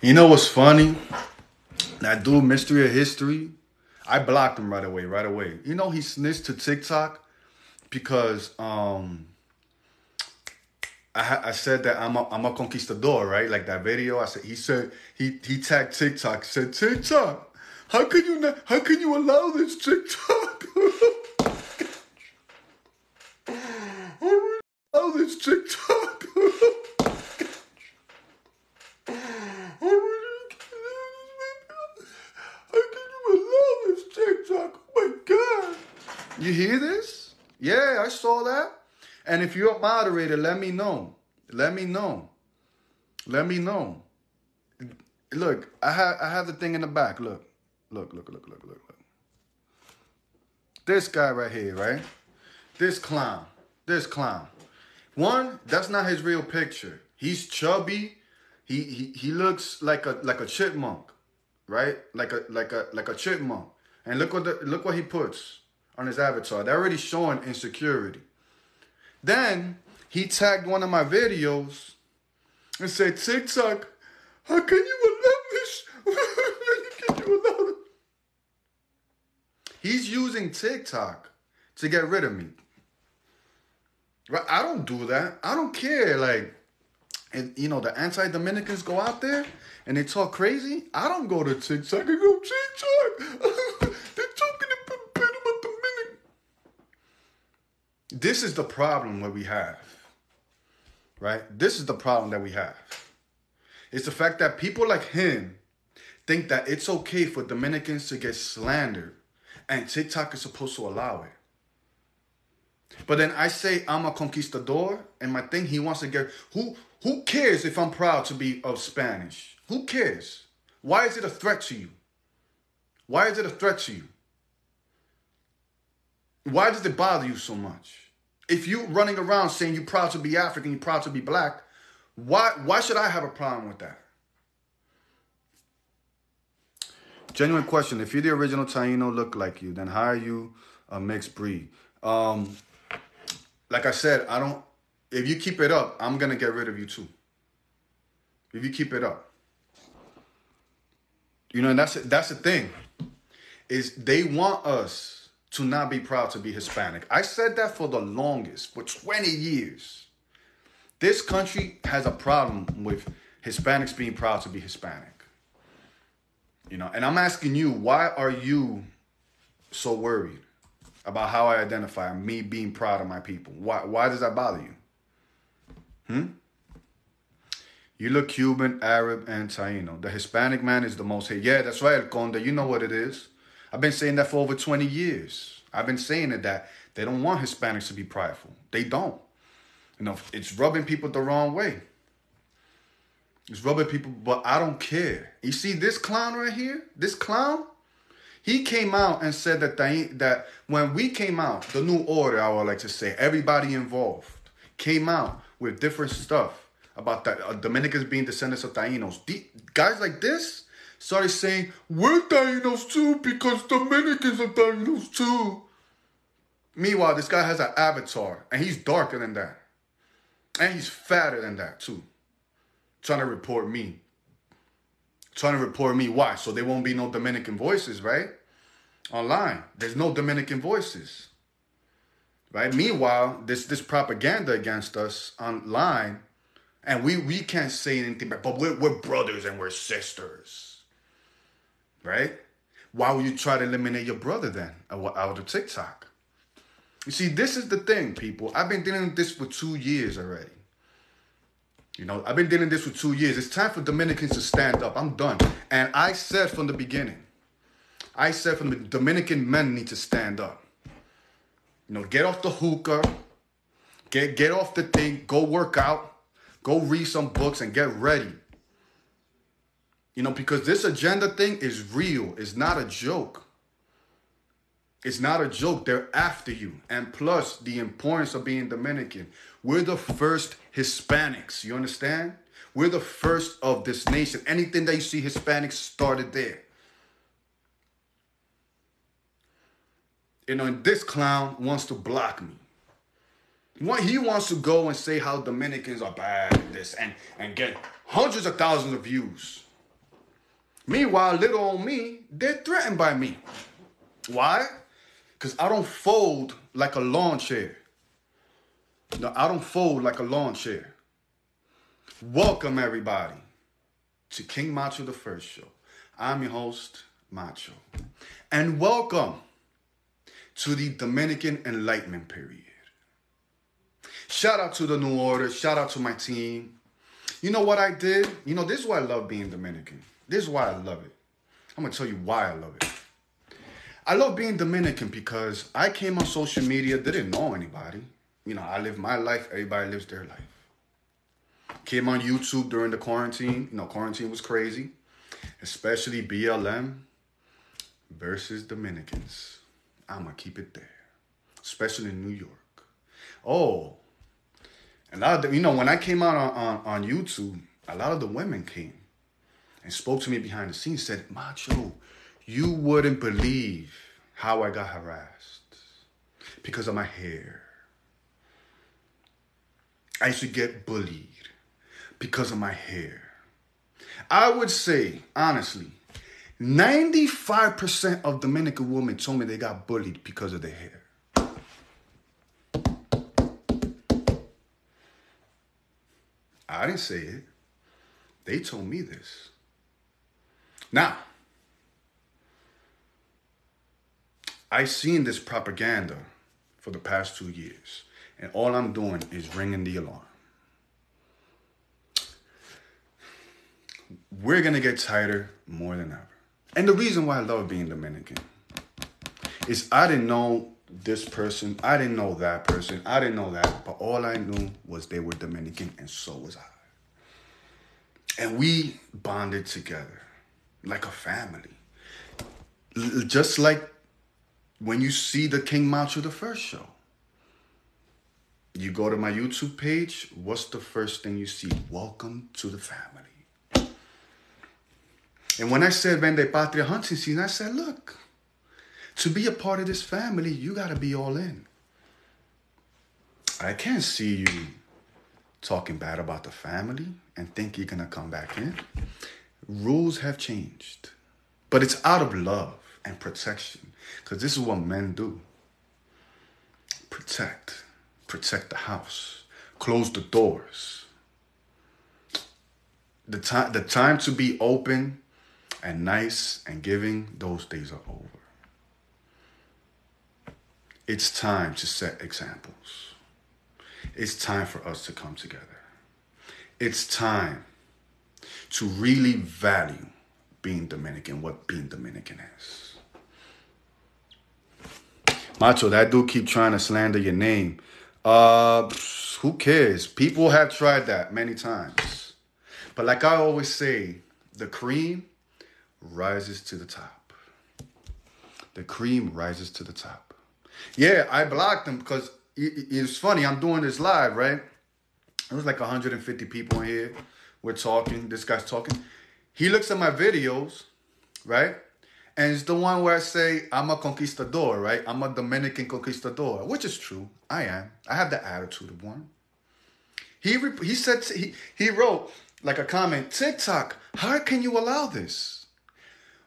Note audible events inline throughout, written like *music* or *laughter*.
You know what's funny? That dude, Mystery of History, I blocked him right away, right away. You know he snitched to TikTok because um I, I said that I'm a, I'm a conquistador, right? Like that video. I said he said he he tagged TikTok. Said TikTok, how can you not? How can you allow this TikTok? *laughs* allow this TikTok. How can you allow this TikTok? Oh my God. You hear this? Yeah, I saw that. And if you're a moderator, let me know. Let me know. Let me know. Look, I have I have the thing in the back. Look. Look, look, look, look, look, look. This guy right here, right? This clown. This clown. One, that's not his real picture. He's chubby. He he he looks like a like a chipmunk, right? Like a like a like a chipmunk. And look what the, look what he puts on his avatar. They're already showing insecurity. Then he tagged one of my videos and said, TikTok, how can you allow this? *laughs* How can you allow it? He's using TikTok to get rid of me. Right? I don't do that. I don't care. Like, and you know, the anti-Dominicans go out there and they talk crazy. I don't go to TikTok and go, TikTok. *laughs* They're talking about bad about Dominican. This is the problem that we have. Right? This is the problem that we have. It's the fact that people like him think that it's okay for Dominicans to get slandered and TikTok is supposed to allow it. But then I say I'm a conquistador, and my thing he wants to get who who cares if I'm proud to be of Spanish? Who cares? Why is it a threat to you? Why is it a threat to you? Why does it bother you so much? If you running around saying you're proud to be African, you're proud to be black, why why should I have a problem with that? Genuine question. If you're the original Taino look like you, then how are you a mixed breed? Um, like I said, I don't. If you keep it up, I'm gonna get rid of you too. If you keep it up, you know, and that's that's the thing. Is they want us to not be proud to be Hispanic. I said that for the longest, for 20 years. This country has a problem with Hispanics being proud to be Hispanic. You know, and I'm asking you, why are you so worried about how I identify me being proud of my people? Why why does that bother you? Hmm? You look Cuban, Arab, and Taino. The Hispanic man is the most. Yeah, that's right, El Conde. You know what it is. I've been saying that for over 20 years. I've been saying it that they don't want Hispanics to be prideful. They don't. You know, it's rubbing people the wrong way. It's rubbing people, but I don't care. You see this clown right here? This clown? He came out and said that they, that when we came out, the new order, I would like to say, everybody involved came out with different stuff about that uh, Dominicans being descendants of Tainos. The, guys like this started saying, we're Tainos too because Dominicans are Tainos too. Meanwhile, this guy has an avatar and he's darker than that. And he's fatter than that too. Trying to report me. Trying to report me. Why? So there won't be no Dominican voices, right? Online. There's no Dominican voices. Right? Meanwhile, this this propaganda against us online, and we we can't say anything, but we're, we're brothers and we're sisters. Right? Why would you try to eliminate your brother then out of TikTok? You see, this is the thing, people. I've been dealing with this for two years already. You know, I've been dealing with this for two years. It's time for Dominicans to stand up. I'm done. And I said from the beginning, I said from the Dominican men need to stand up. You know, get off the hookah, get get off the thing, go work out, go read some books and get ready. You know, because this agenda thing is real. It's not a joke. It's not a joke. They're after you. And plus, the importance of being Dominican. We're the first Hispanics. You understand? We're the first of this nation. Anything that you see Hispanics started there. You know, and this clown wants to block me. He wants to go and say how Dominicans are bad at this and, and get hundreds of thousands of views. Meanwhile, little on me, they're threatened by me. Why? Because I don't fold like a lawn chair. No, I don't fold like a lawn chair. Welcome, everybody, to King Macho the First Show. I'm your host, Macho. And welcome to the Dominican Enlightenment period. Shout out to the New Order. Shout out to my team. You know what I did? You know, this is why I love being Dominican. This is why I love it. I'm to tell you why I love it. I love being Dominican because I came on social media, didn't know anybody. You know, I live my life, everybody lives their life. Came on YouTube during the quarantine. You know, quarantine was crazy, especially BLM versus Dominicans. I'm to keep it there, especially in New York. Oh, and a lot of the, you know, when I came out on, on, on YouTube, a lot of the women came and spoke to me behind the scenes, said, Macho, you wouldn't believe how I got harassed because of my hair. I used to get bullied because of my hair. I would say, honestly, 95% of Dominican women told me they got bullied because of their hair. I didn't say it. They told me this. Now, I've seen this propaganda for the past two years, and all I'm doing is ringing the alarm. We're gonna get tighter more than ever. And the reason why I love being Dominican is I didn't know this person, I didn't know that person, I didn't know that, but all I knew was they were Dominican and so was I. And we bonded together like a family. L- just like when you see the King Macho the first show. You go to my YouTube page, what's the first thing you see? Welcome to the family. And when I said Vende Patria hunting season, I said, look, to be a part of this family, you got to be all in. I can't see you talking bad about the family and think you're to come back in. Rules have changed, but it's out of love and protection because this is what men do protect, protect the house, close the doors. The time, the time to be open and nice and giving, those days are over. It's time to set examples. It's time for us to come together. It's time to really value being Dominican, what being Dominican is. Macho, that dude keep trying to slander your name. Uh, who cares? People have tried that many times. But like I always say, the cream rises to the top. The cream rises to the top. Yeah, I blocked him because it's funny. I'm doing this live, right? It was like 150 people in here. We're talking. This guy's talking. He looks at my videos, right? And it's the one where I say I'm a conquistador, right? I'm a Dominican conquistador, which is true. I am. I have the attitude of one. He he said he he wrote like a comment. TikTok, how can you allow this?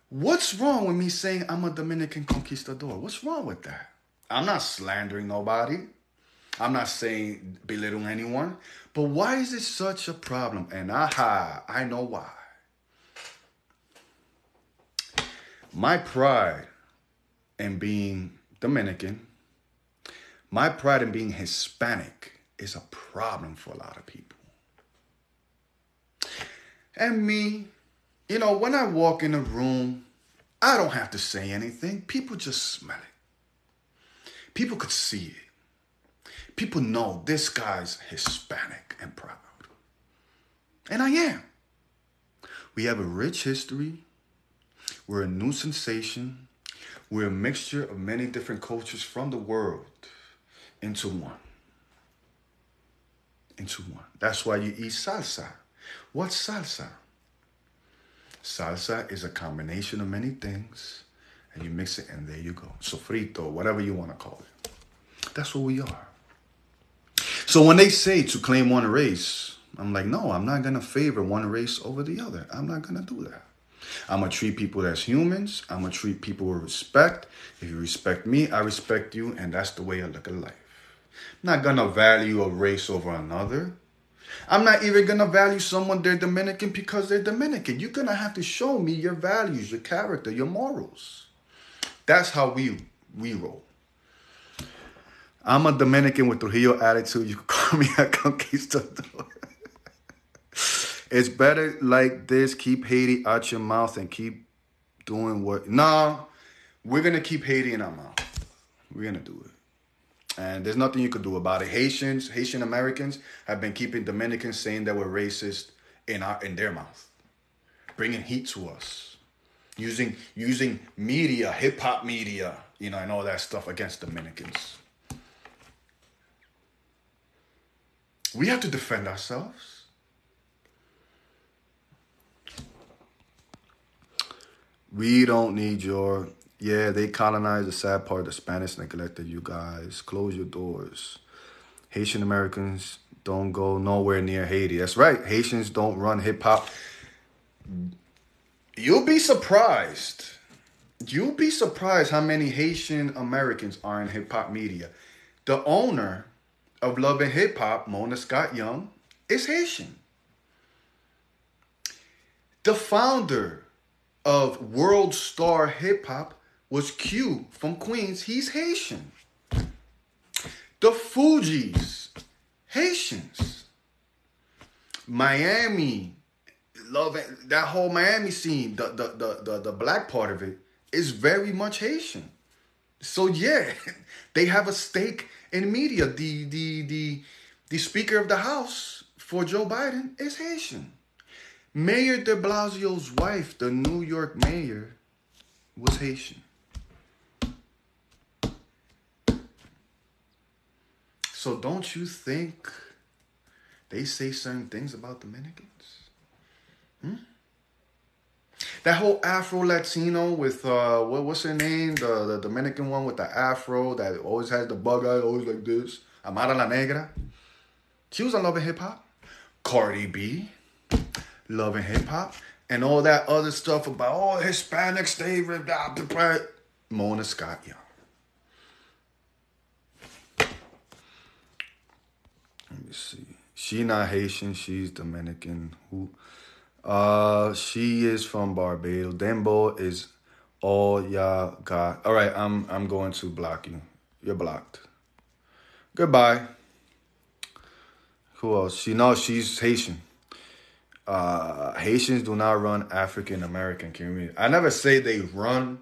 What's wrong with me saying I'm a Dominican conquistador? What's wrong with that? I'm not slandering nobody. I'm not saying belittle anyone. But why is it such a problem? And aha, I know why. My pride in being Dominican, my pride in being Hispanic is a problem for a lot of people. And me, you know, when I walk in a room, I don't have to say anything. People just smell it. People could see it. People know this guy's Hispanic and proud. And I am. We have a rich history. We're a new sensation. We're a mixture of many different cultures from the world into one. Into one. That's why you eat salsa. What's salsa? Salsa is a combination of many things, and you mix it, and there you go. Sofrito, whatever you want to call it. That's what we are. So when they say to claim one race, I'm like, no, I'm not going to favor one race over the other. I'm not going to do that. I'm gonna treat people as humans. I'm gonna treat people with respect. If you respect me, I respect you, and that's the way I look at life. I'm not gonna value a race over another. I'm not even gonna value someone they're Dominican because they're Dominican. You're gonna have to show me your values, your character, your morals. That's how we we roll. I'm a Dominican with Trujillo attitude. You *laughs* call me a conquistador. it's better like this. Keep Haiti out your mouth and keep doing what. No, we're gonna keep Haiti in our mouth. We're gonna do it. And there's nothing you could do about it. Haitians, Haitian Americans have been keeping Dominicans saying that we're racist in our in their mouth, bringing heat to us, using using media, hip hop media, you know, and all that stuff against Dominicans. We have to defend ourselves. We don't need your yeah, they colonized the sad part. The Spanish neglected you guys. Close your doors. Haitian Americans don't go nowhere near Haiti. That's right. Haitians don't run hip hop. You'll be surprised. You'll be surprised how many Haitian Americans are in hip hop media. The owner of Love and Hip Hop, Mona Scott Young, is Haitian. The founder of World Star Hip Hop was Q from Queens. He's Haitian. The Fugees, Haitians. Miami, love that whole Miami scene, the, the the the the black part of it is very much Haitian. So yeah, *laughs* they have a stake in media. The the the the Speaker of the House for Joe Biden is Haitian. Mayor De Blasio's wife, the New York mayor, was Haitian. So don't you think they say certain things about Dominicans? Hmm? That whole Afro Latino with uh what, what's her name? The the Dominican one with the Afro that always has the bug eye, always like this. Amara La Negra. She was on Love and Hip Hop. Cardi B, Love and Hip Hop, and all that other stuff about oh Hispanics they blah, blah. Mona Scott Young. Let me see. She not Haitian. She's Dominican. Who? Uh, she is from Barbados. Dembow is all y'all got. All right, I'm I'm going to block you. You're blocked. Goodbye. Who else? She knows she's Haitian. Uh, Haitians do not run African American communities. I never say they run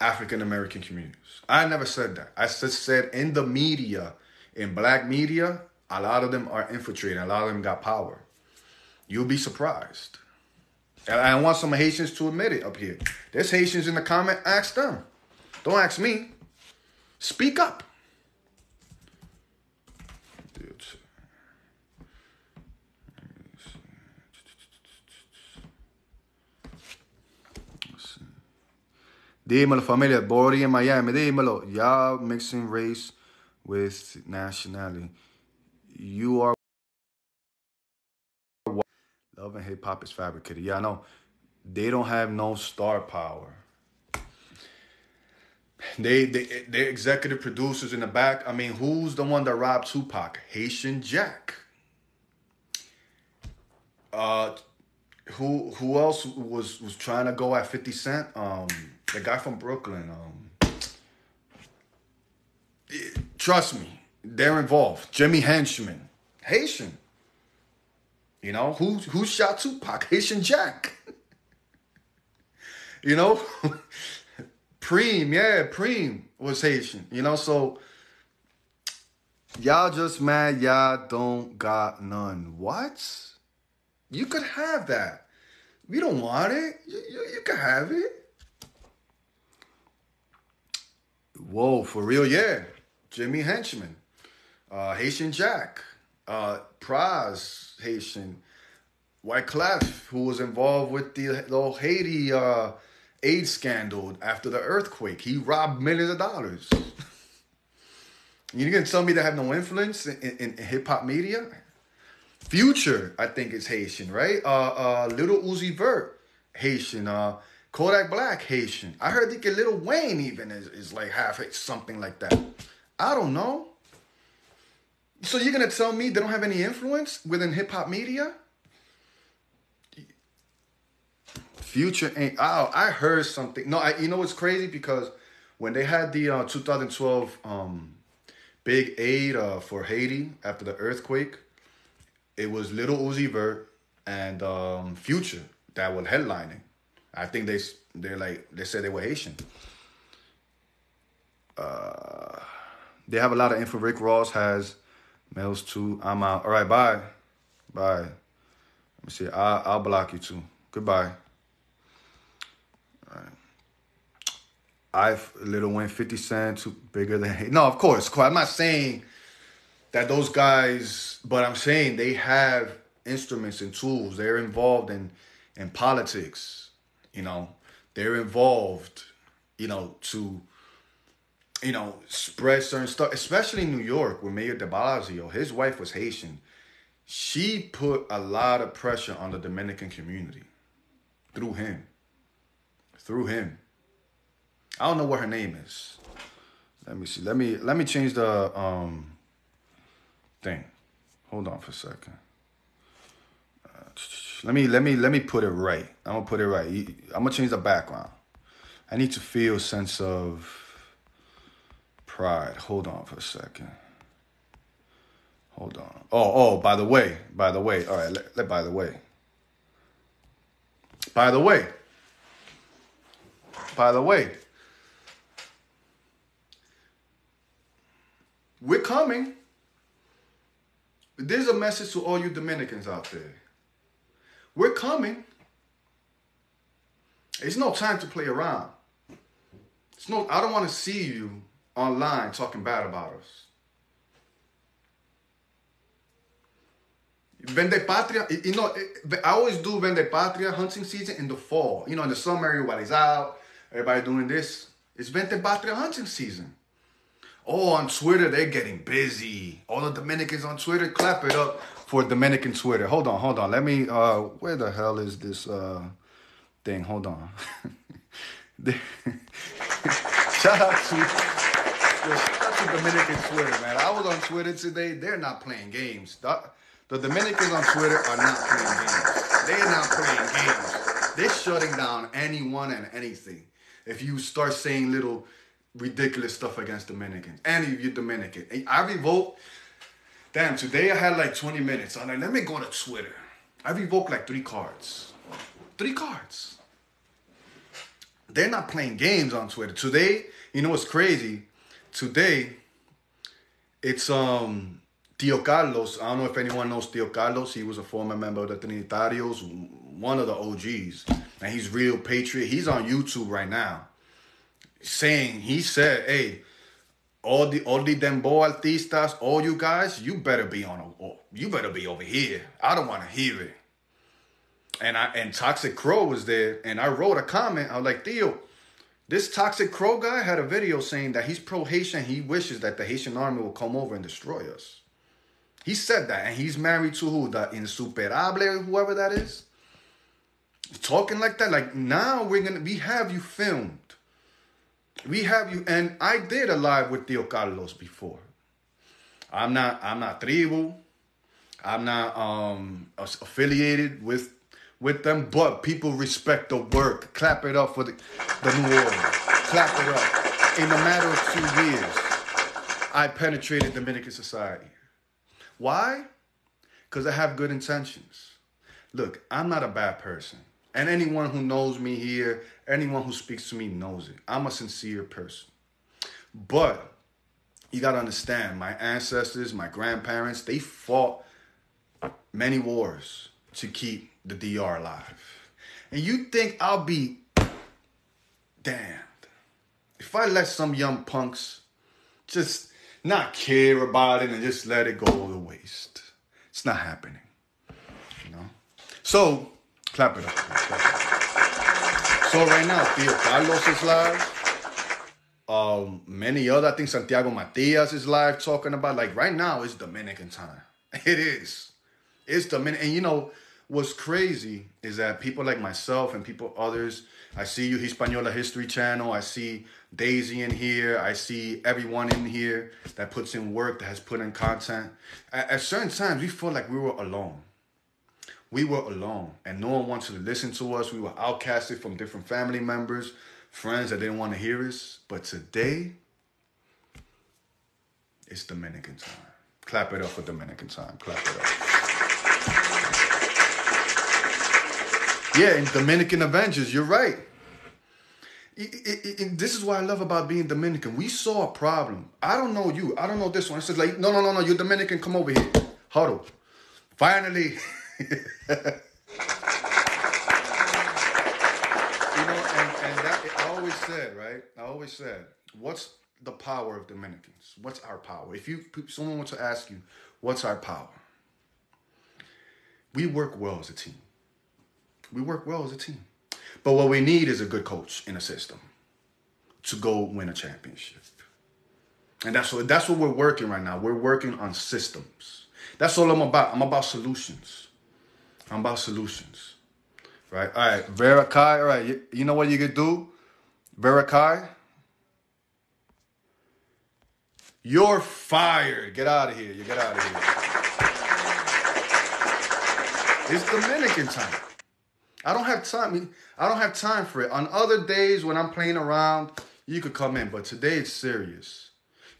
African American communities. I never said that. I just said in the media, in black media, a lot of them are infiltrating. A lot of them got power. You'll be surprised. I want some Haitians to admit it up here. There's Haitians in the comment. Ask them. Don't ask me. Speak up. Dímelo, familia. Body in Miami. Dímelo. Y'all mixing race with nationality you are love and hip hop is fabricated. Yeah, I know. They don't have no star power. They they they executive producers in the back. I mean, who's the one that robbed Tupac? Haitian Jack. Uh who who else was was trying to go at 50 Cent? Um the guy from Brooklyn. Um trust me, they're involved. Jimmy Henchman, Haitian. You know, who who shot Tupac? *laughs* Haitian Jack. you know? *laughs* Preem, yeah, Preem was Haitian. You know, so y'all just mad y'all don't got none. What? You could have that. We don't want it. You, you, you can have it. Whoa, for real, yeah. Jimmy Henchman uh, Haitian Jack, uh, Pras Haitian, Wyclef, who was involved with the, the Haiti uh, AIDS scandal after the earthquake. He robbed millions of dollars. You're gonna tell me they have no influence in, in, in hip hop media? Future, I think, is Haitian, right? Uh, uh, Lil Uzi Vert, Haitian. Uh, Kodak Black Haitian. I heard that Lil Wayne even is, is like half something like that. I don't know. So you're gonna tell me they don't have any influence within hip hop media? Future ain't. Oh, I heard something. No, I, you know what's crazy because when they had the uh, 2012 um, big aid uh, for Haiti after the earthquake, it was Lil Uzi Vert and um, Future that were headlining. I think they they're like they said they were Haitian. Uh, they have a lot of info. Rick Ross has mails too. I'm out. All right, bye, bye. Let me see. I, I'll block you too. Goodbye. All right. I've Lil Wayne 50 Cent bigger than no, of course. I'm not saying that those guys, but I'm saying they have instruments and tools. They're involved in in politics you know, they're involved, you know, to, you know, spread certain stuff, especially in New York with Mayor de Blasio. His wife was Haitian. She put a lot of pressure on the Dominican community through him. Through him. I don't know what her name is. Let me see. Let me let me change the um thing. Hold on for a second. Uh, let me let me let me put it right. I'm gonna put it right. I'm gonna change the background. I need to feel sense of pride. Hold on for a second. Hold on. Oh, oh, by the way, by the way. All right, let, let by the way. By the way. By the way. We're coming. There's a message to all you Dominicans out there. We're coming. It's no time to play around. It's no, I don't want to see you online talking bad about us. Vende Patria, you know, I always do Vende Patria hunting season in the fall. You know, in the summer, everybody's out, everybody doing this. It's Vende Patria hunting season. Oh, on Twitter, they're getting busy. All the Dominicans on Twitter, clap it up for Dominican Twitter. Hold on, hold on. Let me. Uh, where the hell is this uh thing? Hold on. *laughs* shout out to out to Dominican Twitter, man. I was on Twitter today. They're not playing games. The, the Dominicans on Twitter are not playing games. They're not playing games. They're shutting down anyone and anything. If you start saying little ridiculous stuff against Dominicans, any of you Dominican, eh, I revolt Damn, today I had like 20 minutes. I'm like, let me go to Twitter. I revoked like three cards. Three cards. They're not playing games on Twitter. Today, you know what's crazy? Today, it's um Tio Carlos. I don't know if anyone knows Tio Carlos. He was a former member of the Trinitarios, one of the OGs. And he's real patriot. He's on YouTube right now. Saying, he said, hey, all the all the dembow artistas, all you guys, you better be on a, you better be over here. I don't want to hear it. And I and Toxic Crow was there, and I wrote a comment. I was like, Theo, this Toxic Crow guy had a video saying that he's pro Haitian. He wishes that the Haitian army will come over and destroy us. He said that, and he's married to who? The Insuperable, whoever that is. Talking like that, like now we're gonna we have you filmed we have you, and I did a live with Tio Carlos before. I'm not, I'm not tribu. I'm not um affiliated with with them, but people respect the work. Clap it up for the, the New Order. Clap it up. In a matter of two years, I penetrated Dominican society. Why? Because I have good intentions. Look, I'm not a bad person. And anyone who knows me here, anyone who speaks to me knows it. I'm a sincere person. But you got to understand, my ancestors, my grandparents, they fought many wars to keep the DR Live. And you think I'll be damned if I let some young punks just not care about it and just let it go to waste. It's not happening. You know? So Clap it up. So right now, Tio Carlos is live. Um, many other, I think Santiago Matias is live talking about like right now it's Dominican time. *laughs* It is. It's Dominican. And you know, what's crazy is that people like myself and people others, I see you Hispaniola History Channel, I see Daisy in here, I see everyone in here that puts in work, that has put in content. At, at certain times, we felt like we were alone. We were alone, and no one wanted to listen to us. We were outcasted from different family members, friends that didn't want to hear us. But today, it's Dominican time. Clap it up for Dominican time. Clap it up. Yeah, in Dominican Avengers, you're right. It, it, it, this is what I love about being Dominican. We saw a problem. I don't know you. I don't know this one. I said like, no, no, no, no. You're Dominican. Come over here. Huddle. Finally. *laughs* you know, and, and that I always said, right? I always said, what's the power of Dominicans? What's our power? If you someone wants to ask you, what's our power? We work well as a team. We work well as a team. But what we need is a good coach in a system to go win a championship. And that's what that's what we're working right now. We're working on systems. That's all I'm about. I'm about solutions. I'm about solutions. Right? All right, Vera Kai. All right, you, you know what you could do? Vera Kai. You're fired. Get out of here. You get out of here. It's Dominican time. I don't have time. I don't have time for it. On other days when I'm playing around, you could come in, but today it's serious.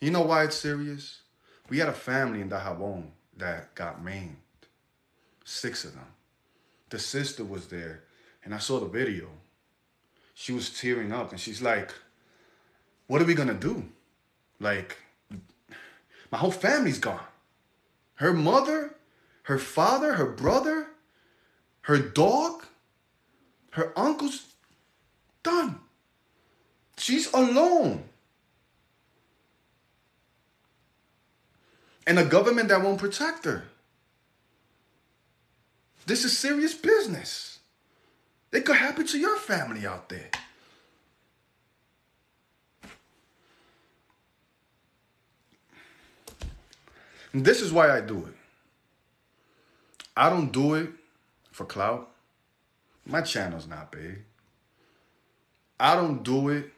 You know why it's serious? We had a family in Dajabon that got maimed. Six of them. The sister was there, and I saw the video. She was tearing up, and she's like, What are we gonna do? Like, my whole family's gone. Her mother, her father, her brother, her dog, her uncle's done. She's alone. And a government that won't protect her. This is serious business. It could happen to your family out there. And this is why I do it. I don't do it for clout. My channel's not big. I don't do it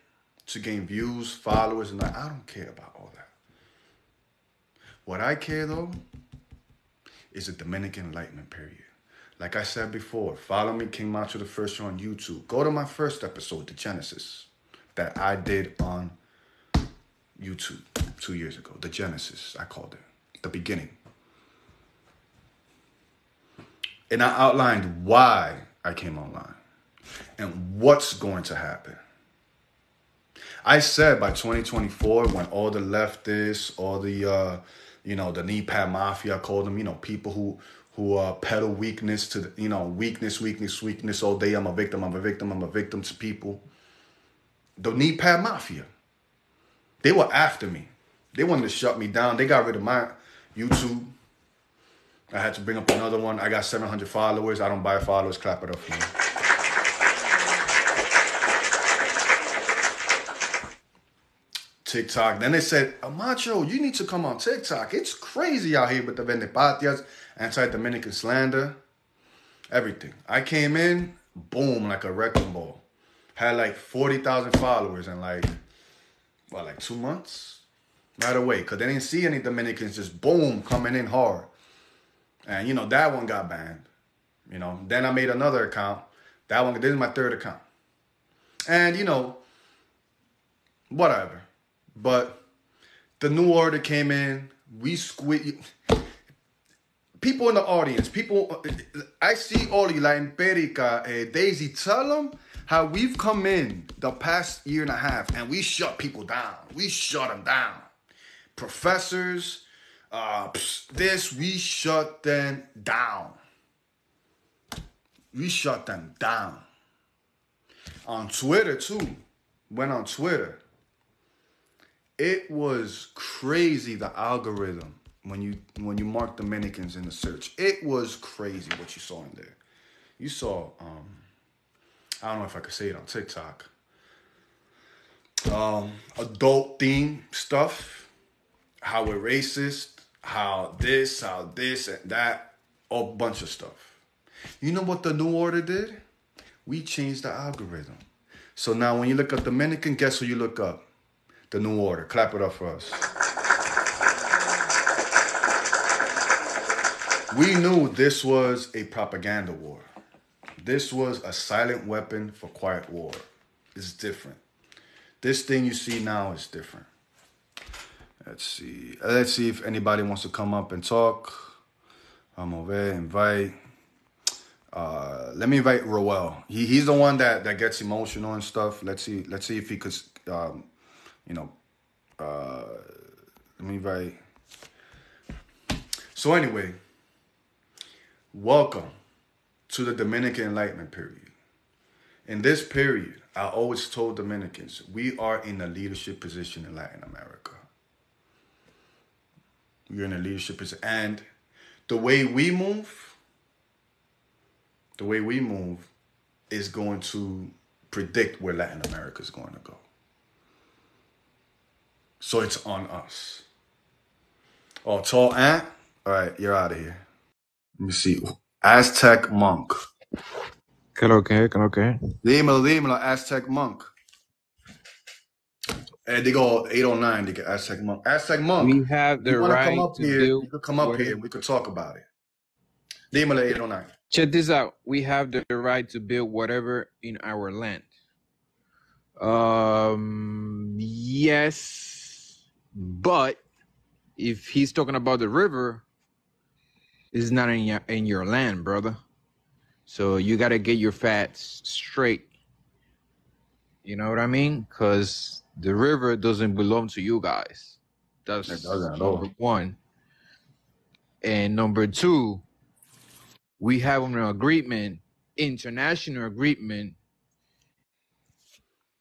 to gain views, followers, and I, don't care about all that. What I care though is the Dominican Enlightenment period. Like I said before, follow me, King Macho the First on YouTube. Go to my first episode, The Genesis, that I did on YouTube two years ago. The Genesis, I called it. The beginning. And I outlined why I came online and what's going to happen. I said by 2024, when all the leftists, all the, uh, you know, the knee pad mafia, I call them, you know, people who who uh, peddle weakness to, the, you know, weakness, weakness, weakness all day. I'm a victim, I'm a victim, I'm a victim to people. The knee pad mafia, they were after me. They wanted to shut me down. They got rid of my YouTube. I had to bring up another one. I got 700 followers. I don't buy followers. Clap it up for me. TikTok. Then they said, Amacho, you need to come on TikTok. It's crazy out here with the Vende Patrias, anti-Dominican slander, everything. I came in, boom, like a wrecking ball. Had like 40,000 followers in like, what, like two months? Right away, because they didn't see any Dominicans just boom, coming in hard. And, you know, that one got banned. You know, then I made another account. That one, this is my third account. And, you know, whatever. But the new order came in. We squeeze. People in the audience, people, I see all you, like Empirica, uh, Daisy, tell them how we've come in the past year and a half and we shut people down. We shut them down. Professors, uh, this, we shut them down. We shut them down. On Twitter, too. Went on Twitter it was crazy the algorithm when you when you mark Dominicans in the search. It was crazy what you saw in there. You saw um I don't know if I could say it on TikTok. Um adult theme stuff, how we're racist, how this, how this and that, a bunch of stuff. You know what the new order did? We changed the algorithm. So now when you look up Dominican, guess who you look up? The new order. Clap it up for us. We knew this was a propaganda war. This was a silent weapon for quiet war. It's different. This thing you see now is different. Let's see. Let's see if anybody wants to come up and talk. I'm over invite. Uh, let me invite Roel. He, he's the one that, that gets emotional and stuff. Let's see. Let's see if he could, um, you know. Uh, let me invite. So anyway, welcome to the Dominican Enlightenment period. In this period, I always told Dominicans we are in a leadership position in Latin America. We're in a leadership position, and the way we move the way we move is going to predict where Latin America is going to go. So it's on us. Oh, tall ant. All right, you're out of here. Let me see. Aztec monk. ¿Qué lo que? ¿Qué lo que? Dímelo, dímelo, Aztec monk. And they go 809 to get Aztec monk. Aztec monk. We have the you to come right up to here? do You could come up here. and We could talk about it. Dímelo 809. Check this out. We have the right to build whatever in our land. Um, yes, but if he's talking about the river, it's not in your in your land, brother. So you got to get your facts straight. You know what I mean? Because the river doesn't belong to you guys. That's number one. And number two, we have an agreement, international agreement,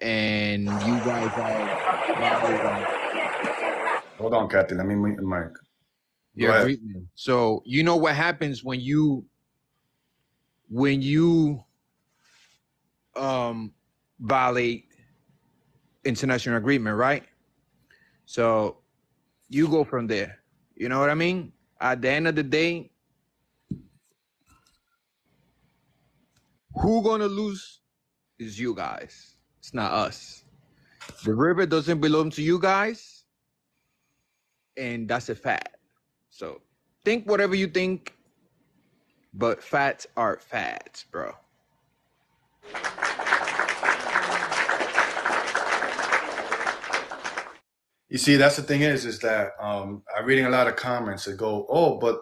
and you guys are Hold on, Kathy. Let me mute the mic. the Go ahead. agreement. So you know what happens when you when you um violate international agreement, right? So you go from there. You know what I mean? At the end of the day, who gonna lose is you guys. It's not us. The river doesn't belong to you guys, and that's a fact. So think whatever you think, but facts are facts, bro. You see, that's the thing is, is that um, I'm reading a lot of comments that go, "Oh, but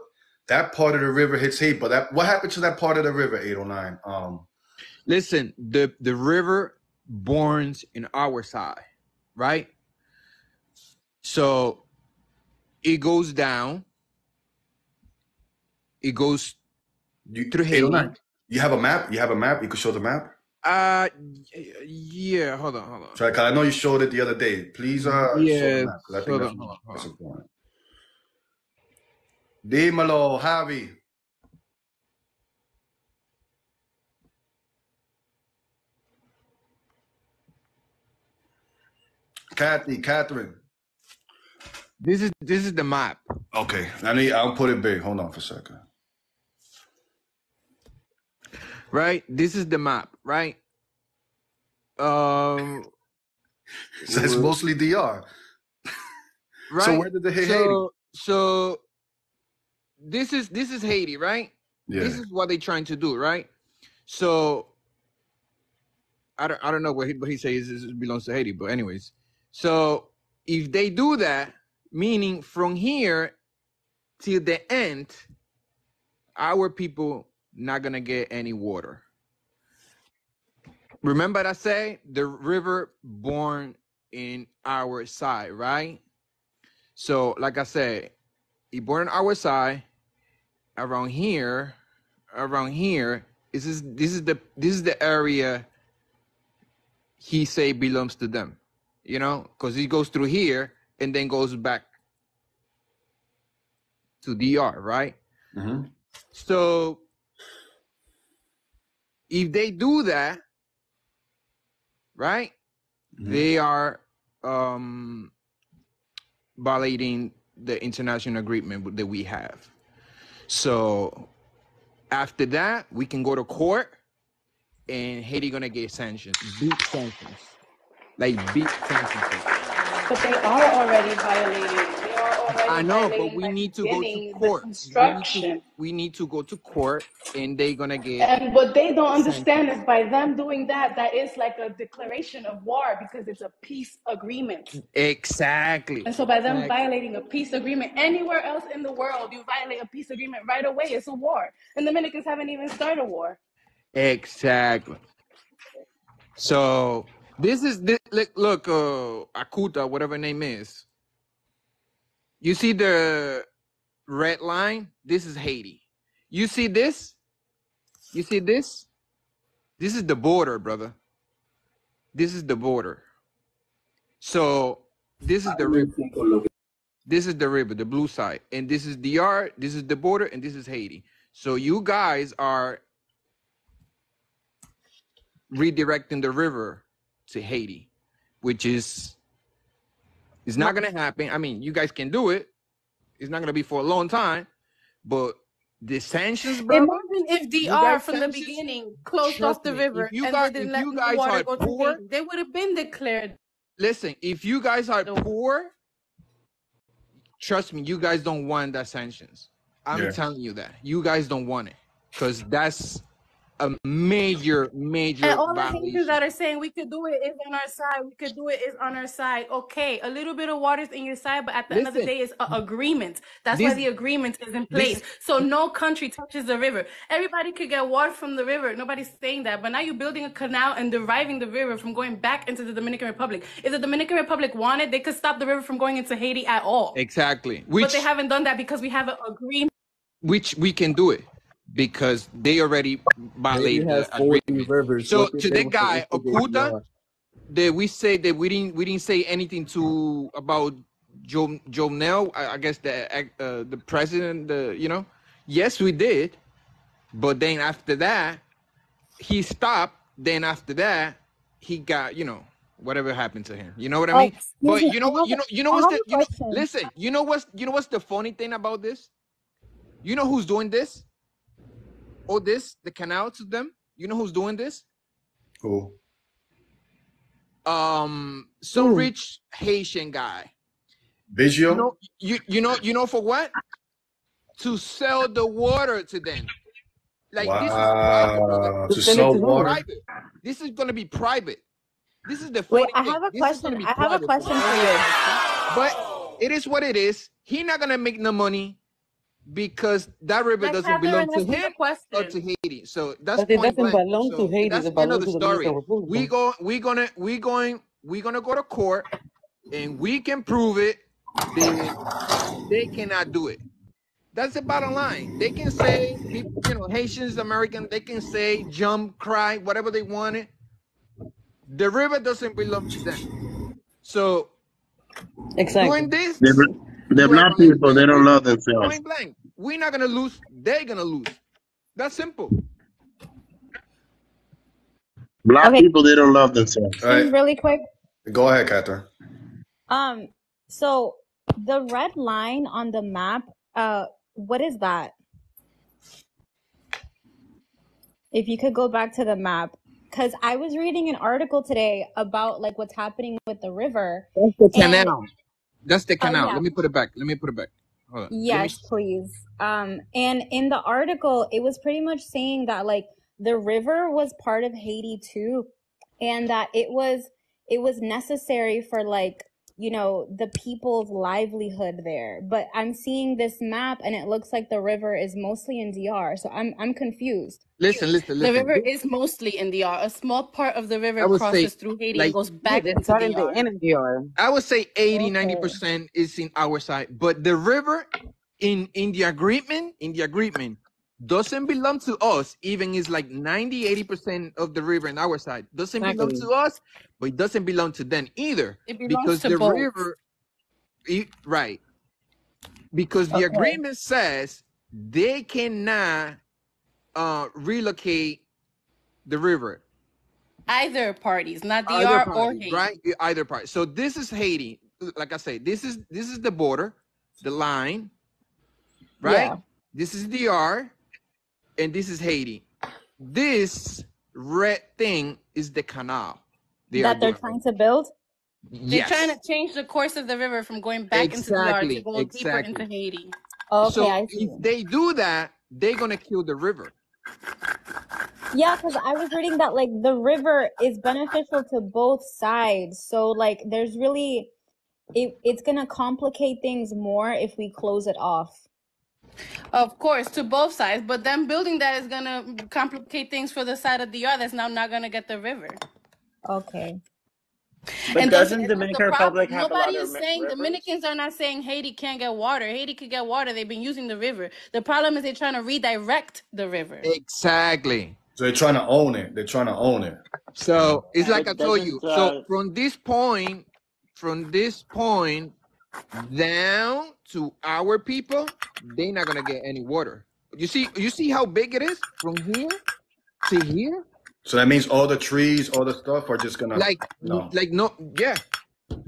that part of the river hits Haiti." But that, what happened to that part of the river? 809. Um, Listen, the the river borns in our side, right? So it goes down. It goes you, through Haiti. You have a map. You have a map. You can show the map. Uh, yeah. Hold on, hold on. Try, I know you showed it the other day. Please, uh, Yeah, the map. 'cause I think hold that's, on, hold on, hold on. Dímelo, Javi. Kathy, Catherine. This is this is the map, Okay, I need. I'll put it big. Hold on for a second. Right? This is the map, right? Um, It says w- mostly DR. *laughs* So right. where did they hit Haiti? So so this is this is Haiti, right? Yeah. This is what they're trying to do, right? So I don't I don't know what he what he says it belongs to Haiti, but anyways. So if they do that, meaning from here till the end, our people not gonna get any water. Remember I say the river born in our side, right? So like I said, it born on our side around here, around here. This is this is the this is the area he say belongs to them. You know, because he goes through here and then goes back to DR, right? hmm So if they do that, right, hmm they are um violating the international agreement that we have. So After that, we can go to court, and Haiti gonna get sanctions, big sanctions, like big sanctions. But they are already violating. They are already I know, but we need to go to court. We need to we need to go to court, and they're gonna get And what they don't understand is by them doing that, that is like a declaration of war because it's a peace agreement. Exactly. And so by them Exactly. violating a peace agreement anywhere else in the world, you violate a peace agreement right away. It's a war. And the Dominicans haven't even started a war. Exactly. So this is this, look, look uh Akuta, whatever her name is. You see the red line? This is Haiti. You see this? You see this? This is the border, brother. This is the border. So this is the river. This is the river, the blue side, and this is DR. This is the border, and this is Haiti. So you guys are redirecting the river to Haiti, which is it's not gonna happen. I mean, you guys can do it. It's not gonna be for a long time, but the sanctions, bro. Imagine if You DR guys from the beginning closed Trust off the me, river if you and guys- they didn't if let you the guys water are go to poor- Haiti, they would have been declared. Listen, if you guys are poor, trust me, you guys don't want that sanctions. I'm Yeah. telling you that. You guys don't want it. Because that's a major, major And all the violation. Haitians that are saying we could do it is on our side, we could do it is on our side. Okay, a little bit of water's in your side, but at the end of the day, it's an agreement. That's This- why the agreement is in place. So no country touches the river. Everybody could get water from the river. Nobody's saying that. But now you're building a canal and deriving the river from going back into the Dominican Republic. If the Dominican Republic wanted, they could stop the river from going into Haiti at all. exactly. but they haven't done that because we have an agreement. which we can do it because they already violated has the 40 agreement. rivers. So to they that guy, want to instigate Okuta, DR? Did we say that we didn't we didn't say anything to about Joe Jovenel? I, I guess the uh, the president. The you know, yes we did, but then after that, he stopped. Then after that, he got you know whatever happened to him. You know what I Oh, mean? excuse But me, you know what? You know you know what's the you know listen. You know what's you know what's the funny thing about this? You know who's doing this? Or this the canal to them? You know who's doing this? Cool. um some Who? rich Haitian guy. Vigio. You know, you you know you know for what? To sell the water to them. Like this is private, wow. To To sell it sell to water. private. This is gonna be private. This is the Wait, I have a This question. I have a question for you. But it is what it is. He not gonna make no money because that river Like doesn't belong to him or to. Haiti. So that's But it point doesn't blank. belong So to Haiti. that's It the end of belongs the to the story. We go we gonna we gonna we gonna go to court and we can prove it that they cannot do it. That's the bottom line. They can say, people, you know, Haitians, American, they can say, jump, cry, whatever they want it. The river doesn't belong to them. So Exactly. doing this, The, the you black are gonna people, they don't love themselves. point blank. We're not gonna lose. They're gonna lose. That's simple. Black Okay. people, they don't love themselves. All right. Things really quick. Go ahead, Catherine. Um, so the red line on the map, uh, what is that? If you could go back to the map, because I was reading an article today about like what's happening with the river. That's the And canal. That's the oh canal. yeah, Let me put it back. Let me put it back. Let me. yes, please. Um, and in the article, it was pretty much saying that like the river was part of Haiti too, and that it was it was necessary for like you know the people's livelihood there. But I'm seeing this map, and it looks like the river is mostly in DR, so I'm I'm confused. Listen, listen, listen. The river is mostly in DR. A small part of the river would say, crosses through Haiti and goes back they into start in the DR. end of DR. I would say 80, 90 Okay. percent is in our side, but the river in in the agreement in the agreement doesn't belong to us. Even is like 90, 80 percent of the river in our side doesn't belong to us, but it doesn't belong to them either It belongs because to the both. river, it, right? Because the Okay. agreement says they cannot uh relocate the river Either parties, not either DR or party, Haiti. right? Either party. So this is Haiti. Like I say, this is this is the border, the line, right? Yeah. This is DR, and this is Haiti. This red thing is the canal. They that they're trying to build. They're trying to change the course of the river from going back into the DR to go deeper into Haiti. Okay, so I see. if they do that, they're gonna kill the river. Yeah, because I was reading that like the river is beneficial to both sides. So like there's really it, it's gonna complicate things more if we close it off. Of course, to both sides, but then building that is gonna complicate things for the side of the DR that's now not gonna get the river. Okay. But and doesn't and that's Dominican the. Republic have a lot Nobody of is saying rivers? Dominicans are not saying Haiti can't get water. Haiti could get water. They've been using the river. The problem is they're trying to redirect the river. Exactly. So they're trying to own it. They're trying to own it. So it's like I told you. doesn't, So uh, from this point, from this point down to our people, they're not gonna get any water. You see, you see how big it is from here to here. So that means all the trees, all the stuff are just gonna Like, no. like no, yeah.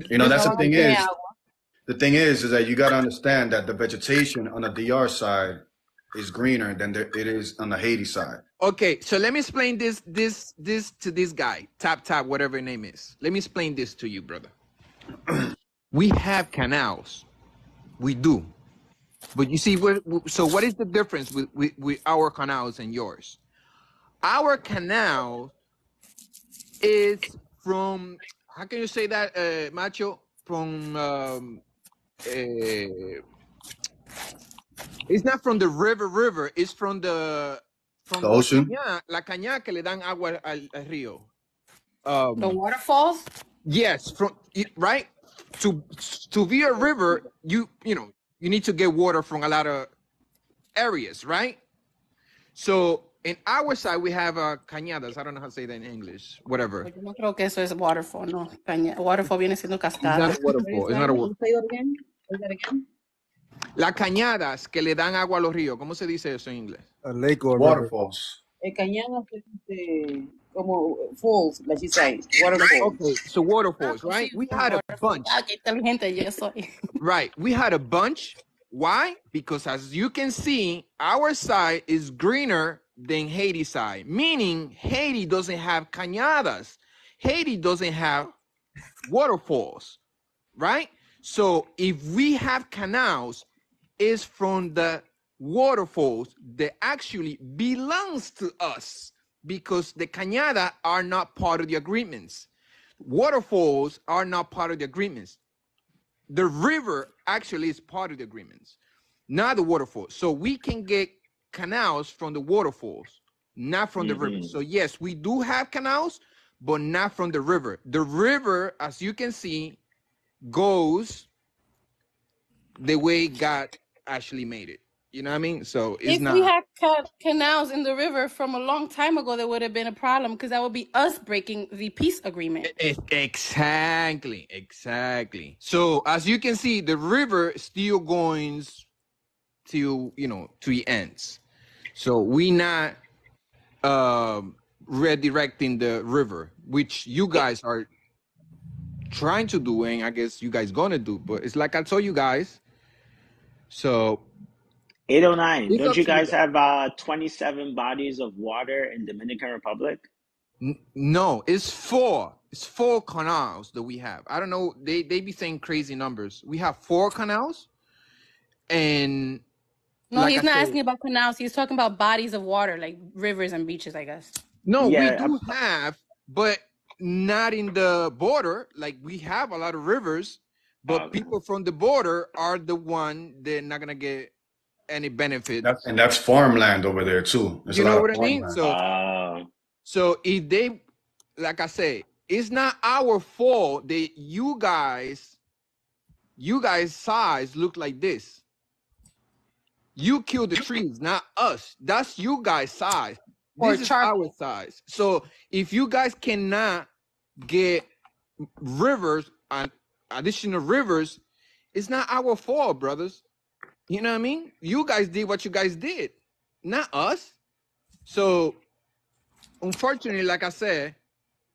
You know, that's the thing is, the thing is, is that you got to understand that the vegetation on the DR side is greener than there, it is on the Haiti side. Okay, so let me explain this, this, this to this guy, tap tap, whatever your name is. Let me explain this to you, brother. We have canals, we do, but you see. So what is the difference with, with with our canals and yours? Our canal is from how can you say that, uh, Macho? From um, uh, it's not from the river, river. It's from the from The ocean? caña- la caña que le dan agua al, al río. Um, The waterfalls. Yes, from right to to be a river, you you know you need to get water from a lot of areas, right? So in our side we have uh, cañadas. I don't know how to say that in English. Whatever. Yo no creo que eso es waterfall, no. Caña- Waterfall viene siendo It's not a waterfall. It's not a wa- Say that again. Say that again. Las cañadas que le dan agua a los ríos. ¿Cómo se dice eso en inglés? A lake or a river. Waterfalls. Eh, cañadas es este, como eh, falls, like you say, waterfalls. Okay, so waterfalls, right? We had a bunch. Qué inteligente yo soy. *laughs* Right. We had a bunch. Why? Because as you can see, our side is greener than Haiti side, meaning Haiti doesn't have cañadas. Haiti doesn't have waterfalls, right? So if we have canals, it's from the waterfalls that actually belongs to us because the cañada are not part of the agreements. Waterfalls are not part of the agreements the river actually is part of the agreements, not the waterfalls. So we can get canals from the waterfalls, not from the river. Mhm. So yes, we do have canals, but not from the river. The river, as you can see, goes the way God actually made it. You know what I mean? So it's if not. we had ca- canals in the river from a long time ago, there would have been a problem because that would be us breaking the peace agreement. Exactly, exactly. So as you can see, the river still going to you know to the ends. So we not um redirecting the river, which you guys are trying to do, and I guess you guys gonna do. But it's like I told you guys. So 809. It's Don't you guys guys. have uh 27 bodies of water in Dominican Republic? N- No, it's four. It's four canals that we have. I don't know. They they be saying crazy numbers. We have four canals, and No, like he's I not said- asking about canals. He's talking about bodies of water, like rivers and beaches, I guess. no, Yeah, we do have, but not in the border. Like we have a lot of rivers, but Okay. people from the border are the one they're not gonna get any benefit. That's, and that's farmland over there too. There's You a lot know of what I mean? So Uh, So if they, like I say, it's not our fault that you guys, you guys' size look like this. You kill the trees, not us. That's you guys' size. Or This is charcoal. our size. So if you guys cannot get rivers and additional rivers, it's not our fault, brothers. You know what I mean? You guys did what you guys did, not us. So unfortunately, like I said,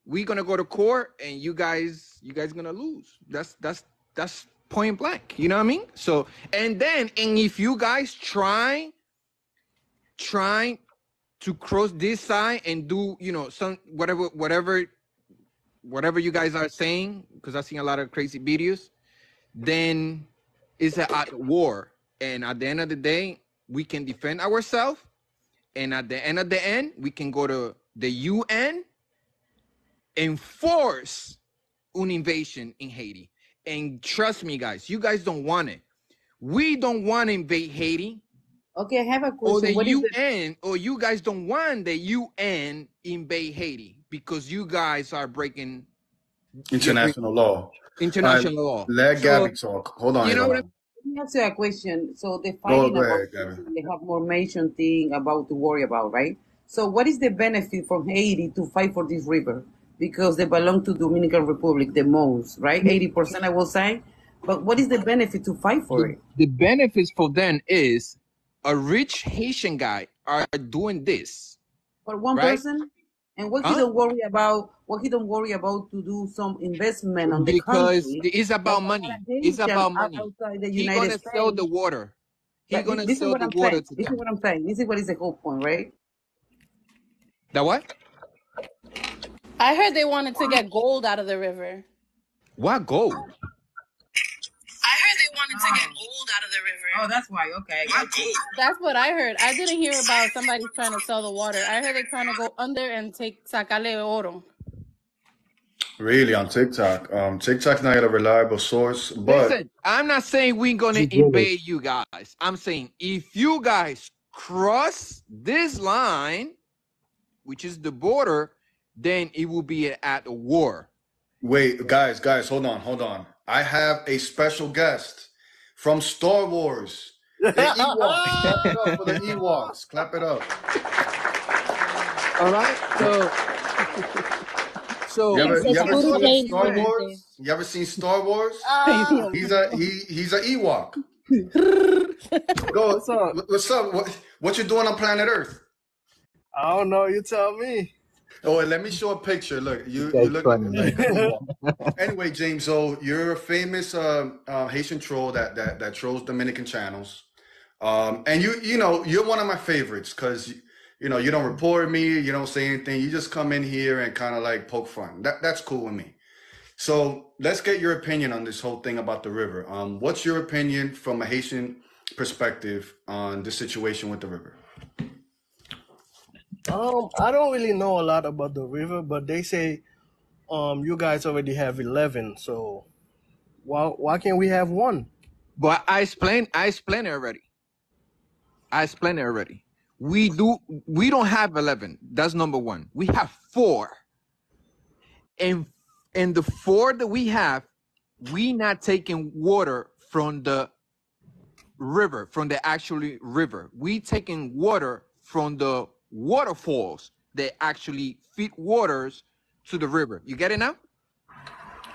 we're gonna go to court and you guys you guys gonna lose. That's that's that's point blank. You know what I mean? So and then and if you guys try try to cross this side and do you know some whatever whatever whatever you guys are saying because I've seen a lot of crazy videos, then it's at war. And at the end of the day, we can defend ourselves. And at the end of the end, we can go to the UN and force an invasion in Haiti. And trust me, guys, you guys don't want it. We don't want to invade Haiti Okay, I have a or question. the What is the UN, or you guys don't want the UN invade Haiti because you guys are breaking International law. international law. Let So, Gabby talk. Hold on. you know hold what on. Let me ask you a question. So the Go, fighting go about they have more mention thing about to worry about, right? So what is the benefit from Haiti to fight for this river? Because they belong to Dominican Republic the most, right? Mm-hmm. Eighty percent, I will say. But what is the benefit to fight for the, it? the benefits for them is a rich Haitian guy are doing this, For one right? person, and what he don't worry about, what he don't worry about to do some investment on the Because it's about money. It's about uh, money. outside the He gonna sell the water. He But gonna this is sell what the I'm water saying. to This is what I'm saying. This is what is the whole point, right? That what? I heard they wanted to get gold out of the river. What gold? I heard they wanted to get gold out of the river. Oh, that's why. Okay, I got you. That's what I heard. I didn't hear about somebody trying to sell the water. I heard they're trying to go under and take sacale oro. Really on TikTok. Um, TikTok's not a reliable source, but Listen, I'm not saying we're gonna Keep invade you guys. I'm saying if you guys cross this line, which is the border, then it will be at war. wait, guys, guys, hold on, hold on. I have a special guest from Star Wars. The *laughs* Ewoks. Clap it up for the Ewoks. Clap it up. All right. So, so You ever, you ever seen Star Wars? You ever seen Star Wars? Uh, *laughs* He's a he. He's a Ewok. *laughs* Go. What's up? What's up? What, what you doing on planet Earth? I don't know. You tell me. Oh, and let me show a picture. Look, you, you look funny. *laughs* *laughs* Anyway, James, so you're a famous uh, uh, Haitian troll that that that trolls Dominican channels, um, and you you know you're one of my favorites because you know you don't report me, you don't say anything, you just come in here and kind of like poke fun. That that's cool with me. So let's get your opinion on this whole thing about the river. Um, what's your opinion from a Haitian perspective on the situation with the river? Um, I don't really know a lot about the river, but they say um you guys already have eleven. So why why can't we have one? but I explained. I explained it already. I explained it already. We do. We don't have eleven. That's number one. We have four, and and the four that we have, we not taking water from the river, from the actually river. We taking water from the waterfalls that actually feed waters to the river. You get it now?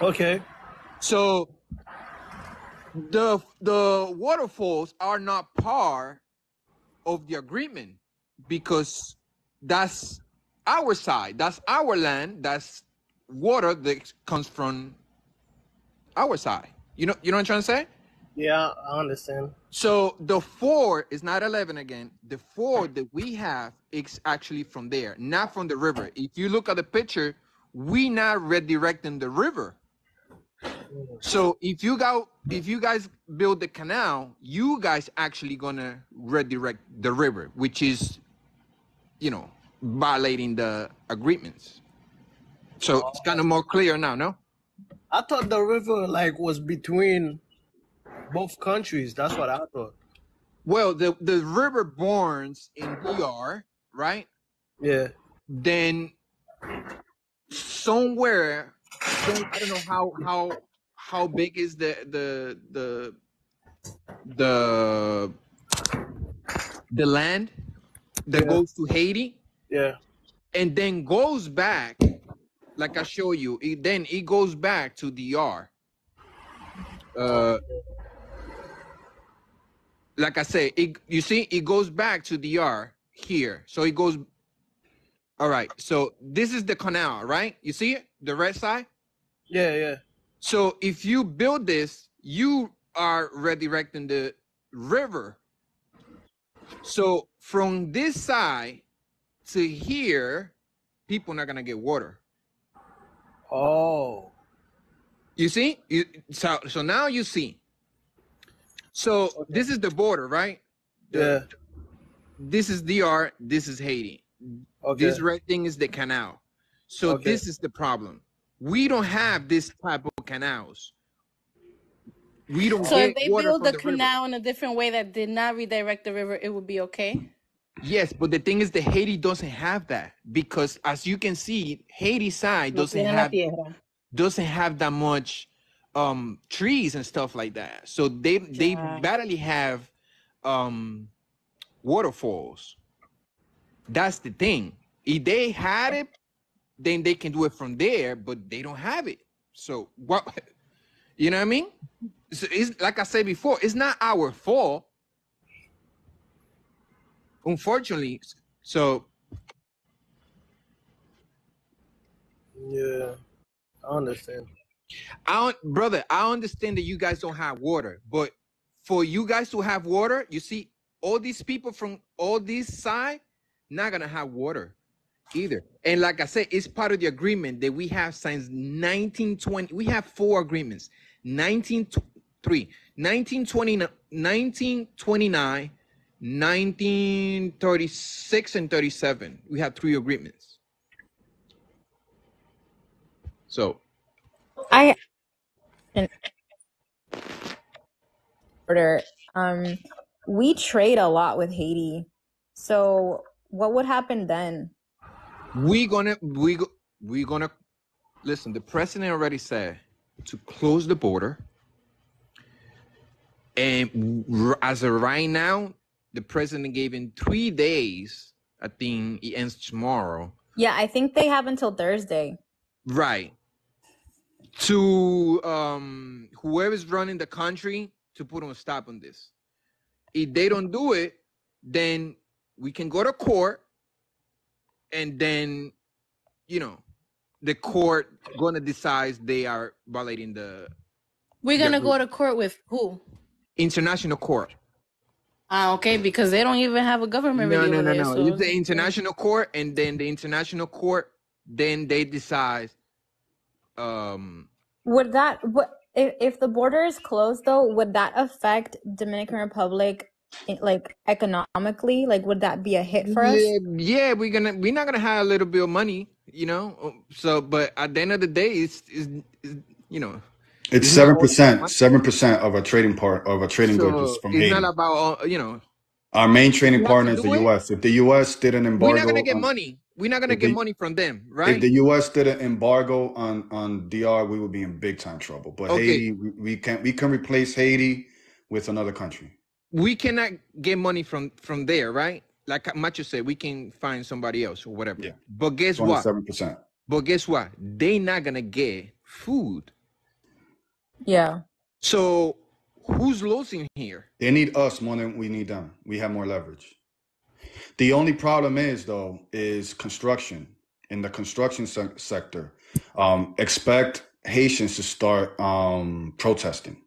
Okay. So the the waterfalls are not part of the agreement because that's our side, that's our land, that's water that comes from our side. You know, you know what I'm trying to say? Yeah, I understand. So the four is not 11 again. The four that we have is actually from there, not from the river. If you look at the picture, we not redirecting the river. So if you go, if you guys build the canal, you guys actually gonna redirect the river, which is, you know, violating the agreements. So it's kind of more clear now, no? I thought the river like was between both countries. That's what I thought. Well, the the river borns in DR, right? Yeah. then somewhere some, I don't know how how how big is the the the the the land that Yeah. goes to Haiti Yeah. and then goes back like I show you it, then it goes back to the DR uh like I say it you see it goes back to the DR here so it goes all right so this is the canal right you see it the red side Yeah, yeah. so if you build this, you are redirecting the river. So from this side to here, people are not gonna get water. Oh, You see? You, so so now you see. So this is the border, right? yeah. The, this is DR. This is Haiti. Okay. This red thing is the canal. So Okay. this is the problem. We don't have this type of canals. We don't So get if they water build from the the river. canal in a different way that did not redirect the river, it would be okay. Yes, but the thing is, the Haiti doesn't have that because, as you can see, Haiti side doesn't have doesn't have that much um trees and stuff like that. So they they barely have um waterfalls. That's the thing. If they had it, then they can do it from there, but they don't have it. So what *laughs* you know what I mean? So it's like I said before, it's not our fault. Unfortunately. So Yeah, I understand. I don't, brother, I understand that you guys don't have water, but for you guys to have water, you see, all these people from all this side not gonna have water either. And like I said, it's part of the agreement that we have since 1920. We have four agreements: 1903, 1920, 1929, 1936, and 37. We have three agreements. So I order. Um, we trade a lot with Haiti. So what would happen then? we gonna we go, we gonna listen. The president already said to close the border, and as of right now, the president gave in three days. I think it ends tomorrow. Yeah, I think they have until Thursday. Right. To um whoever's running the country to put on a stop on this. If they don't do it, then we can go to court and then you know the court gonna decide they are violating the We're gonna go to court with who? international court. Ah, okay, because they don't even have a government No, no, no, no. So It's the international court, and then the international court, then they decide. Um, Would that what if, if the border is closed though, would that affect Dominican Republic like economically? Like would that be a hit for us? Yeah, yeah, we're gonna we're not gonna have a little bit of money, you know. Um, So, but at the end of the day, it's, it's, it's you know, It's it's seven percent. Seven percent of a trading part of a trading goods from it's Haiti. not about you know. Our main trading we have to partner is the it, U.S. If the U.S. did an embargo, we're not gonna get on, money. We're not gonna if get the money from them, right? if the U.S. did an embargo on on DR, we would be in big time trouble. But Okay, Haiti, we, we can we can replace Haiti with another country. we cannot get money from from there, right? Like Macho said, we can find somebody else or whatever. Yeah, But guess what? Seven percent. But guess what? They not gonna get food. Yeah. So who's losing here? They need us more than we need them. We have more leverage. The only problem is though is construction in the construction se- sector. Um, expect Haitians to start um, protesting.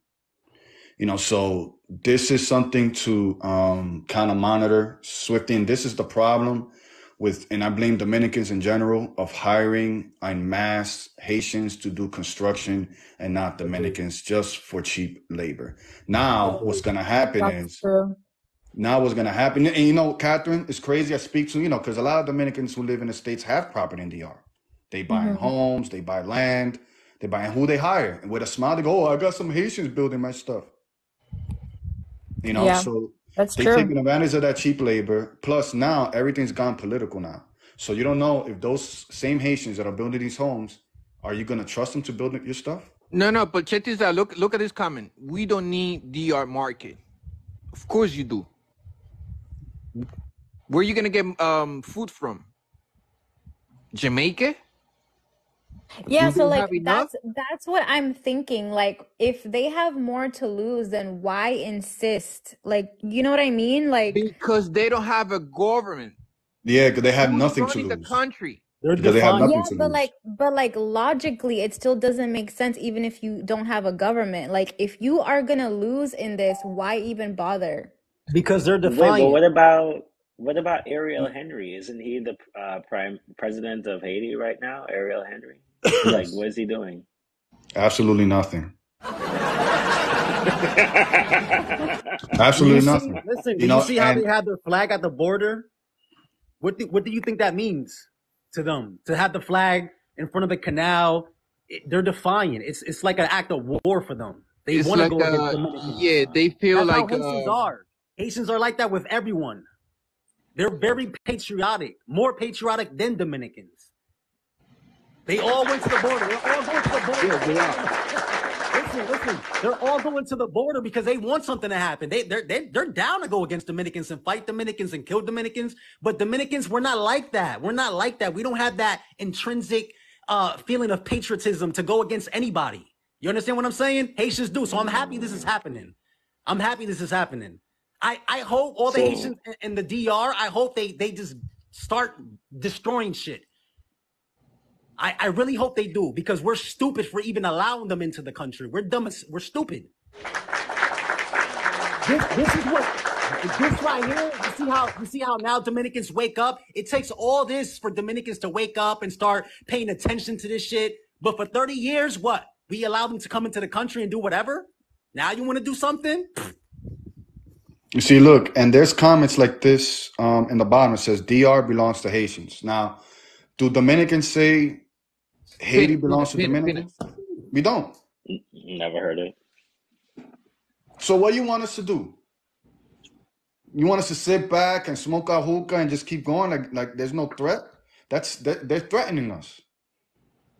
You know, so this is something to um, kind of monitor. Swifty, and this is the problem with, and I blame Dominicans in general of hiring en mass Haitians to do construction and not Dominicans just for cheap labor. Now, what's gonna happen That's is true. Now what's gonna happen, and you know, Catherine, it's crazy. I speak to you know because a lot of Dominicans who live in the states have property in DR. They buying hmm homes, they buy land, they buying who they hire, and with a smile they go, "Oh, I got some Haitians building my stuff." You know, Yeah, so that's they true. taking advantage of that cheap labor. Plus, now everything's gone political now, so you don't know if those same Haitians that are building these homes are you gonna trust them to build your stuff? No, no, but check this out. Look, look at this comment. We don't need DR market. Of course you do. Where are you gonna get um food from? Jamaica? Yeah, Do so like that's that's what I'm thinking. Like if they have more to lose, then why insist? Like, you know what I mean? Like Because they don't have a government. Yeah, because they have Who's nothing to running the country? They're Because they have defined. Yeah, nothing to but lose. like, but like logically, it still doesn't make sense even if you don't have a government. Like, if you are gonna lose in this, why even bother? Because they're Wait, but what about What about Ariel Henry? Isn't he the uh, prime president of Haiti right now? Ariel Henry. *coughs* Like, what is he doing? Absolutely nothing. Do *laughs* you Absolutely see? nothing. Listen, do You you know, see how they have their flag at the border? What do, what do you think that means to them to have the flag in front of the canal? It- they're defying. It's it's like an act of war for them. They It's want to like go against Dominicans. yeah, they feel That's how like Haitians uh are. Haitians are like that with everyone. They're very patriotic, more patriotic than Dominicans. They all went to the border. They're all going to the border. yeah, they are. Listen, listen. They're all going to the border because they want something to happen. They, they're, they, they're down to go against Dominicans and fight Dominicans and kill Dominicans. But Dominicans, we're not like that. We're not like that. We don't have that intrinsic uh, feeling of patriotism to go against anybody. You understand what I'm saying? Haitians do. So I'm happy this is happening. I'm happy this is happening. I, I hope all the So, Haitians in the DR, I hope they, they just start destroying shit. I, I really hope they do because we're stupid for even allowing them into the country. We're dumb as we're stupid. This this is what this right here. You see how you see how now Dominicans wake up. It takes all this for Dominicans to wake up and start paying attention to this shit. But for 30 years, what? We allow them to come into the country and do whatever? Now you want to do something? You see, look, and there's comments like this um, in the bottom. It says DR belongs to Haitians. Now, do Dominicans say Haiti belongs to Dominicans? We don't. never heard it. So what do you want us to do? You want us to sit back and smoke our hookah and just keep going like like there's no threat? That's that they're threatening us.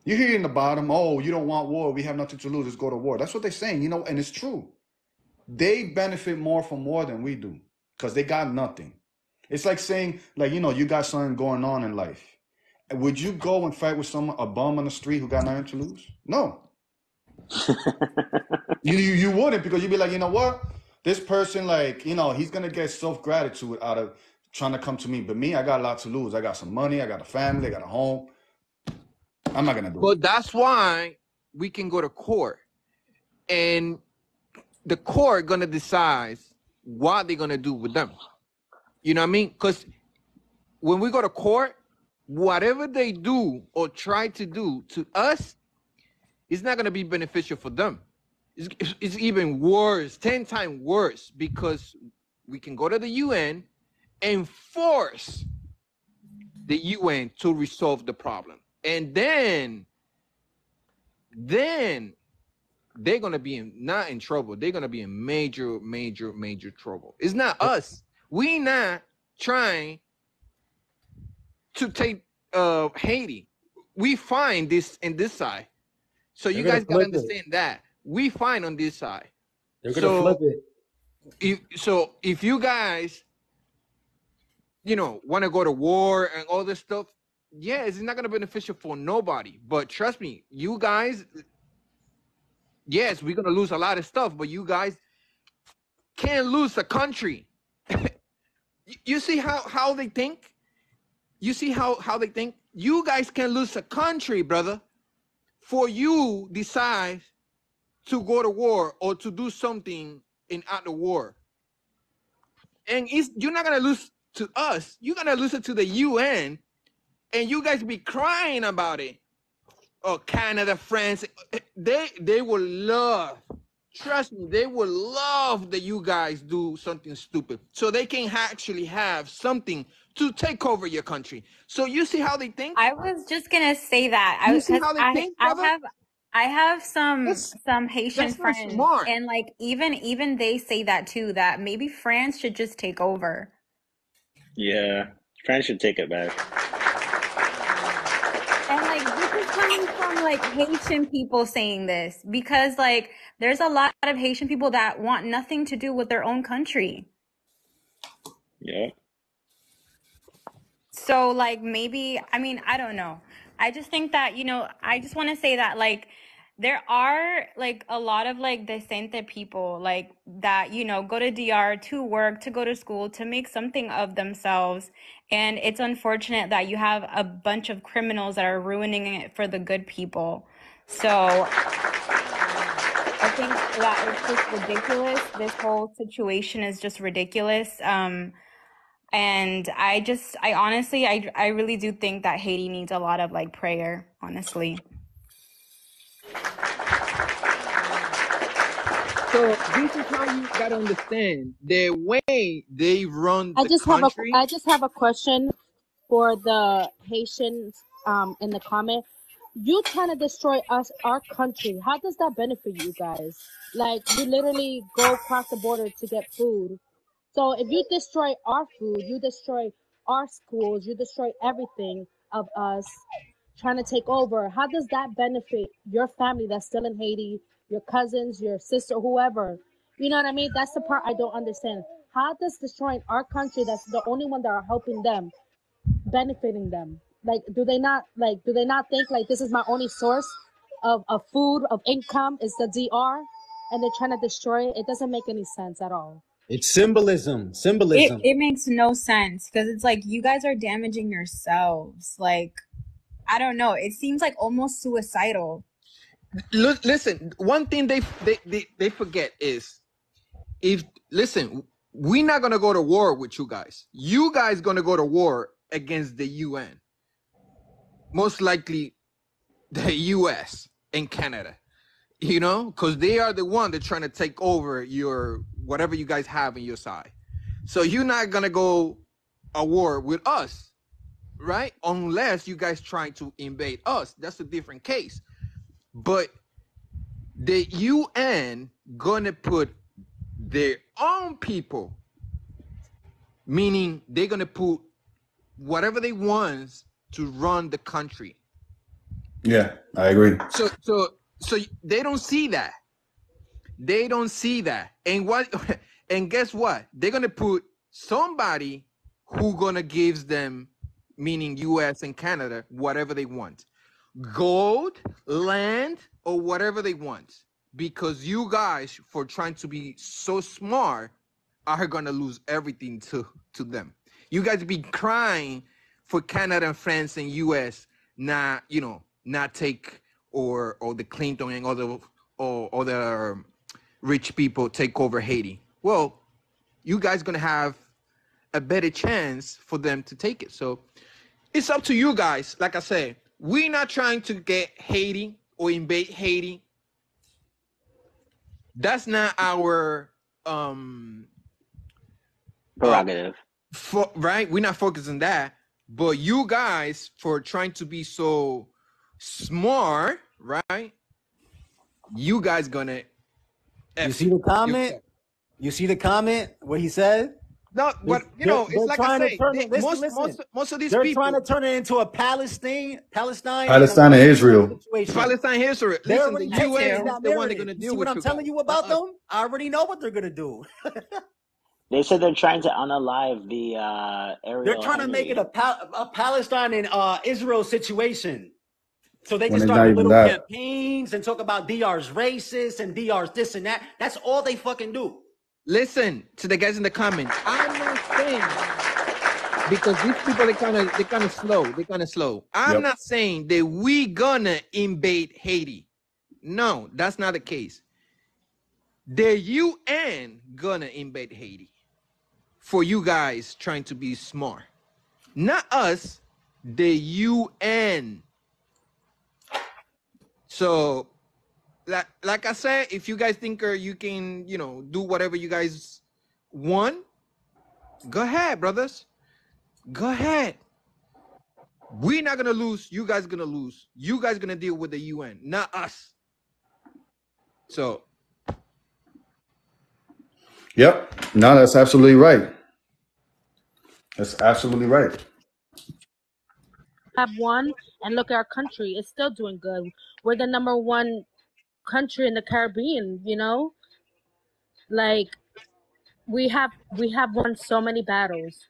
You hear in the bottom, oh, you don't want war. We have nothing to lose. Let's go to war. That's what they're saying, you know, and it's true. They benefit more from war than we do because they got nothing. It's like saying, like, you know, you got something going on in life. Would you go and fight with someone, a bum on the street who got nothing to lose? No. *laughs* You, you you wouldn't because you'd be like, you know what? This person, like, you know, he's gonna get self gratitude out of trying to come to me. But me, I got a lot to lose. I got some money, I got a family, I got a home. I'm not gonna do it. But that's why we can go to court, and the court gonna decide what they're gonna do with them. You know what I mean? Because when we go to court, whatever they do or try to do to us, it's not gonna be beneficial for them. It's, it's even worse, ten times worse, because we can go to the UN and force the UN to resolve the problem. And then, then they're gonna be in not in trouble. They're gonna be in major, major, major trouble. It's not us. We not trying to take uh Haiti. We find this in this side. So you guys gotta flip it. understand that. We find on this side. They're gonna flip So it. if so if you guys you know want to go to war and all this stuff yeah it's not going to be beneficial for nobody but trust me you guys yes we're to lose a lot of stuff but you guys can't lose a country *laughs* You- see how how they think you see how how they think you guys can lose a country brother for you decide to go to war or to do something in at the war and you're not gonna lose to us. You're gonna lose it to the UN, and you guys be crying about it. Oh, Canada, France, they they will love. Trust me, they will love that you guys do something stupid, so they can actually have something to take over your country. So you see how they think? I was just gonna say that. I You was see how they I think, I brother? have I have some That's some Haitian friends smart. and like even even they say that too that maybe France should just take over. Yeah, France should take it back. And like this is coming from like Haitian people saying this because like there's a lot of Haitian people that want nothing to do with their own country. Yeah. So like maybe I mean I don't know. I just think that you know I just want to say that like there are like a lot of like decente people like that you know go to DR to work to go to school to make something of themselves and it's unfortunate that you have a bunch of criminals that are ruining it for the good people. So I think that it's just ridiculous. This whole situation is just ridiculous. Um And I just, I honestly, I, I really do think that Haiti needs a lot of like prayer, honestly. So this is how you gotta understand the way they run the I just have a country. I just have a question for the Haitians um in the comment. You trying to destroy us our country. How does that benefit you guys? Like you literally go across the border to get food. So if you destroy our food, you destroy our schools, you destroy everything of us trying to take over. How does that benefit your family that's still in Haiti, your cousins, your sister, whoever? You know what I mean? That's the part I don't understand. How does destroying our country, that's the only one that are helping them, benefiting them? Like, do they not like? Do they not think like this is my only source of, of food of income is the DR, and they're trying to destroy it? It doesn't make any sense at all. It's symbolism. It, Symbolism. it makes no sense because it's like you guys are damaging yourselves. Like, I don't know. It seems like almost suicidal. Look, listen. One thing they they they, they forget is if listen, we're not gonna go to war with you guys. You guys gonna go to war against the UN. Most likely, the U.S. and Canada. You know, because they are the one that's trying to take over your whatever you guys have in your side. So you're not gonna go a war with us, right? Unless you guys trying to invade us. That's a different case. But the UN gonna put their own people, meaning they're gonna put whatever they want to run the country. Yeah, I agree. So so so they don't see that. They don't see that. And what *laughs* and guess what? They're gonna put somebody who gonna gives them, meaning US and Canada, whatever they want. Gold, land, or whatever they want. Because you guys, for trying to be so smart, are gonna lose everything to, to them. You guys be crying for Canada and France and US not, you know, not take or or the Clinton and other or other rich people take over Haiti. Well, you guys gonna have a better chance for them to take it. So it's up to you guys. Like I said, we're not trying to get Haiti or invade Haiti. That's not our um uh, Prerogative. for, right? We're not focused on that. But you guys, for trying to be so smart, right? You guys gonna You see the comment? You see the comment? What he said? No, They're, what you they're, know, it's they're like I say, they, it. Listen, most listen. most most of these They're trying to turn it into a Palestine, Palestine Palestine and Israel. situation. Palestine Israel. They Listen, the already That taking UN it too. is that the one they're narrative. gonna You deal see what I'm you telling guys, you not about us. them? I already know what they're gonna do. *laughs* They said they're trying to unalive the uh, They're Ariel trying to make it a, Pal- a Palestine and uh, Israel situation. So they can it's start not the even little that. campaigns and talk about DR's racist and DR's this and that. That's all they fucking do. Listen to the guys in the comments. I'm not saying because these people they kind of they kind of slow. They kind of slow. I'm Yep. not saying that we gonna invade Haiti. No, that's not the case. The UN gonna invade Haiti for you guys trying to be smart, not us. The UN. So, like like I said, if you guys think uh, you can, you know, do whatever you guys want, go ahead, brothers. Go ahead. We're not gonna lose. You guys gonna lose. You guys gonna deal with the UN, not us. So Yep. No, that's absolutely right. That's absolutely right. Have one and look at our country. It's still doing good. We're the number one country in the Caribbean, you know? Like we have we have won so many battles.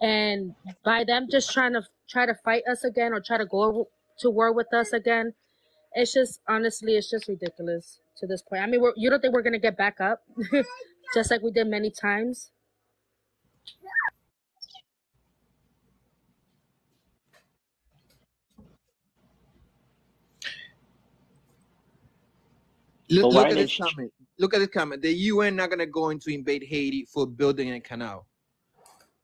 And by them just trying to try to fight us again or try to go to war with us again, it's just honestly it's just ridiculous to this point. I mean, you don't think we're gonna get back up, *laughs* just like we did many times. Look, look at this comment. Look at this comment. The UN not gonna go into invade Haiti for building a canal.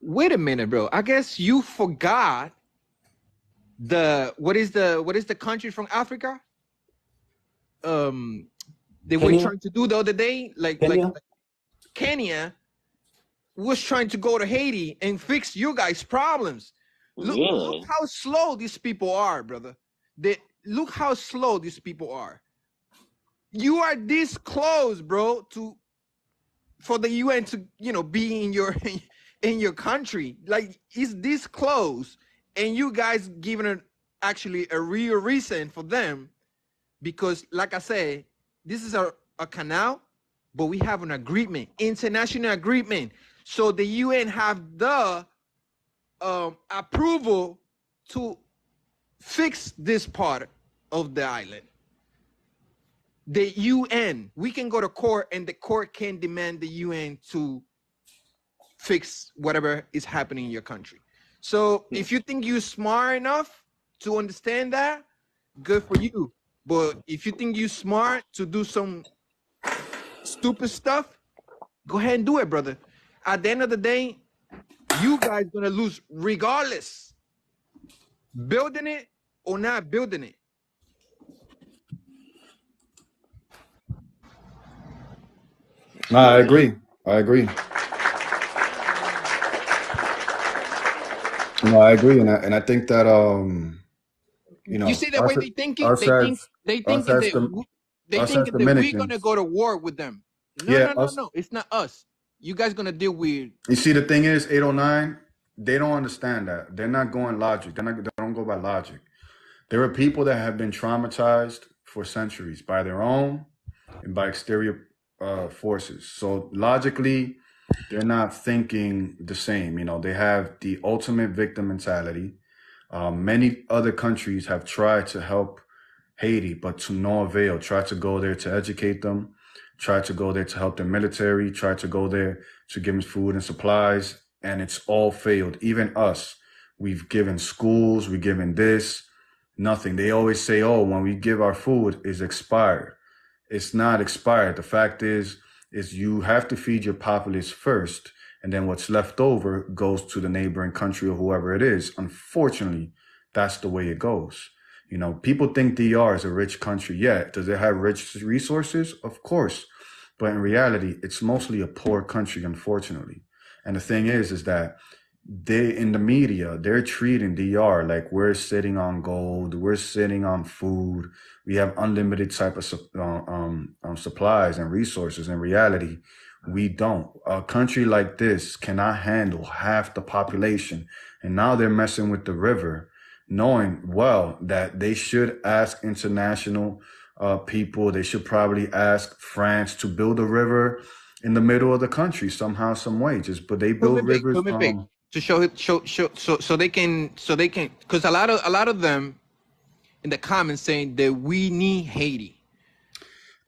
Wait a minute, bro. I guess you forgot the what is the what is the country from Africa? Um, they were trying to do the other day, like like Kenya? Kenya was trying to go to Haiti and fix you guys' problems. Look, Really? look how slow these people are, brother. They look how slow these people are. You are this close, bro, to for the UN to you know be in your *laughs* in your country. Like it's this close, and you guys giving actually a real reason for them, because like I said, this is a, a canal, but we have an agreement, international agreement. So the UN have the um, approval to fix this part of the island. The UN, we can go to court and the court can demand the UN to fix whatever is happening in your country. So hmm. if you think you're smart enough to understand that, good for you. But if you think you're smart to do some stupid stuff, go ahead and do it, brother. At the end of the day, you guys gonna lose regardless. Building it or not building it. I agree. I agree. No, I agree, and I, and I think that um, you know, You see the us, way they thinking? us They think as they us thinking as that w- they us as thinking that we're gonna Dominicans. go to war with them. No, Yeah, no, no, us. no. It's not us. You guys gonna deal with You see, the thing is, 809, they don't understand that. They're not going logic. They're not. They don't go by logic. There are people that have been traumatized for centuries by their own and by exterior uh, forces. So logically, they're not thinking the same. You know, they have the ultimate victim mentality. Um, many other countries have tried to help Haiti, but to no avail. Tried to go there to educate them, tried to go there to help their military, tried to go there to give them food and supplies, and it's all failed. Even us, we've given schools, we've given this, nothing. They always say, oh, when we give our food, is expired. It's not expired. The fact is, is you have to feed your populace first, and then what's left over goes to the neighboring country or whoever it is. Unfortunately, that's the way it goes. You know, people think DR is a rich country. Yeah, does it have rich resources? Of course. But in reality, it's mostly a poor country, unfortunately. And the thing is, is that they in the media they're treating DR like we're sitting on gold, we're sitting on food, we have unlimited type of uh, um, um, supplies and resources. In reality, we don't. A country like this cannot handle half the population, and now they're messing with the river, knowing well that they should ask international uh, people. They should probably ask France to build a river in the middle of the country somehow, some way. Just but they build rivers. put me big Um, to show it, show, show, so so they can, so they can, because a lot of a lot of them in the comments saying that we need Haiti,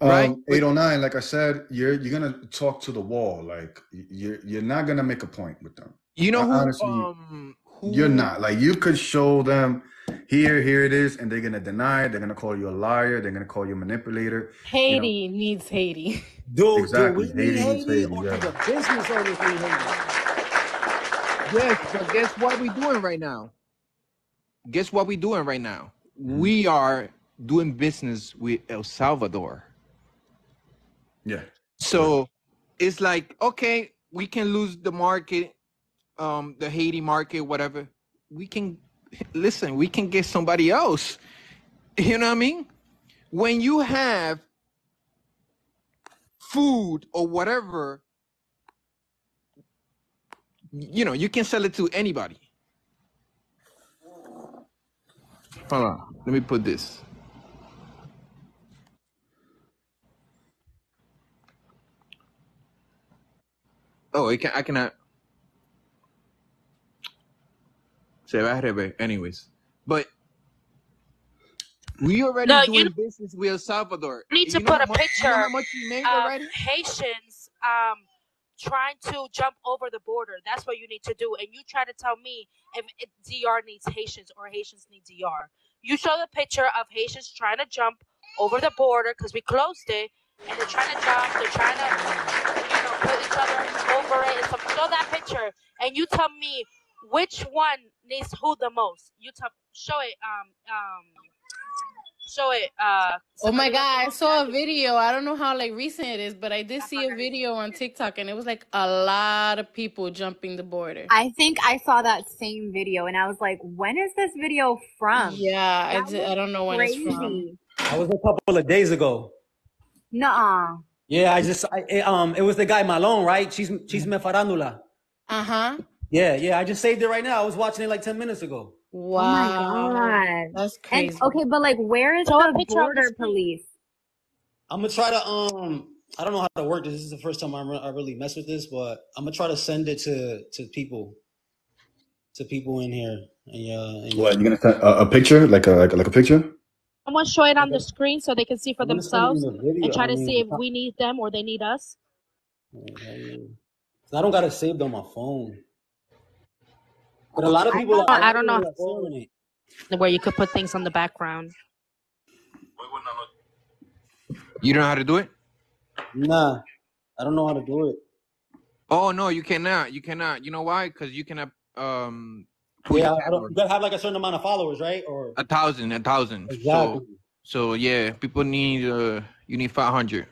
right? Um, 809, like I said, you're you're gonna talk to the wall. Like you're you're not gonna make a point with them. you know I, who, honestly, um, you're not. Like you could show them here, here it is, and they're gonna deny it. They're gonna call you a liar. They're gonna call you a manipulator. You know, Haiti needs Haiti. Do do exactly. we need Haiti Haiti Haiti. or do Yeah. the business owners need Haiti? Yes, *laughs* but guess what we doing right now? Guess what we doing right now? Mhm. We are doing business with El Salvador. Yeah. So it's like, okay, we can lose the market, um, the Haiti market, whatever. We can listen, we can get somebody else. *laughs* You know what I mean? When you have food or whatever, you know, you can sell it to anybody. Hold on, let me put this. Oh, I can I cannot se va a. Anyways, but we already No, doing business with El Salvador. need to You know put a much you know picture much we made of already? Haitians um trying to jump over the border. That's what you need to do. And you try to tell me if DR needs Haitians or Haitians need DR. You show the picture of Haitians trying to jump over the border because we closed it, and they're trying to jump. They're trying to, you know, put each other over it. And stuff. Show that picture, and you tell me which one needs who the most. You tell show it um um show it uh Oh my god, I saw a video. I don't know how like recent it is, but I did see a video on TikTok and it was like a lot of people jumping the border. I think I saw that same video and I was like, when is this video from? Yeah, I, That I don't know when it's from. crazy. That was a couple of days ago. Nuh-uh. Yeah, I just I, it, um it was the guy Malone, right? She's she's me farandula. Uh-huh. Yeah, yeah. I just saved it right now. I was watching it like ten minutes ago. Oh my Wow. god. That's And crazy. okay, but like where is show the picture on the border police? I'm gonna try to um I don't know how to work this. This is the first time I'm, re- I really mess with this, but I'm gonna try to send it to to people to people in here. And yeah, and What you gonna send a, a picture like a like, a- like a picture? Someone show it on the screen so they can see for I'm themselves video. and try I to mean, see if we need them or they need us. I don't got it saved on my phone. But a lot of I people don't, are I don't know are it. where you could put things on the background. You don't know how to do it? Nah, I don't know how to do it. Oh no, you cannot. You cannot. You know why? Because you cannot um put Yeah, your I don't, camera. you gotta have like a certain amount of followers, right? Or A thousand, a thousand. exactly. So so yeah, people need uh you need five hundred.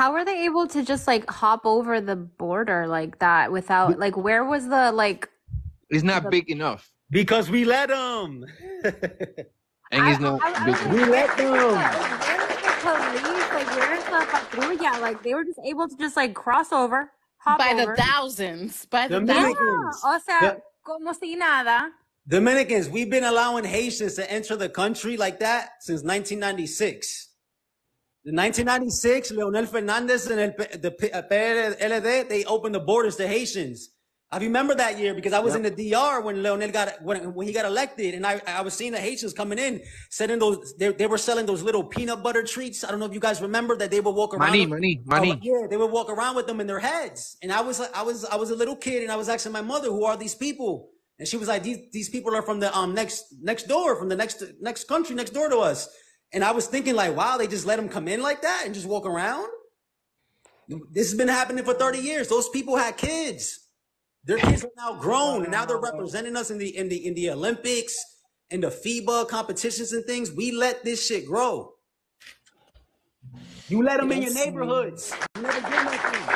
How were they able to just like hop over the border like that without like where was the like It's not the big enough. Because we let them. *laughs* And I it's not I, I big was like, we enough. let where's the, like, where's the them. police? Like where's the patrulla? Like they were just able to just like cross over, hop By the thousands. By the Yeah. thousands. Dominicans. O sea, The como si nada. Dominicans, we've been allowing Haitians to enter the country like that since 1996. In 1996, Leonel Fernandez and el, the P- uh, PLD, they opened the borders to Haitians. I remember that year because I was Yep. in the DR when Leonel got when, when he got elected, and I I was seeing the Haitians coming in, selling those. They, they were selling those little peanut butter treats. I don't know if you guys remember that they would walk around. Money, with- money, Oh, money. yeah, they would walk around with them in their heads, and I was I was I was a little kid, and I was asking my mother, "Who are these people?" And she was like, "These these people are from the um next next door, from the next next country next door to us." And I was thinking like, "Wow, they just let them come in like that and just walk around." This has been happening for thirty years. Those people had kids. Their kids are now grown, and now they're representing us in the in the in the Olympics, in the FIBA competitions and things. We let this shit grow. You let them in your neighborhoods. You never did nothing.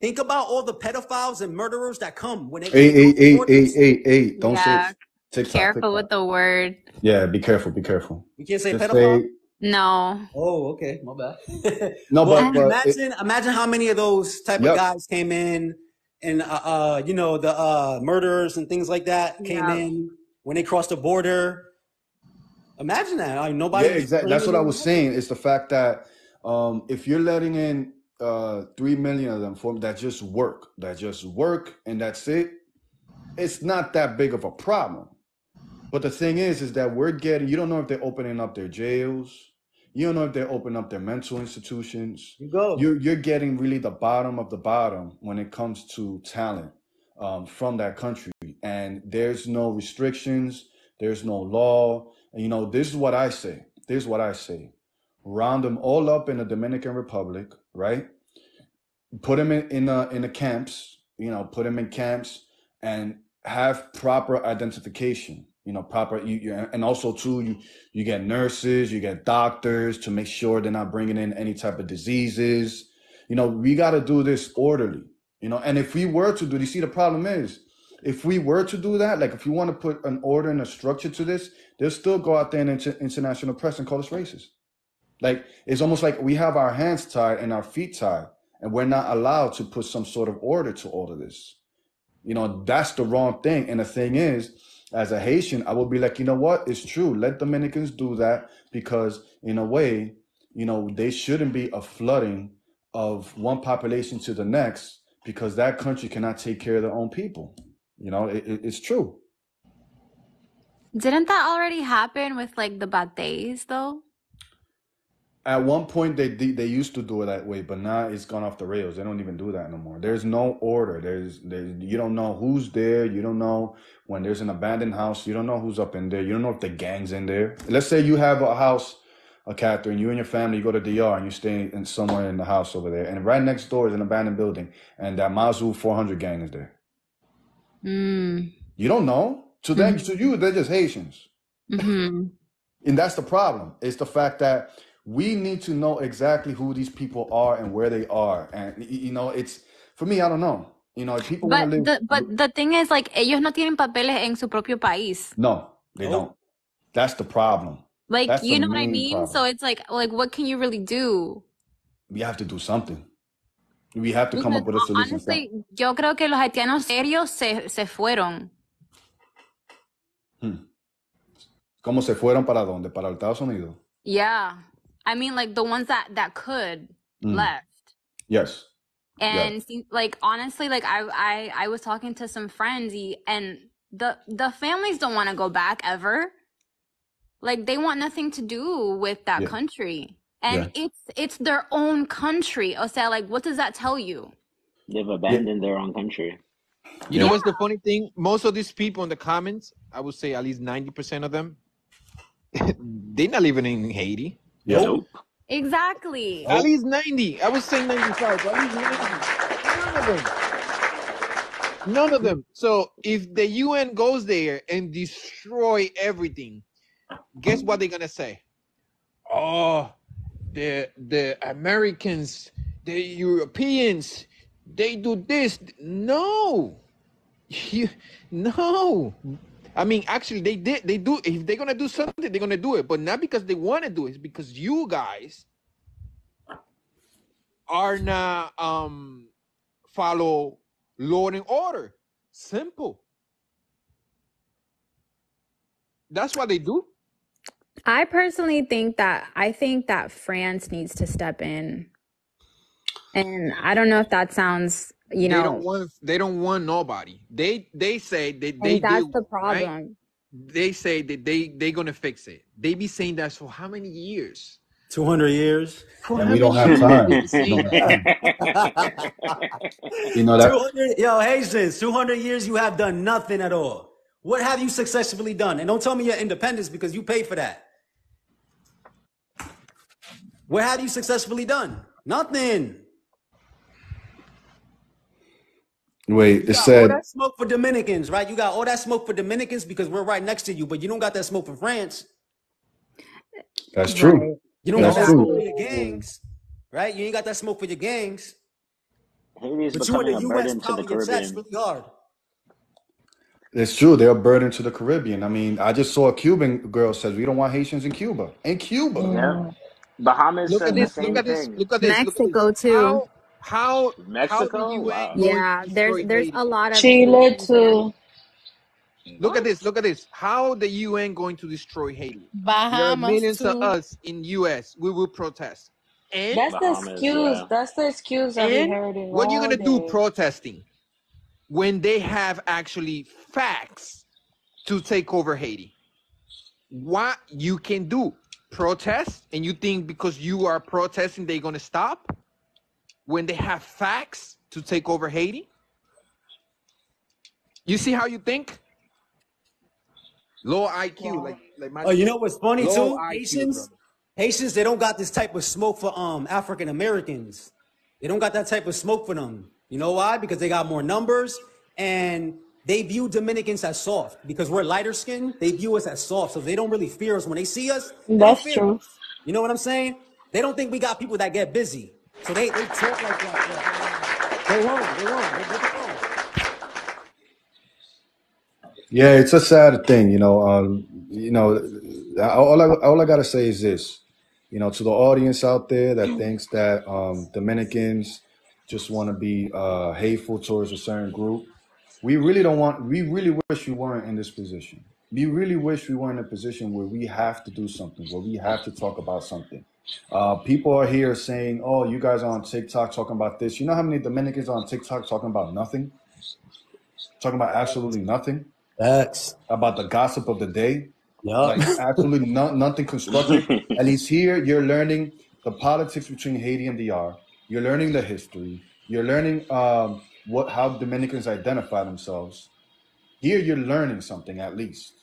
Think about all the pedophiles and murderers that come when they Hey, when hey, they hey, cross hey, borders. hey, hey! Don't Yeah, say TikTok, careful with the word. Yeah, be careful, be careful. We can't say Just pedophile. say No. Oh, okay, my bad. *laughs* no, well, but but it, imagine imagine how many of those type of guys came in, and uh, uh you know the uh murderers and things like that came Yeah. in when they crossed the border. Imagine that. Like, Yeah, nobody was exactly. That's what I was saying. It's the fact that um, if you're letting in uh, three million of them for that just work, that just work, and that's it, it's not that big of a problem. But the thing is, is that we're getting. You don't know if they're opening up their jails. You don't know if they're opening up their mental institutions. You go. You're you're getting really the bottom of the bottom when it comes to talent um, from that country, and there's no restrictions. There's no law. And, you know, this is what I say. This is what I say. Round them all up in the Dominican Republic, right? Put them in in the in the camps. You know, put them in camps and have proper identification. You know, proper. You, you and also too, you you get nurses, you get doctors to make sure they're not bringing in any type of diseases. You know, we got to do this orderly. You know, and if we were to do, you see, the problem is, if we were to do that, like if you want to put an order and a structure to this, they'll still go out there in inter- international press and call us racist. Like it's almost like we have our hands tied and our feet tied, and we're not allowed to put some sort of order to all of this. You know, that's the wrong thing. And the thing is, as a Haitian, I would be like, you know what? It's true. Let Dominicans do that because, in a way, you know, they shouldn't be a flooding of one population to the next because that country cannot take care of their own people. You know, it, it- it's true. Didn't that already happen with like the bateyes though? At one point, they they they used to do it that way, but now it's gone off the rails. They don't even do that no more. There's no order. There's there's you don't know who's there. You don't know when there's an abandoned house. You don't know who's up in there. You don't know if the gang's in there. Let's say you have a house a Catherine, you and your family you go to DR and you stay in somewhere in the house over there, and right next door is an abandoned building, and that Mawozo 400 gang is there. Mm. You don't know. To them, to you, they're just Haitians. hmm And that's the problem. It's the fact that we need to know exactly who these people are and where they are. And you know, it's for me, I don't know. You know, if people want But to live, the but the thing is, like, ellos no tienen papeles en su propio país. no, they don't. That's the problem. Like, That's you know what I mean? problem. So it's like, like, what can you really do? We have to do something. We have to come Because up with a solution. honestly, yo creo que los haitianos serios se, se fueron. Hmm. ¿Cómo se fueron para dónde? Para Estados Unidos. Yeah. I mean, like the ones that that could Mm. left. Yes. And see, like honestly, like I I I was talking to some friends and the the families don't want to go back ever. Like they want nothing to do with that Yeah. country. And Yeah. it's it's their own country. O sea, like what does that tell you? They've abandoned their own country. You know what's the funny thing? Most of these people in the comments, I would say at least 90% of them, *laughs* they're not living in Haiti. Yeah. Nope. Exactly. At least 90. I was saying 95. but At least 90. None of them. None of them. So if the UN goes there and destroy everything, guess what they're gonna say? Oh, the the Americans, the Europeans, they do this. No, you, *laughs* no. I mean, actually, they did. They do. If they're gonna do something, they're gonna do it, but not because they want to do it. It's because you guys are not um follow law and order. Simple. That's what they do. I personally think that I think that France needs to step in. And I don't know if that sounds, you know they know, don't want. They don't want nobody. They they say that they and that's do, the right? problem. They say that they they gonna fix it. They be saying that for how many years? 200 years. For And how we don't many have years time. they be We saying don't that? have *laughs* *laughs* time. You know that 200, yo, Haitians, 200 years you have done nothing at all. What have you successfully done? And don't tell me your independence because you paid for that. What have you successfully done? Nothing. Wait, You it got all said that smoke for Dominicans, right? You got all that smoke for Dominicans because we're right next to you, but you don't got that smoke for France. that's true. You don't got That's that smoke for your gangs, right? You ain't got that smoke for your gangs. Haiti is But you in becoming the a U.S. burden to the counting your checks Caribbean. really hard. It's true. They're a burden to the Caribbean. I mean, I just saw a Cuban girl says we don't want Haitians in Cuba. In Cuba. Yeah. Bahamas Look at the this. Look same at this. thing. Look at this. Look at this. Mexico too. How how how the Mexico? UN Wow. Yeah, there's there's a lot of Chile too. Look at this. Look at this. How the UN going to destroy Haiti? There are Bahamas millions of us in US. We will protest. And That's the excuse. yeah. That's the excuse that we and heard it what you gonna do protesting when they have actually facts to take over Haiti? What you can do? Protest, and you think because you are protesting they're gonna stop when they have facts to take over Haiti? You see how you think? Low IQ, like like my Oh, you know what's funny low too? IQ, Haitians, brother. Haitians, they don't got this type of smoke for um African Americans. They don't got that type of smoke for them. You know why? Because they got more numbers and they view Dominicans as soft because we're lighter skinned. They view us as soft, so they don't really fear us when they see us. That's fear true. us. You know what I'm saying? They don't think we got people that get busy, so they they talk like that. They won't. They won't. They, they won't. Yeah, it's a sad thing, you know. Um, you know, all I, all I gotta say is this, you know, to the audience out there that thinks that um, Dominicans just want to be uh, hateful towards a certain group. We really don't want. We really wish we weren't in this position. We really wish we weren't in a position where we have to do something, where we have to talk about something. Uh, people are here saying, "Oh, you guys are on TikTok talking about this." You know how many Dominicans are on TikTok talking about nothing, talking about absolutely nothing Facts. about the gossip of the day, Yup. like absolutely no, nothing constructive. *laughs* At least here, you're learning the politics between Haiti and DR. You're learning the history. You're learning um, what how Dominicans identify themselves. Here, you're learning something at least.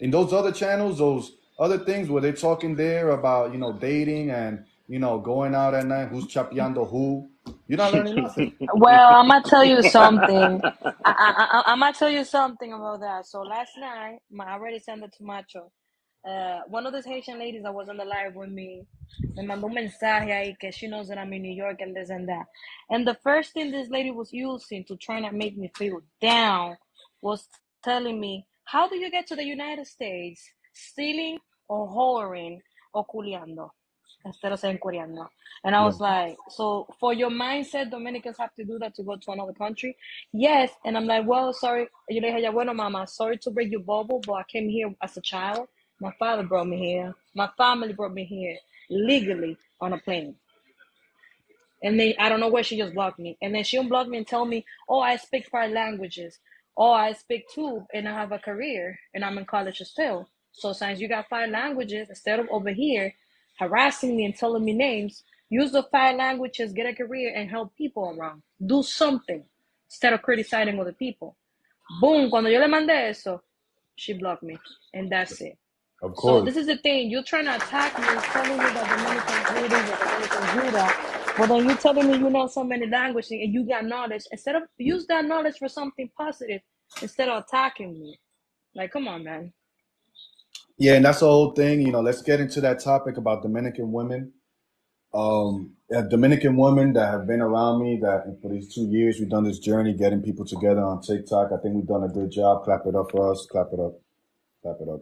In those other channels, those other things where they're talking there about you know dating and you know going out at night, who's chapeando who. You're not learning nothing. *laughs* Well, I'm gonna tell you something. I, I'm gonna tell you something about that. So last night, my, I already sent it to Macho. Uh, one of those Haitian ladies that was on the live with me, me mandó un mensaje ahí que she knows that I'm in New York and this and that. And the first thing this lady was using to try to make me feel down was telling me, "How do you get to the United States stealing or whoring or culiando?" instead of saying coreano. And I Yeah. was like, so for your mindset, Dominicans have to do that to go to another country? Yes. And I'm like, well, sorry. Yo le dije, "Ya, bueno, mama, sorry to break your bubble, but I came here as a child. My father brought me here. My family brought me here legally on a plane. And then I don't know where she just blocked me. And then she unblocked me and tell me, oh, I speak five languages. Oh, I speak two and I have a career and I'm in college still. So since you got five languages, instead of over here harassing me and telling me names, use the five languages, get a career and help people around. Do something instead of criticizing other people. Boom, cuando yo le mandé eso, she blocked me. And that's it. Of course. So this is the thing. You're trying to attack me, telling me that Dominican Haiti or Dominican do that. But then you're telling me you know so many languages and you got knowledge. Instead of use that knowledge for something positive instead of attacking me. Like, come on, man. Yeah, and that's the whole thing. You know, let's get into that topic about Dominican women. Um, uh, Dominican women that have been around me that for these two years we've done this journey getting people together on TikTok. I think we've done a good job. Clap it up for us. Clap it up. Clap it up.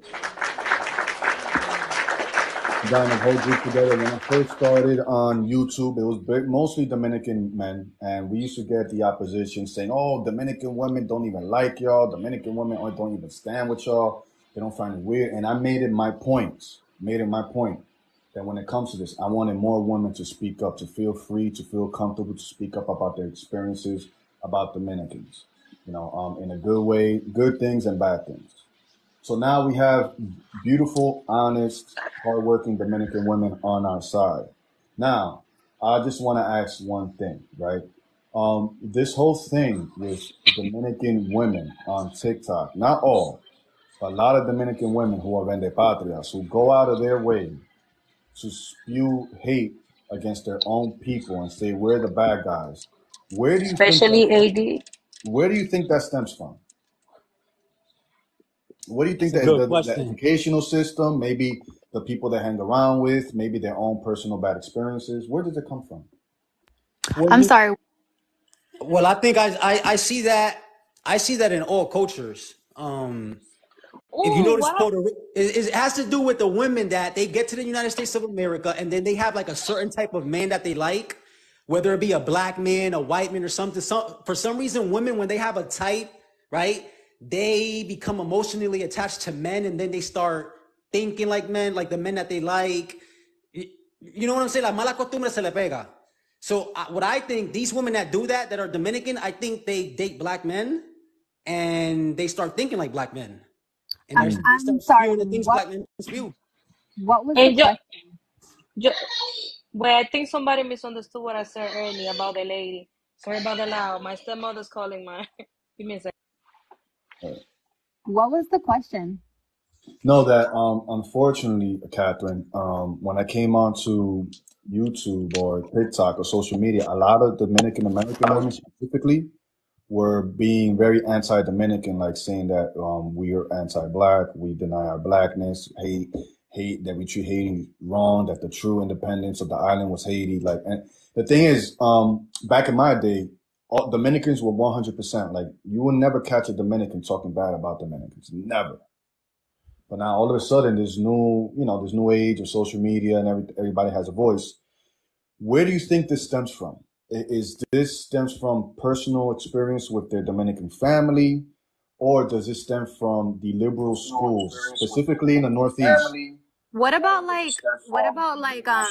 Gotten a whole group together. When I first started on YouTube, it was big, mostly Dominican men, and we used to get the opposition saying, "Oh, Dominican women don't even like y'all. Dominican women don't even stand with y'all. They don't find it weird." And I made it my point, made it my point that when it comes to this, I wanted more women to speak up, to feel free, to feel comfortable to speak up about their experiences about the Dominicans, you know, um, in a good way, good things and bad things. So now we have beautiful, honest, hardworking Dominican women on our side. Now, I just want to ask one thing, right? Um, this whole thing with Dominican women on TikTok, not all, a lot of Dominican women who are vende patrias, who go out of their way to spew hate against their own people and say we're the bad guys. Where do you think Especially that, AD. where do you think that stems from? What do you think That's that the, the educational system, maybe the people they hang around with, maybe their own personal bad experiences? Where does it come from? Well, I'm you, sorry. well, I think I, I I see that I see that in all cultures. Um, if you notice what? Puerto Rico, it, it has to do with the women that they get to the United States of America and then they have like a certain type of man that they like, whether it be a black man, a white man, or something. Some for some reason, women when they have a type, right, they become emotionally attached to men and then they start thinking like men, like the men that they like. You, you know what I'm saying? La mala costumbre se le pega. So uh, what I think these women that do that, that are Dominican, I think they date black men and they start thinking like black men. And I'm, they're, Mm. they I'm sorry. the things What black men spew. what was the And yo, question? yo, well, I think somebody misunderstood what I said earlier about the lady. Sorry about the loud. My stepmother's calling my. *laughs* Give me a second. What was the question? No, that um, unfortunately, Catherine, um, when I came onto YouTube or TikTok or social media, a lot of Dominican American women specifically were being very anti-Dominican, like saying that um, we are anti-black, we deny our blackness, hate, hate that we treat Haiti wrong, that the true independence of the island was Haiti. Like, and the thing is, um, back in my day, all, Dominicans were 100%. Like, you will never catch a Dominican talking bad about Dominicans, never. But now all of a sudden, there's new, you know, there's new age of social media, and every, everybody has a voice. Where do you think this stems from? I- Is this stems from personal experience with their Dominican family, or does it stem from the liberal schools, specifically in the Northeast? What about like what about like um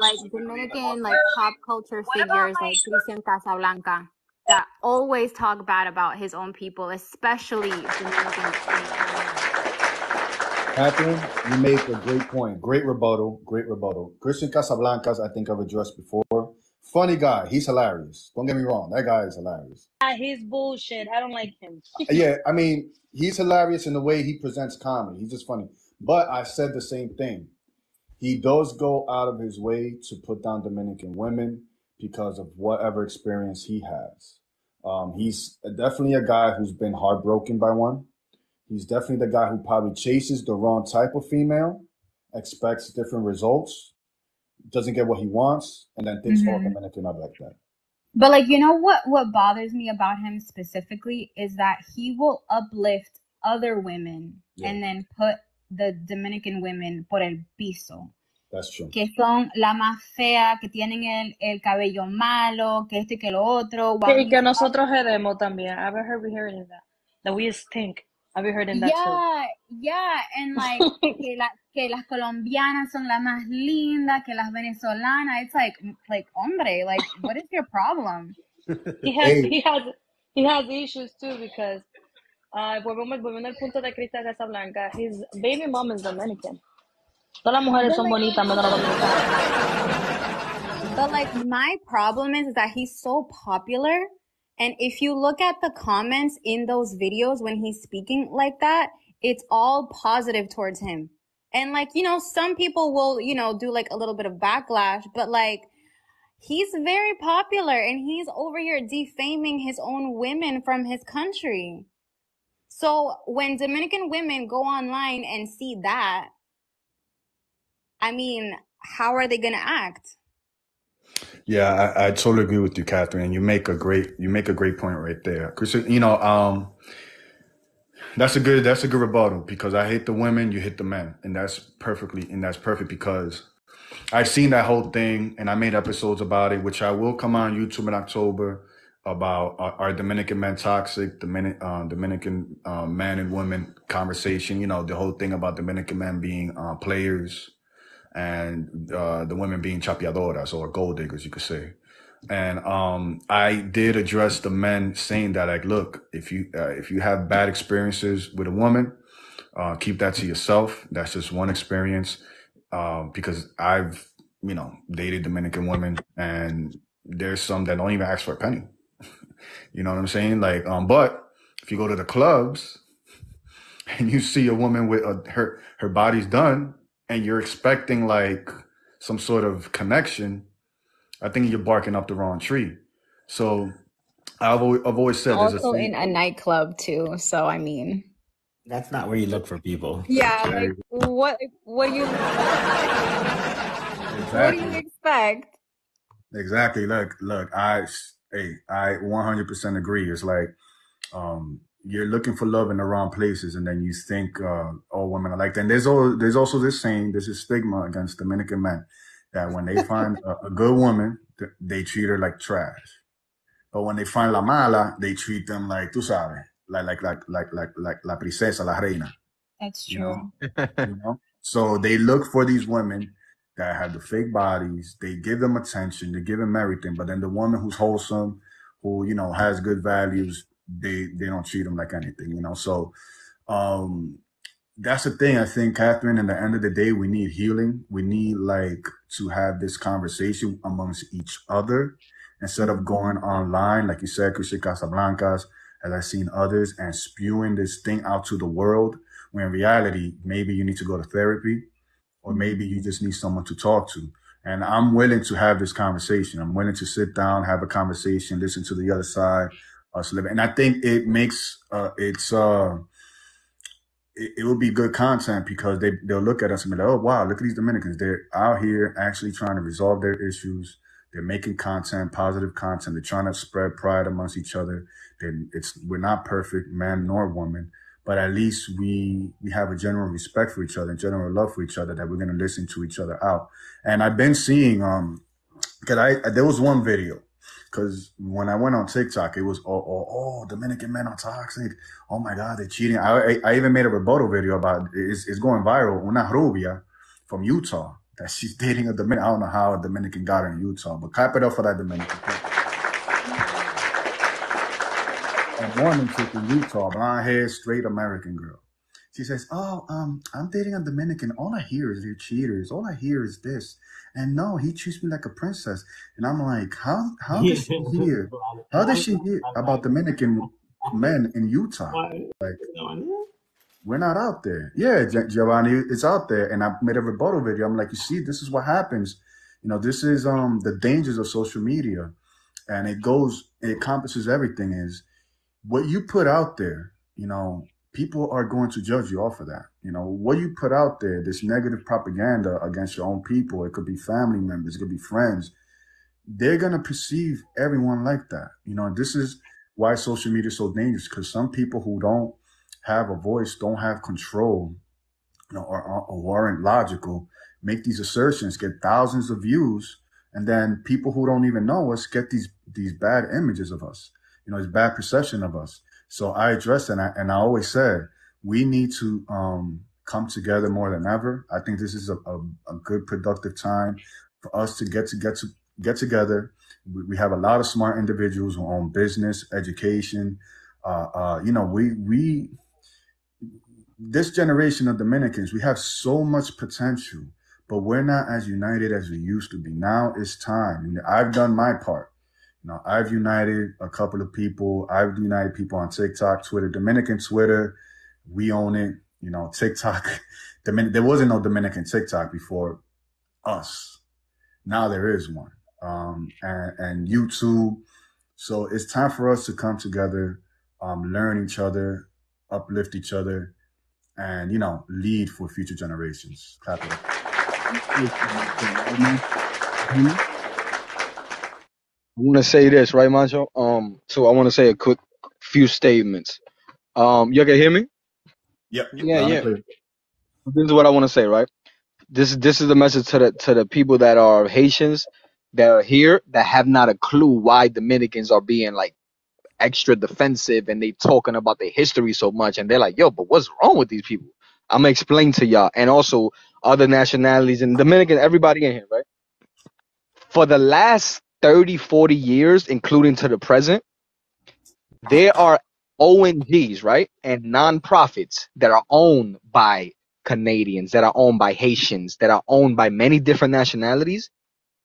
like Dominican like pop culture figures like Christian Casablanca that always talk bad about his own people, especially Dominican. Catherine, you make a great point. Great rebuttal. Great rebuttal. Christian Casablancas, I think I've addressed before. Funny guy. He's hilarious. Don't get me wrong. That guy is hilarious. Ah, He's bullshit. I don't like him. Yeah, I mean, he's hilarious in the way he presents comedy. He's just funny. But I said the same thing. He does go out of his way to put down Dominican women because of whatever experience he has. Um, he's definitely a guy who's been heartbroken by one. He's definitely the guy who probably chases the wrong type of female, expects different results, doesn't get what he wants, and then thinks all hmm Dominican are like that. But like, you know what what bothers me about him specifically is that he will uplift other women Yeah, and then put the Dominican women por el piso, that's true. que son la más fea, que tienen el, el cabello malo, que esto y que lo otro, Que, y que nosotros hedemos también. I've heard we heard that. That we stink. I've heard in that too. Yeah, yeah, and like *laughs* que, la, que las colombianas son las más lindas, que las venezolanas. It's like, like, hombre, like, what is your problem? He has Hey, he has he has issues too because uh volvemos volviendo al punto de Cristian Casablanca, his baby mom is Dominican. Todas las mujeres son like, bonitas menos las dominicanas. but like, my problem is, is that he's so popular. And if you look at the comments in those videos when he's speaking like that, it's all positive towards him. And like, you know, some people will, you know, do like a little bit of backlash, but like, he's very popular and he's over here defaming his own women from his country. So when Dominican women go online and see that, I mean, how are they going to act? Yeah, I, I totally agree with you, Catherine. And you make a great you make a great point right there. Cause you know, um, that's a good that's a good rebuttal because I hate the women, you hit the men, and that's perfectly and that's perfect because I've seen that whole thing and I made episodes about it, which I will come on YouTube in October about are, are Dominican men toxic, Dominic, uh, Dominican uh, man and women conversation. You know, the whole thing about Dominican men being uh, players and uh, the women being chapeadoras or gold diggers, you could say. And um, I did address the men saying that, like, look, if you uh, if you have bad experiences with a woman, uh, keep that to yourself. That's just one experience. Um, because I've, you know, dated Dominican women, and there's some that don't even ask for a penny. *laughs* You know what I'm saying? Like, um, but if you go to the clubs *laughs* and you see a woman with a, her her body's done, and you're expecting like some sort of connection, I think you're barking up the wrong tree. So I've always, I've always said there's a Also in a nightclub too. So I mean, That's not where you look for people. yeah, Yeah, like what what do you what do you expect? Exactly. Look, look, I, hey, I 100% agree. It's like, um, you're looking for love in the wrong places, and then you think uh, all women are like that. And there's all, there's also this saying, there's a stigma against Dominican men that when they find a, a good woman, th- they treat her like trash. But when they find la mala, they treat them like tú sabes, like like like like like like la princesa, la reina. That's You know, true. you know. So they look for these women that have the fake bodies. They give them attention. They give them everything. But then the woman who's wholesome, who you know has good values, they they don't treat them like anything. You know. So um, that's the thing. I think, Catherine. In the end of the day, we need healing. We need like to have this conversation amongst each other instead of going online, like you said, Christian Casablancas, as I've seen others, and spewing this thing out to the world. When in reality, maybe you need to go to therapy, or maybe you just need someone to talk to. And I'm willing to have this conversation. I'm willing to sit down, have a conversation, listen to the other side, us live. And I think it makes uh, it's uh, it, it will be good content because they they'll look at us and be like, oh wow, look at these Dominicans. They're out here actually trying to resolve their issues. They're making content, positive content. They're trying to spread pride amongst each other. Then it's we're not perfect, man nor woman, but at least we we have a general respect for each other, and general love for each other that we're gonna listen to each other out. And I've been seeing um, cause I there was one video. Cause when I went on TikTok, it was oh oh oh Dominican men are toxic. Oh my God, they're cheating. I I, I even made a rebuttal video about it's, it's going viral. Una rubia from Utah that she's *laughs* dating a Dominican. I don't know how a Dominican got her in Utah, but clap it up for that Dominican. A woman chick in Utah, blonde hair, straight American girl. She says, "Oh, um, I'm dating a Dominican. All I hear is they're cheaters. All I hear is this, and no, he treats me like a princess." And I'm like, "How? How does she *laughs* hear? How does she hear about Dominican men in Utah? Like, We're not out there. Yeah, Giovanni, it's out there. And I made a rebuttal video. I'm like, you see, this is what happens. You know, this is um the dangers of social media. And it goes, it encompasses everything is what you put out there, you know, people are going to judge you off of that. You know, what you put out there, this negative propaganda against your own people, it could be family members, it could be friends, they're going to perceive everyone like that. You know, this is why social media is so dangerous because some people who don't have a voice, don't have control, you know, or, or, aren't logical, make these assertions, get thousands of views, and then people who don't even know us get these these bad images of us. You know, this bad perception of us. So I address and I and I always said we need to um, come together more than ever. I think this is a, a, a good productive time for us to get to get to get together. We, we have a lot of smart individuals who own business, education. Uh, uh, you know, we we this generation of Dominicans, we have so much potential, but we're not as united as we used to be. Now it's time. I've done my part. You know, I've united a couple of people. I've united people on TikTok, Twitter, Dominican Twitter. We own it. You know, TikTok. *laughs* Domin- there wasn't no Dominican TikTok before us. Now there is one. Um, and, and YouTube. So it's time for us to come together, um, learn each other, uplift each other, and you know, lead for future generations. Clap it up. I want to say this, right, Macho? Um, so I want to say a quick few statements. Um, you can hear me? Yep. Yeah, Loud and yeah. clear. This is what I want to say, right? This this is the message to the to the people that are Haitians that are here that have not a clue why Dominicans are being like extra defensive and they talking about their history so much and they're like, yo, but what's wrong with these people? I'm gonna explain to y'all and also other nationalities and Dominican, everybody in here, right? For the last 30, 40 years, including to the present, there are ONGs, right? And nonprofits that are owned by Canadians, that are owned by Haitians, that are owned by many different nationalities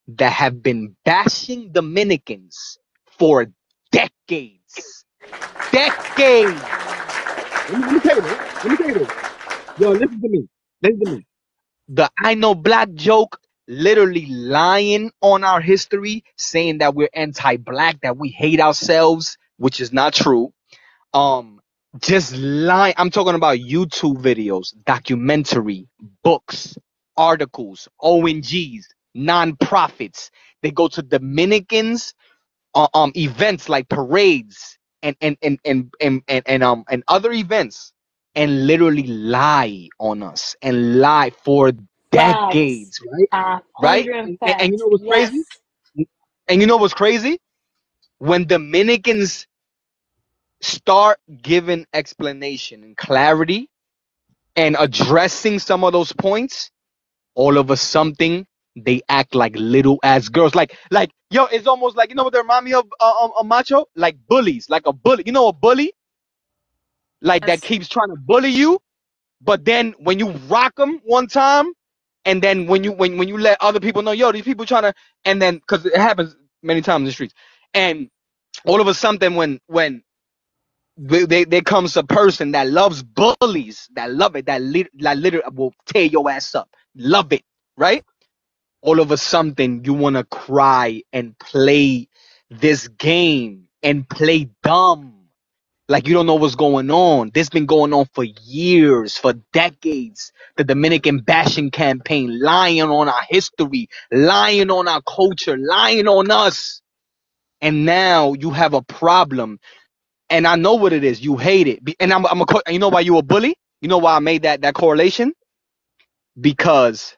that have been bashing Dominicans for decades. Decades. Let me, let me tell you this. Let me tell you this. Yo, listen to me. Listen to me. The I know black joke literally lying on our history, saying that we're anti-black, that we hate ourselves, which is not true. Um, just lying. I'm talking about YouTube videos, documentary, books, articles, ONGs, non-profits. They go to Dominicans, uh, um, events like parades and and and and and, and, and um and other events, and literally lie on us and lie for. Decades, right? A Right? And, and you know what's crazy? And you know what's crazy? When Dominicans start giving explanation and clarity and addressing some of those points, all of a something they act like little ass girls. Like, like, yo, it's almost like you know what they remind me of, uh, um, a macho, like bullies, like a bully. You know, a bully, like that keeps trying to bully you, but then when you rock them one time, and then when you when when you let other people know, yo, these people trying to, and then because it happens many times in the streets, and all of a sudden when when they, there comes a person that loves bullies, that love it, that, lit, that literally will tear your ass up, love it, right? All of a sudden, you want to cry and play this game and play dumb. Like you don't know what's going on. This has been going on for years, for decades. The Dominican bashing campaign, lying on our history, lying on our culture, lying on us. And now you have a problem and I know what it is. You hate it, and I'm, I'm a, you know why you a bully? You know why I made that that correlation? Because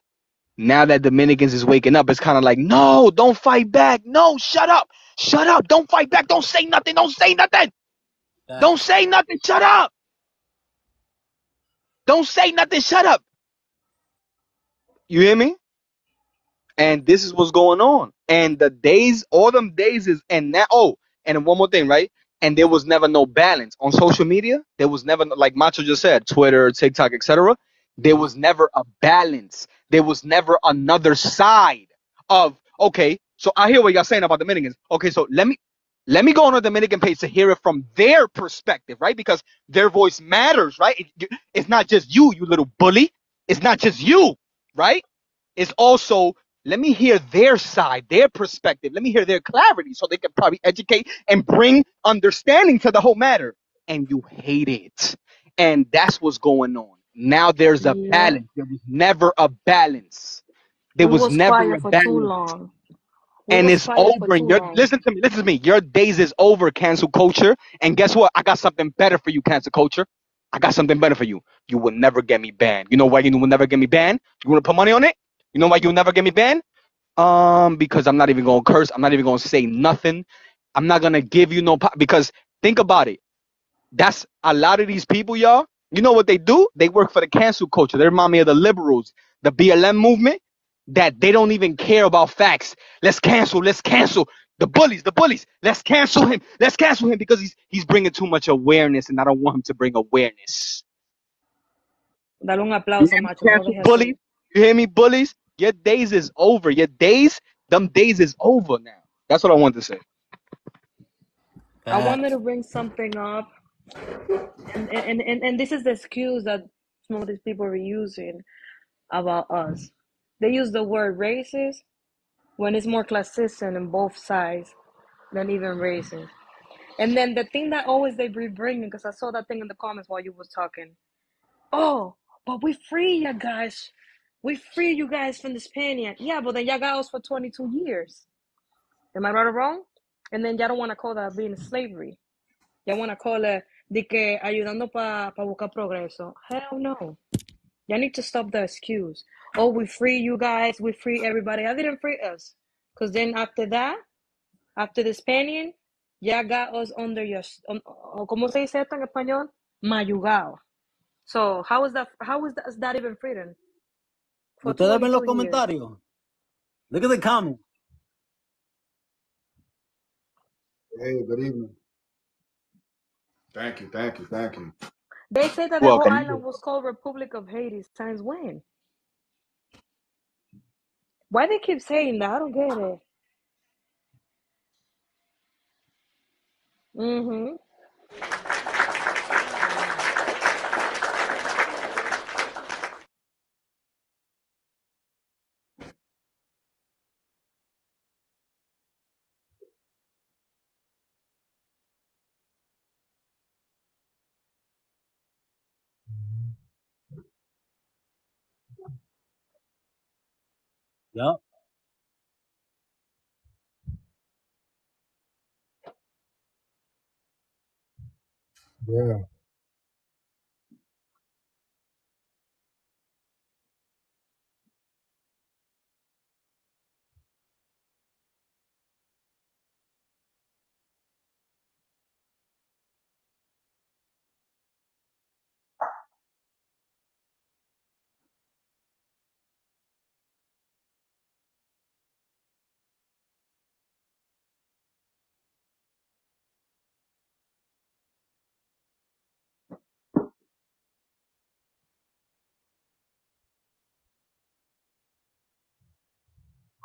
now that Dominicans is waking up, it's kind of like, no, don't fight back. No, shut up, shut up, don't fight back. Don't say nothing. Don't say nothing. Don't say nothing. Shut up. Don't say nothing. Shut up. You hear me? And this is what's going on. And the days, all them days is, and now, oh, and one more thing, right? And there was never no balance on social media. There was never, like Macho just said, Twitter, TikTok, etc. There was never a balance. There was never another side of, okay, so I hear what y'all saying about the Dominicans. Okay, so let me, Let me go on a Dominican page to hear it from their perspective, right? Because their voice matters, right? It- it's not just you, you little bully. It's not just you, right? It's also let me hear their side, their perspective. Let me hear their clarity so they can probably educate and bring understanding to the whole matter. And you hate it. And that's what's going on. Now there's a Yeah. balance. There was never a balance. There was was never a for too balance. And it's over. And you're listen to me, listen to me. Your days is over, cancel culture. And guess what? I got something better for you, cancel culture. I got something better for you. You will never get me banned. You know why you will never get me banned? You wanna put money on it? You know why you'll never get me banned? Um, because I'm not even gonna curse. I'm not even gonna say nothing. I'm not gonna give you no po- because think about it. That's a lot of these people, y'all. You know what they do? They work for the cancel culture. They remind me of the liberals, the BLM movement, that they don't even care about facts. Let's cancel. Let's cancel the bullies. The bullies. Let's cancel him. Let's cancel him because he's he's bringing too much awareness, and I don't want him to bring awareness. Dale un You aplauso, hear me, macho. Cancel dejes bullies? You hear me, bullies? Your days is over. Your days, them days is over now. That's what I wanted to say. I wanted to bring something up, and and, and, and this is the excuse that some of these people are using about us. They use the word racist when it's more classism on both sides than even racist. And then the thing that always they be bringing, because I saw that thing in the comments while you was talking. Oh, but we free you guys. We free you guys from the Spaniard. Yeah, but then y'all got us for 22 years. Am I right or wrong? And then y'all don't want to call that being slavery. Y'all want to call it de que ayudando para pa buscar progreso. Hell no. Y'all need to stop the excuse. Oh, we free you guys. We free everybody. I didn't free us. Because then after that, after the Spaniard, y'all got us under your, on, ¿cómo se dice esto en español? Mayugao. So how is that, how is that, is that even freedom? For Ustedes ven los 22 years. comentarios. Look at the comment. Hey, good evening. Thank you, thank you, thank you. They say that the whole island was called Republic of Haiti since when? Why they keep saying that? I don't get it. Mm-hmm. Yup. Yeah.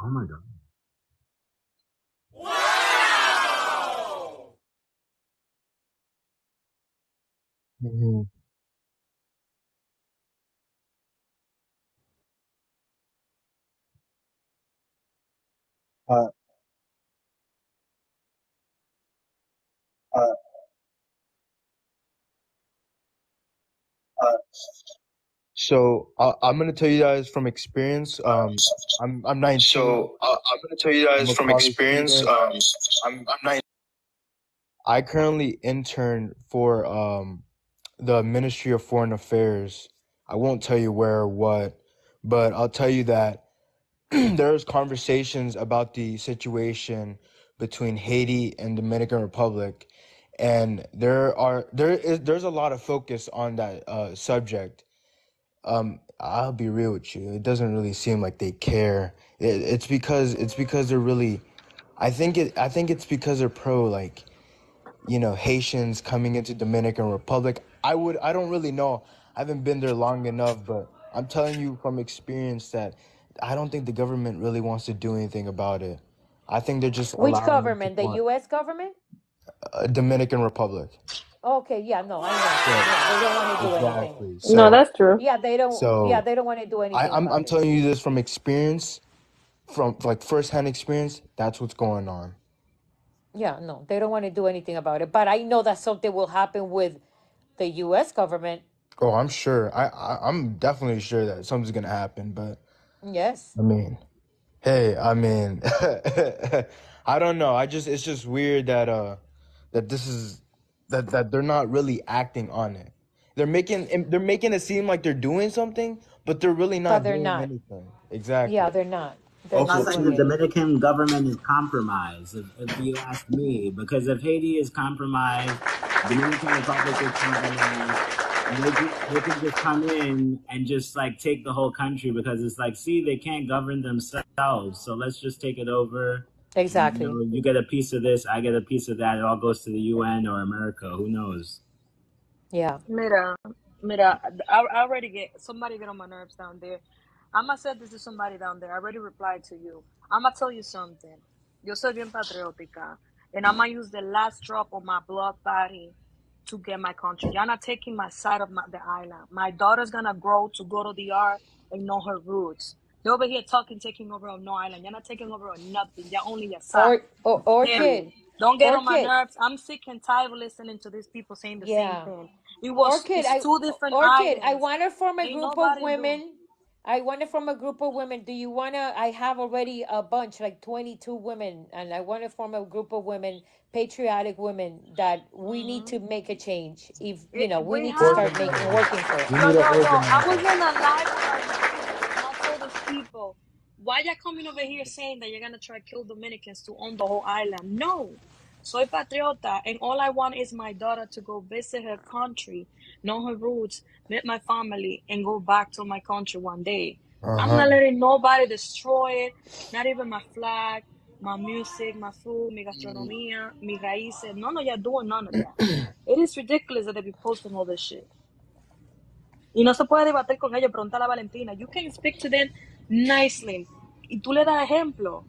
Oh my god. hmm Uh, uh, uh, so I, I'm gonna tell you guys from experience. Um, I'm I'm 19. So uh, I'm gonna tell you guys from experience. Um, I'm I'm not. I currently intern for um the Ministry of Foreign Affairs. I won't tell you where or what, but I'll tell you that *clears throat* there's conversations about the situation between Haiti and Dominican Republic, and there are there is there's a lot of focus on that uh, subject. Um, I'll be real with you. It doesn't really seem like they care. It, it's because it's because they're really. I think it. I think it's because they're pro like you know Haitians coming into Dominican Republic. I would I don't really know. I haven't been there long enough, but I'm telling you from experience that I don't think the government really wants to do anything about it. I think they're just Which allowing them to government? The. U.S. government? uh, Dominican Republic. Okay, yeah, no, I know. Yeah, Yeah, they don't want to do anything. exactly. No, So, that's true. Yeah, they don't. Yeah, so they don't want to do I, anything I'm about I'm it. telling you this from experience, from like firsthand experience. That's what's going on. Yeah, no, they don't want to do anything about it. But I know that something will happen with the U.S. government. Oh, I'm sure. I, I I'm definitely sure that something's gonna happen. But Yes. I mean, hey, I mean, *laughs* I don't know. I just it's just weird that uh that this is that that they're not really acting on it. They're making they're making it seem like they're doing something, but they're really But not they're doing not. anything. Exactly. Yeah, they're not. They're It's not like the. Dominican government is compromised, if, if you ask me. Because if Haiti is compromised, Dominican Republic is compromised, and they, they can just come in and just like take the whole country because it's like, see, they can't govern themselves, so let's just take it over. You Exactly. know, you get a piece of this, I get a piece of that. It all goes to the UN or America. Who knows? Yeah. Mira, mira, I, I already get somebody get on my nerves down there. I'm gonna say this to somebody down there. I already replied to you. I'm gonna tell you something. Yo soy bien patriótica, and I'm gonna use the last drop of my blood body to get my country. Y'all not taking my side of my, the island. My daughter's gonna grow to go to the art and know her roots. They over here talking, taking over on no island. You're not taking over on nothing. You're only your side. Or, or Period. orchid. Don't get on my nerves. I'm sick and tired of listening to these people saying the Yeah. same thing. It was Orchid, it's I two different Orchid, I want to form a Ain't group of nobody do. women. I want to form a group of women. Do you want to? I have already a bunch, like 22 women, and I want to form a group of women, patriotic women, that we need to mm-hmm. make a change. If, you know, we We need to start making, working for it. We Yo, need yo, I was in a live and I told those people, why y'all coming over here saying that you're gonna try to kill Dominicans to own the whole island? No. Soy patriota, and all I want is my daughter to go visit her country, know her roots, meet my family, and go back to my country one day. I'm Uh-huh. not letting nobody destroy it, not even my flag, my music, my food, mi gastronomía, mi raíces. None of y'all doing none of that. *clears throat* It is ridiculous that they be posting all this shit. Y no se puede debatir con ellos, preguntar a Valentina. You can speak to them nicely. Y tú le das ejemplo.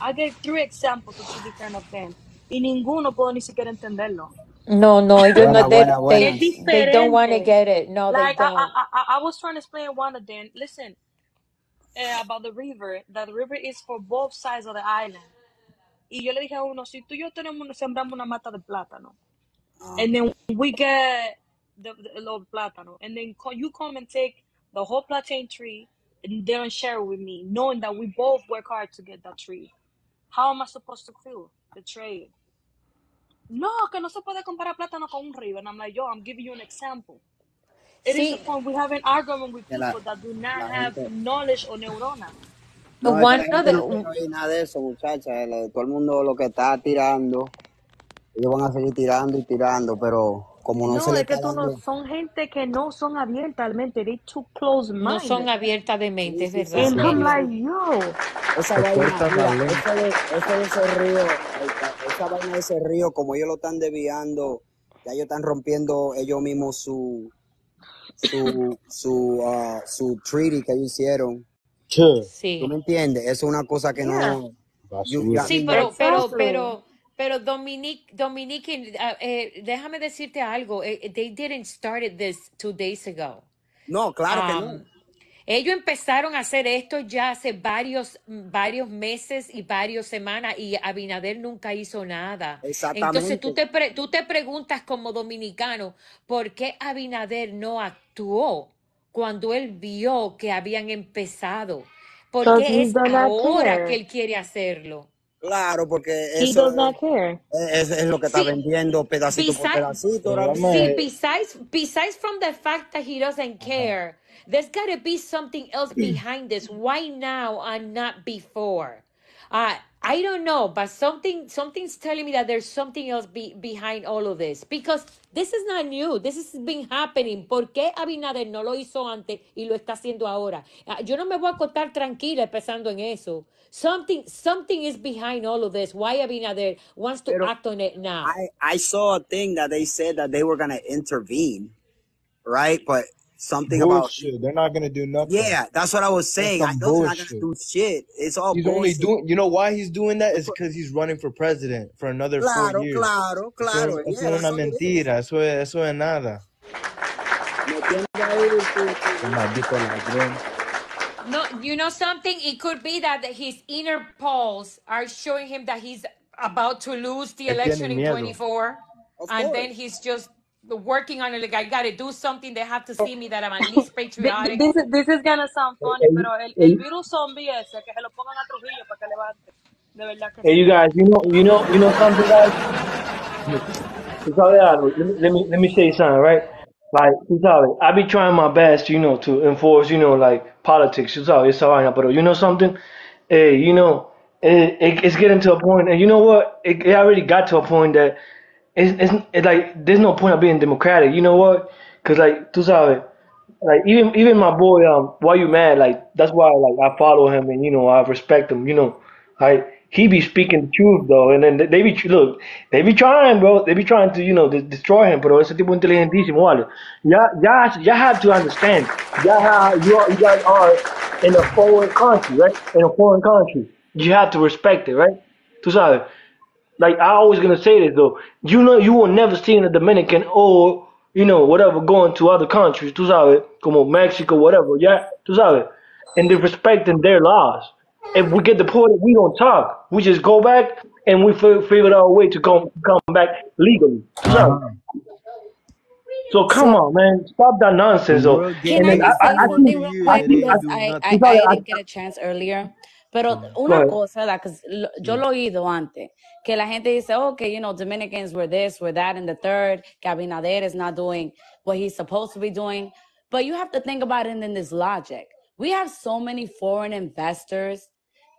I gave three examples to two different of them. Y ninguno puedo ni siquiera entenderlo. No, no, ellos no, they, they, they don't want to get it. No, they Like, I, I, don't. I, I was trying to explain one of them. Listen, eh, about the river, that the river is for both sides of the island. Y yo le dije a uno, si tú y yo tenemos, sembramos una mata de plátano, and then we get the, the little plátano, and then co- you come and take the whole plantain tree and then share it with me, knowing that we both work hard to get that tree. How am I supposed to feel? Betrayed. No, que no se puede comparar plátano con un río. And I'm like, yo, I'm giving you an example. It is the point we have an argument with la, people that do not have gente. knowledge or neurona. No, no the, quiere oír nada de eso, muchacha. Todo el mundo lo que está tirando, ellos van a seguir tirando y tirando, pero como no se No, le es que tú no, son gente que no son abiertamente. They too close no son abiertas de mente, Sí, es sí, sí, verdad. And sí. I'm sí. like, yo. Esa vaina, mira, eso de, de ese río, esa vaina de ese río, como ellos lo están desviando, ya ellos están rompiendo ellos mismos su, su, su, ah, su treaty que ellos hicieron. Che, ¿Tú Sí. me entiendes? Eso es una cosa que Yeah. no, you, Sí, pero, pero, pero, pero Dominique, Dominique, uh, eh, déjame decirte algo. eh, they didn't started this two days ago. no, claro que no. Um, ellos empezaron a hacer esto ya hace varios, varios meses y varias semanas y Abinader nunca hizo nada. Entonces tú Exactamente. te, pre- tú te preguntas como dominicano, ¿por qué Abinader no actuó cuando él vio que habían empezado? ¿Por qué he es ahora que él quiere hacerlo? Claro, porque He eso does not care. es, es lo que está Sí, vendiendo pedacito por besides, pedacito ahora Déjame, See, mismo. besides besides from the fact that he doesn't care, there's got to be something else *clears throat* behind this. Why now and not before? Uh, I don't know, but something something's telling me that there's something else be, behind all of this because this is not new. This has been happening. ¿Por qué Abinader no lo hizo antes y lo está haciendo ahora? Ah, Yo no me voy a acostar tranquila pensando en eso. Something something is behind all of this. Why Abinader wants to Pero act on it now? I, I saw a thing that they said that they were going to intervene, right? But something about They're not gonna do nothing. yeah. That's what I was saying. I some know they're not gonna do shit. It's all He's only doing. You know why he's doing that? Is because he's running for president for another four years. claro, Eso, claro. es- eso Yeah, es una all it is. mentira. Eso es, eso es nada. Metiendo ahí su- El maldito ladrón. No, you know something? It could be that his inner polls are showing him that he's about to lose the election in 24. Of And course. then he's just working on it. Like, I got to do something. They have to see me that I'm at oh. least Th- *laughs* th- patriotic. This, is- this is gonna sound funny, Hey, pero el, el virus zombie ese, que se lo pongan a Trujillo para que levante. De verdad que hey, you guys, you know, you know, you know something, guys. Tú sabes Let me, let me let me say something, right? Like, tú sabes, I be trying my best, you know, to enforce, you know, like politics. Tú sabes, esa vaina, pero you know something? Hey, you know, it, it, it's getting to a point, and you know what? It, it already got to a point that it's, it's, it's like there's no point of being democratic. You know what? Cause like, tú sabes, like even even my boy, um, why you mad? Like that's why like I follow him and you know I respect him. You know, like he be speaking the truth though, and then they be look, they be trying, bro. They be trying to you know de- destroy him, pero ese tipo inteligentísimo, vale. Ya ya ya have to understand. Ya have, you are, you guys are in a foreign country, right? In a foreign country, you have to respect it, right? Tú sabes. Like I always gonna say this though, you know you will never see in a Dominican or you know whatever going to other countries, tú sabes, como Mexico, whatever, yeah, tú sabes, and they're respecting their laws. If we get deported, we don't talk. We just go back and we fi- figure out a way to come come back legally. tú sabes. So come on, man, stop that nonsense, The though. Can And I then I just I, say I something real I quick? and they think I, Because I, I, I I, didn't get a chance earlier. Pero una cosa, ¿verdad? 'Cause lo- yo lo he oído antes, que la gente dice, oh, okay, you know, Dominicans were this, were that, and the third, que Abinader is not doing what he's supposed to be doing. But you have to think about it in this logic. We have so many foreign investors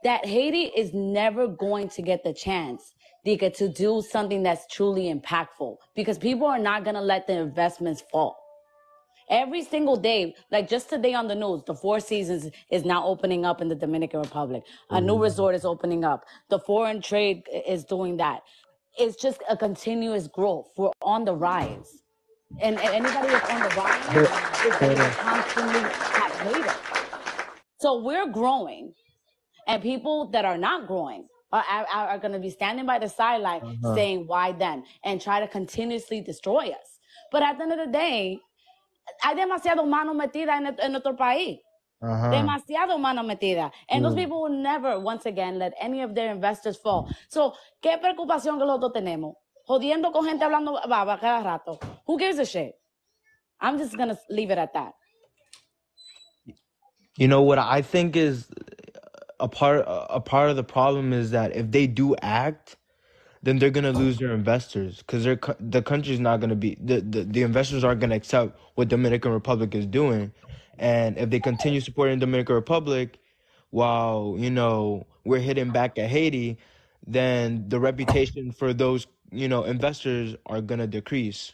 that Haiti is never going to get the chance get to do something that's truly impactful because people are not going to let the investments fall. Every single day, like just today on the news, the Four Seasons is now opening up in the Dominican Republic. A new resort is opening up. The foreign trade is doing that. It's just a continuous growth. We're on the rise. And, and anybody that's on the rise is going to constantly have. So we're growing, and people that are not growing are, are, are going to be standing by the sideline Uh-huh. saying, why then? And try to continuously destroy us. But at the end of the day, hay demasiado mano metida en, en nuestro país. Uh-huh. Demasiado mano metida. And those Mm. people will never, once again, let any of their investors fall. So, ¿qué preocupación que nosotros tenemos? Jodiendo con gente hablando baba cada rato. Who gives a shit? I'm just gonna leave it at that. You know what I think is a part a part of the problem is that if they do act, then they're gonna lose their investors because they're the country's not gonna be the, the the investors aren't gonna accept what Dominican Republic is doing, and if they continue supporting Dominican Republic, while you know we're hitting back at Haiti, then the reputation for those you know investors are gonna decrease.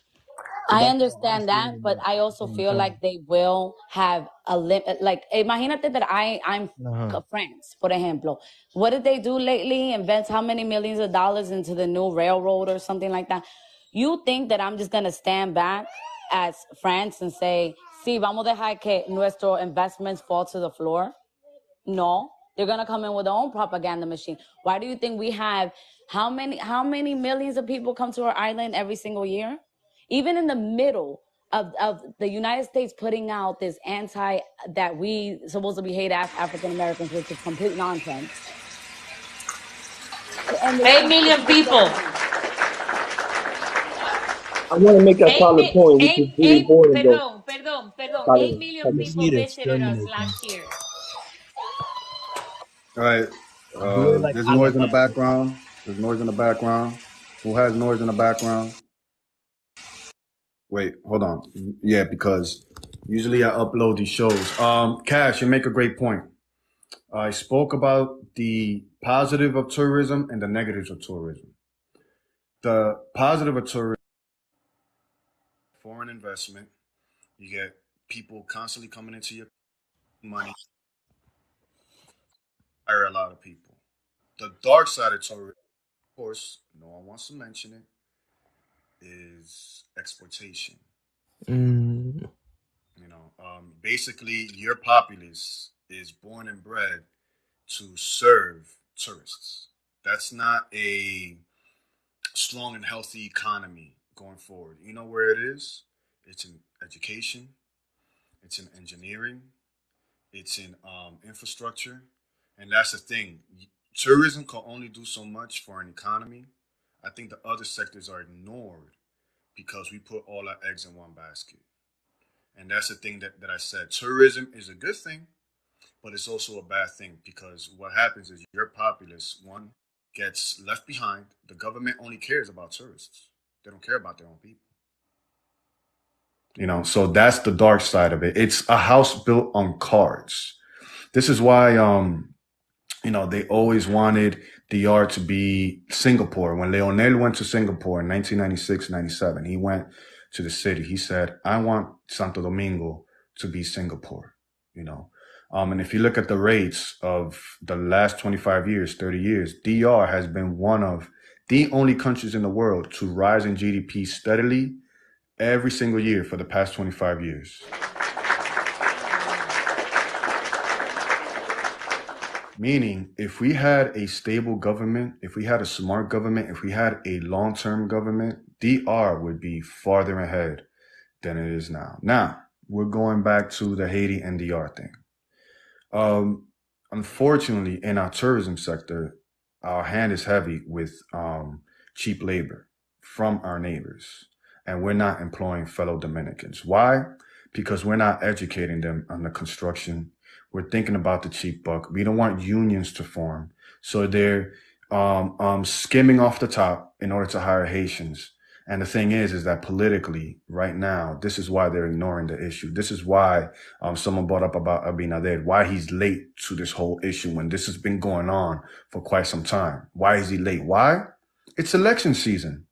I understand that, but I also feel like they will have a limit. Like, imagínate that I, I'm Uh-huh. France, por ejemplo. What did they do lately? Invest how many millions of dollars into the new railroad or something like that? You think that I'm just gonna stand back as France and say, "Sí, vamos a dejar que nuestro investments fall to the floor"? No, they're gonna come in with their own propaganda machine. Why do you think we have how many how many millions of people come to our island every single year? Even in the middle of, of the United States putting out this anti that we supposedly hate Af- African Americans, which is complete nonsense. Eight million people. I want to make a Eight, solid mi- point, which is eight, really eight, important though. perdón, perdón, perdón. Sorry, Eight million people need visited us last year. All right. Uh, there's noise in the background. There's noise in the background. Who has noise in the background? Wait, hold on. Yeah, because usually I upload these shows. Um, Cash, you make a great point. I spoke about the positive of tourism and the negatives of tourism. The positive of tourism, foreign investment. You get people constantly coming into your money. Hire a lot of people. The dark side of tourism, of course, no one wants to mention it, is exploitation. Mm. You know, Um, basically, your populace is born and bred to serve tourists. That's not a strong and healthy economy going forward. You know where it is? It's in education, it's in engineering, it's in um, infrastructure, and that's the thing. Tourism can only do so much for an economy. I think the other sectors are ignored because we put all our eggs in one basket. And that's the thing that, that I said. Tourism is a good thing, but it's also a bad thing because what happens is your populace, one, gets left behind. The government only cares about tourists, they don't care about their own people. You know, so that's the dark side of it. It's a house built on cards. This is why, um, you know, they always wanted DR to be Singapore. When Leonel went to Singapore in 1996, 97, he went to the city. He said, I want Santo Domingo to be Singapore, you know. Um, and if you look at the rates of the last 25 years, 30 years, DR has been one of the only countries in the world to rise in GDP steadily every single year for the past 25 years. Meaning, if we had a stable government, if we had a smart government, if we had a long term government, DR would be farther ahead than it is now. Now, we're going back to the Haiti and DR thing. Um, unfortunately, in our tourism sector, our hand is heavy with um, cheap labor from our neighbors, and we're not employing fellow Dominicans. Why? Because we're not educating them on the construction. We're thinking about the cheap buck. We don't want unions to form, so they're um, um, skimming off the top in order to hire Haitians. And the thing is, is that politically, right now, this is why they're ignoring the issue. This is why um, someone brought up about Abinader, why he's late to this whole issue when this has been going on for quite some time. Why is he late? Why? It's election season.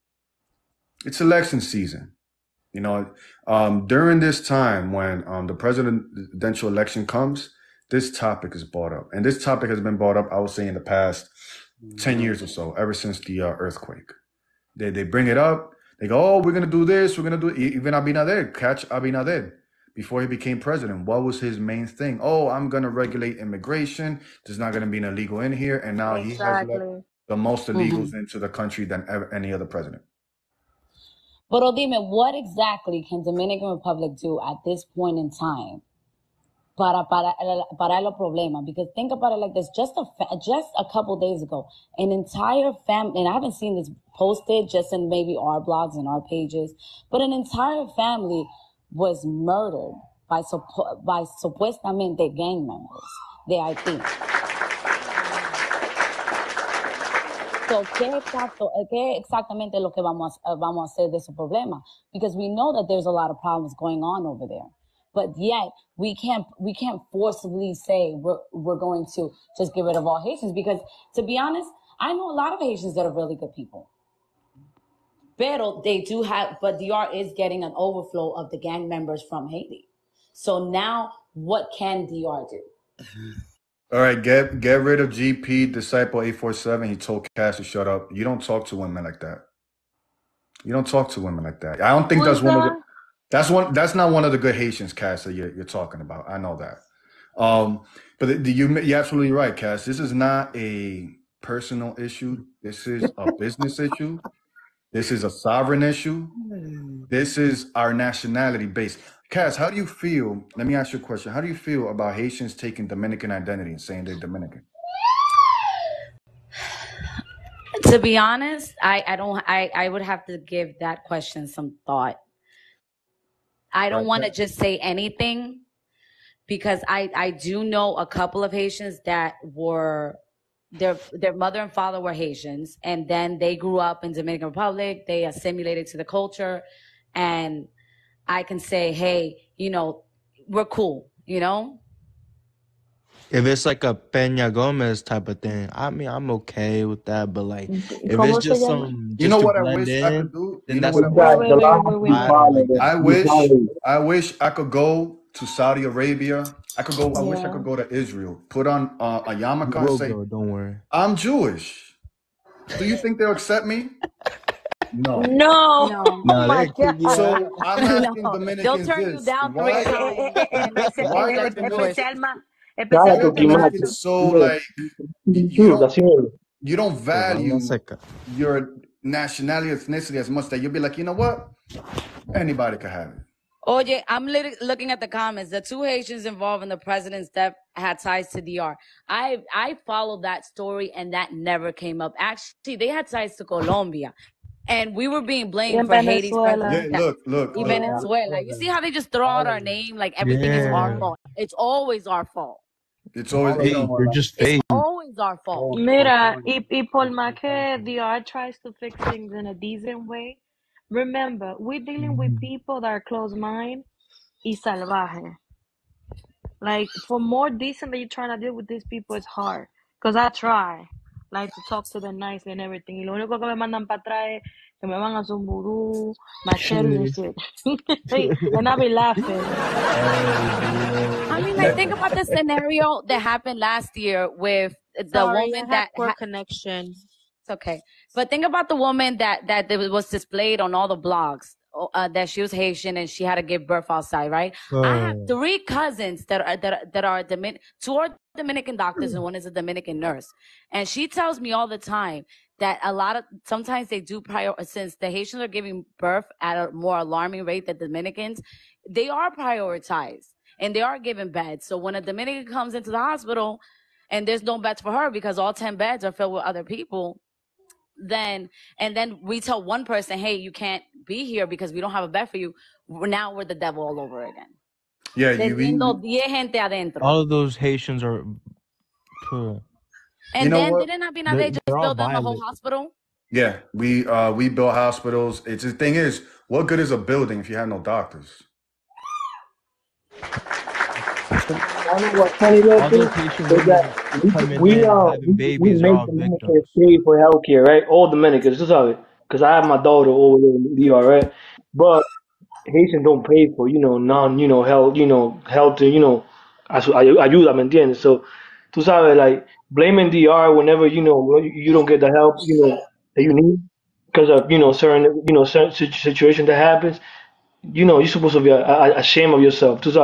It's election season. You know, um, during this time when um, the presidential election comes, this topic is brought up. And this topic has been brought up, I would say, in the past 10 years or so, ever since the uh, earthquake. They, they bring it up. They go, oh, we're going to do this. We're going to do it. Even Abinader, catch Abinader before he became president. What was his main thing? Oh, I'm going to regulate immigration. There's not going to be an illegal in here. And now he has let the most illegals Mhm. into the country than ever, any other president. But Odime, what exactly can Dominican Republic do at this point in time para para para el problema? Because think about it like this: just a fa- just a couple days ago, an entire family, and I haven't seen this posted just in maybe our blogs and our pages, but an entire family was murdered by by supuestamente gang members de Haití. So, ¿qué, exacto, ¿qué exactamente lo que vamos, vamos a hacer de ese problema? Because we know that there's a lot of problems going on over there. But yet we can't we can't forcibly say we're we're going to just get rid of all Haitians because to be honest, I know a lot of Haitians that are really good people. Pero they do have but DR is getting an overflow of the gang members from Haiti. So now what can DR do? *laughs* All right, get get rid of GP Disciple 847. He told Cass to shut up. You don't talk to women like that. You don't talk to women like that. I don't think Who that's is one of that? the that's one that's not one of the good Haitians, Cass, that you're, you're talking about. I know that. Um, but the, the, you you're absolutely right, Cass. This is not a personal issue. This is a *laughs* business issue. This is a sovereign issue. This is our nationality base. Cass, how do you feel? Let me ask you a question. How do you feel about Haitians taking Dominican identity and saying they're Dominican? *sighs* To be honest, I, I don't I, I would have to give that question some thought. I don't want to just say anything because I, I do know a couple of Haitians that were their their mother and father were Haitians and then they grew up in Dominican Republic, they assimilated to the culture and I can say, hey, you know, we're cool, you know? If it's like a Peña Gomez type of thing, I mean, I'm okay with that. But like, if it's just llama? some You know what I blend wish I could do? then You that's what I Wait, wish? wait, wait, wait, wait, I don't like that. I wish I wish I could go to Saudi Arabia. I could go. I wish I could go to Israel. Put on uh, a yarmulke and will say, go, don't worry. "I'm Jewish." Do you think they'll accept me? No. No. No. Oh No, my they kick you God. So out. I'm *laughs* asking no. They'll Dominicans turn you down three why, times and then espe- why you are get divorced. especial ma, why especial are Cállate, porque la Kimachi. Dominicans so like you don't you don't value your nationality ethnicity as much that you'll be like, you know what? Anybody could have it. Oye, I'm lit- looking at the comments. The two Haitians involved in the president's death had ties to DR. I I followed that story and that never came up. Actually, they had ties to Colombia. And we were being blamed en for Haiti's Venezuela. president's Yeah, death. look, look, Y look. Venezuela. You see how they just throw out our name like everything is our fault. It's always our fault. It's always Fake. you know, They're just It's fake. always our fault. Mira, y, y por más que DR tries to fix things in a decent way, remember, we're dealing with people that are closed-minded y salvaje. Like, for more decent that you're trying to deal with these people, it's hard. Because I try, like, to talk to them nicely and everything. Y lo único que me mandan para atrás es que me van a hacer un vudú, machetes and Shit. shit. and I be laughing. I mean, like, think about the scenario that happened last year with the Sorry, I woman have that poor ha- connection. It's okay. But think about the woman that that that was displayed on all the blogs oh, uh, that she was Haitian and she had to give birth outside, right? I have Oh. three cousins that are that are, that are Domin- two are Dominican doctors and one is a Dominican nurse, and she tells me all the time that a lot of sometimes they do prior since the Haitians are giving birth at a more alarming rate than Dominicans, they are prioritized and they are given beds. So when a Dominican comes into the hospital and there's no beds for her because all 10 beds are filled with other people, then and then we tell one person, hey, you can't be here because we don't have a bed for you. Now we're the devil all over again. Yeah, you Teniendo you, 10 gente adentro. All of those Haitians are. Puh. And you know then what? didn't They're, Abinader just they're all build them a whole hospital? Yeah, we uh we build hospitals. It's the thing is, what good is a building if you have no doctors? I know what funny little All thing those is that we coming we in uh we, we make all Dominicans victims. pay for healthcare, right? All Dominicans, just how it. Because I have my daughter over there in DR, right? But Haitians don't pay for, you know, non, you know, health, you know, health, you know, asu- ay- ayuda, ¿me entiendes? So, tú sabes, like, blaming DR whenever, you know, you don't get the help, you know, that you need because of, you know, certain, you know, certain situation that happens, you know, you're supposed to be ashamed of yourself, because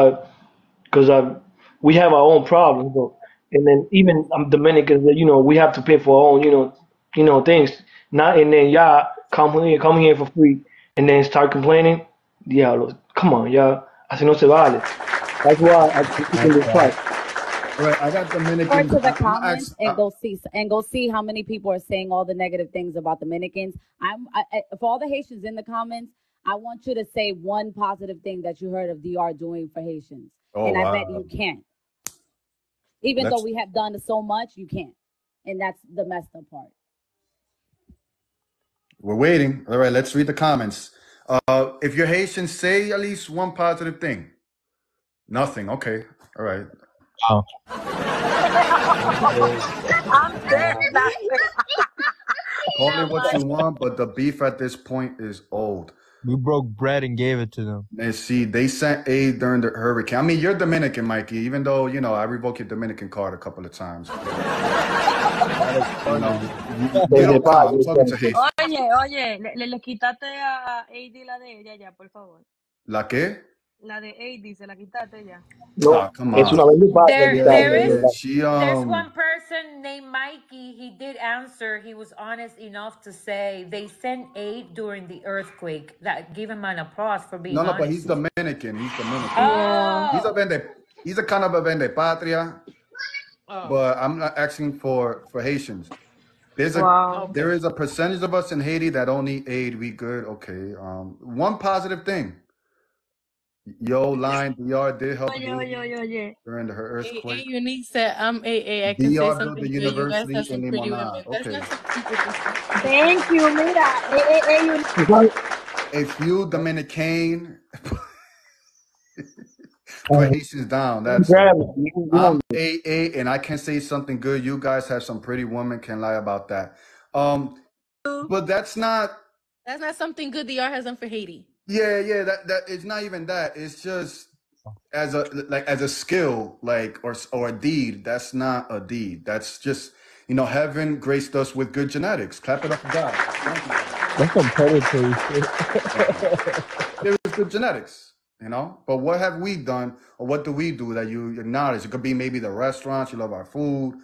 uh, we have our own problems, though. And then even um, Dominicans, you know, we have to pay for our own, you know, you know, things. Not and then y'all come here, come here for free, and then start complaining. Yeah, look, come on, y'all. Así no se vale. That's why I keep That's this fight. Right, I got Go Dominicans. to the I, I'm comments and Uh, go see and go see how many people are saying all the negative things about Dominicans. I'm I, I, for all the Haitians in the comments. I want you to say one positive thing that you heard of DR doing for Haitians, oh and I bet you can't. Even though we have done so much, you can't, and that's the messed up part. we're waiting. All right, let's read the comments. Uh, if you're Haitian, say at least one positive thing. Nothing. Okay. All right. Oh. I'm dead. Call it what you want, but the beef at this point is old. We broke bread and gave it to them. And see, they sent aid during the hurricane. I mean, you're Dominican, Mikey, even though, you know, I revoked your Dominican card a couple of times. *laughs* You know, you, you don't. I'm talking to Haitian. Oye, oye, le, le, le quitaste a AD la de ella ya, por favor. ¿La qué? La de AD, se la quitaste ya. No, come es una on. There, Yeah, quitarle, there yeah, is, yeah. She, there's um, one person named Mikey. He did answer. He was honest enough to say they sent aid during the earthquake. That give him an applause for being no, no, but he's honest. Dominican. He's Dominican. Yeah. He's a Oh, vende, he's a kind of a vende patria, oh, but I'm not asking for, for Haitians. There's a, Wow. there okay. is a percentage of us in Haiti that don't need aid. We good. Okay. Um, one positive thing. Yo, line DR did help Oye, oye, Haiti oye, oye. during the her A, A earthquake. Unique said, I'm AA. I can say DR built something the good. You guys university have some in pretty Limonade. women. That's Okay. not something people can say. Thank you, mira. Eh, eh, eh, you- Tú sabes, A few Dominican *laughs* put Haitians down. That's it. grab it. You, you I'm know, AA and I can say something good. You guys have some pretty women. Can lie about that. Um, but that's not. That's not something good DR has done for Haiti. Yeah, yeah. That that it's not even that. It's just as a like as a skill, like or or a deed. That's not a deed. That's just you know heaven graced us with good genetics. Clap it up for God. Thank you. That's some predatory shit. It was good genetics, you know. But what have we done, or what do we do that you acknowledge? It could be maybe the restaurants. You love our food.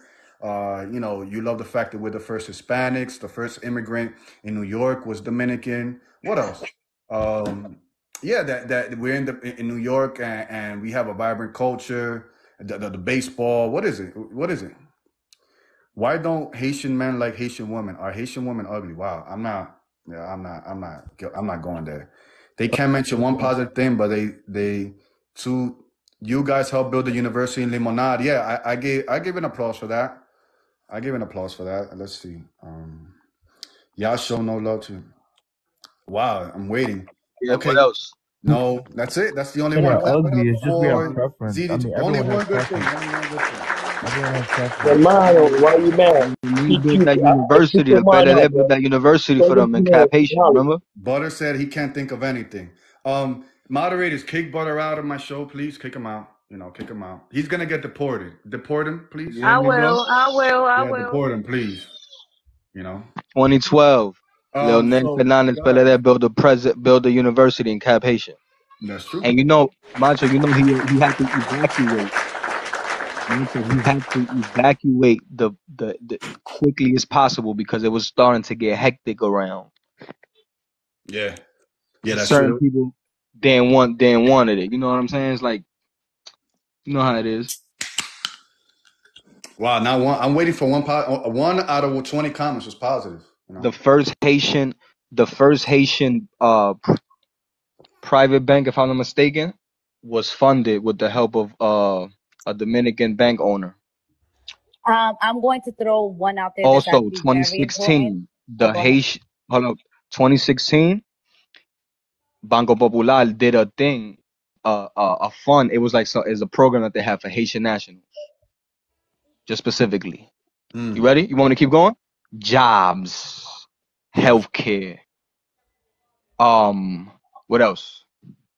Uh, you know, you love the fact that we're the first Hispanics. The first immigrant in New York was Dominican. What else? Um, yeah, that that we're in the in New York and, and we have a vibrant culture. The, the, the baseball. What is it? What is it? Why don't Haitian men like Haitian women? Are Haitian women ugly? Wow, I'm not. Yeah, I'm not. I'm not. I'm not going there. They can't mention one positive thing, but they they two. You guys helped build the university in Limonade. Yeah, I, I gave I gave an applause for that. I give an applause for that. Let's see. Um, y'all show no love to. Wow, I'm waiting. Yeah, Okay, what else? no, that's it. That's the only They're one. not Clap it ugly. It's just we have for preference. I ZD. mean, Only one good thing. preference. Only one good thing. Everyone has preference. Hermano, why you mad? We built that PQ, I, I university. kick The better they out, that university for them in listen, Cap-Haïtien, remember? Butter said he can't think of anything. Um, moderators, kick Butter out of my show, please. Kick him out. You know, kick him out. He's gonna get deported. Deport him, please. I hear me, will. I will. I Yeah, will. deport him, please. You know. 2012. Leonel um, so Fernandez go Pele there built a president, built a university in Cap-Haïtien. That's true. And you know, Macho, you know he he had to evacuate. He had to evacuate the, the the quickly as possible because it was starting to get hectic around. Yeah. Yeah, that's Certain true. people didn't want didn't wanted it. You know what I'm saying? It's like you know how it is. Wow. Now one, I'm waiting for one. Po- one out of twenty comments was positive. You. The first Haitian, the first Haitian uh pr- private bank, if I'm not mistaken, was funded with the help of uh a Dominican bank owner. Um, I'm going to throw one out there Also, actually very important. 2016, the go ahead. Haitian, hold up, 2016, Banco Popular did a thing, uh, uh, a fund. It was like so, it's a program that they have for Haitian nationals, just specifically. Mm. You ready? You want me to keep going? Jobs, healthcare. Um, what else?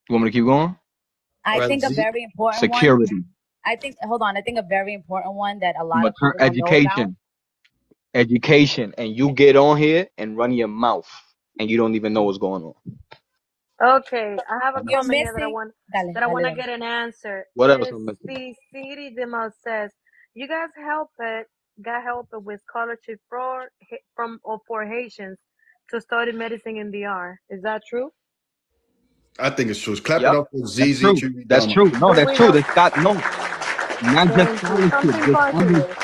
You want me to keep going? I Well, think a very important one. Security, I think hold on. I think a very important one that a lot of mater- people don't know about. education, education, and you get on here and run your mouth, and you don't even know what's going on. Okay, I have a You're comment here that I missing. want Dale, that I want to dale. get an answer. What else? Is I'm missing? the city demo says you guys help it, got help it with scholarship for from or for Haitians to study medicine in DR. Is that true? I think it's true. Clap it up for that's true. That's true. No, that's true. help. That's got no, not just Thank scholarship, Something just other. positive.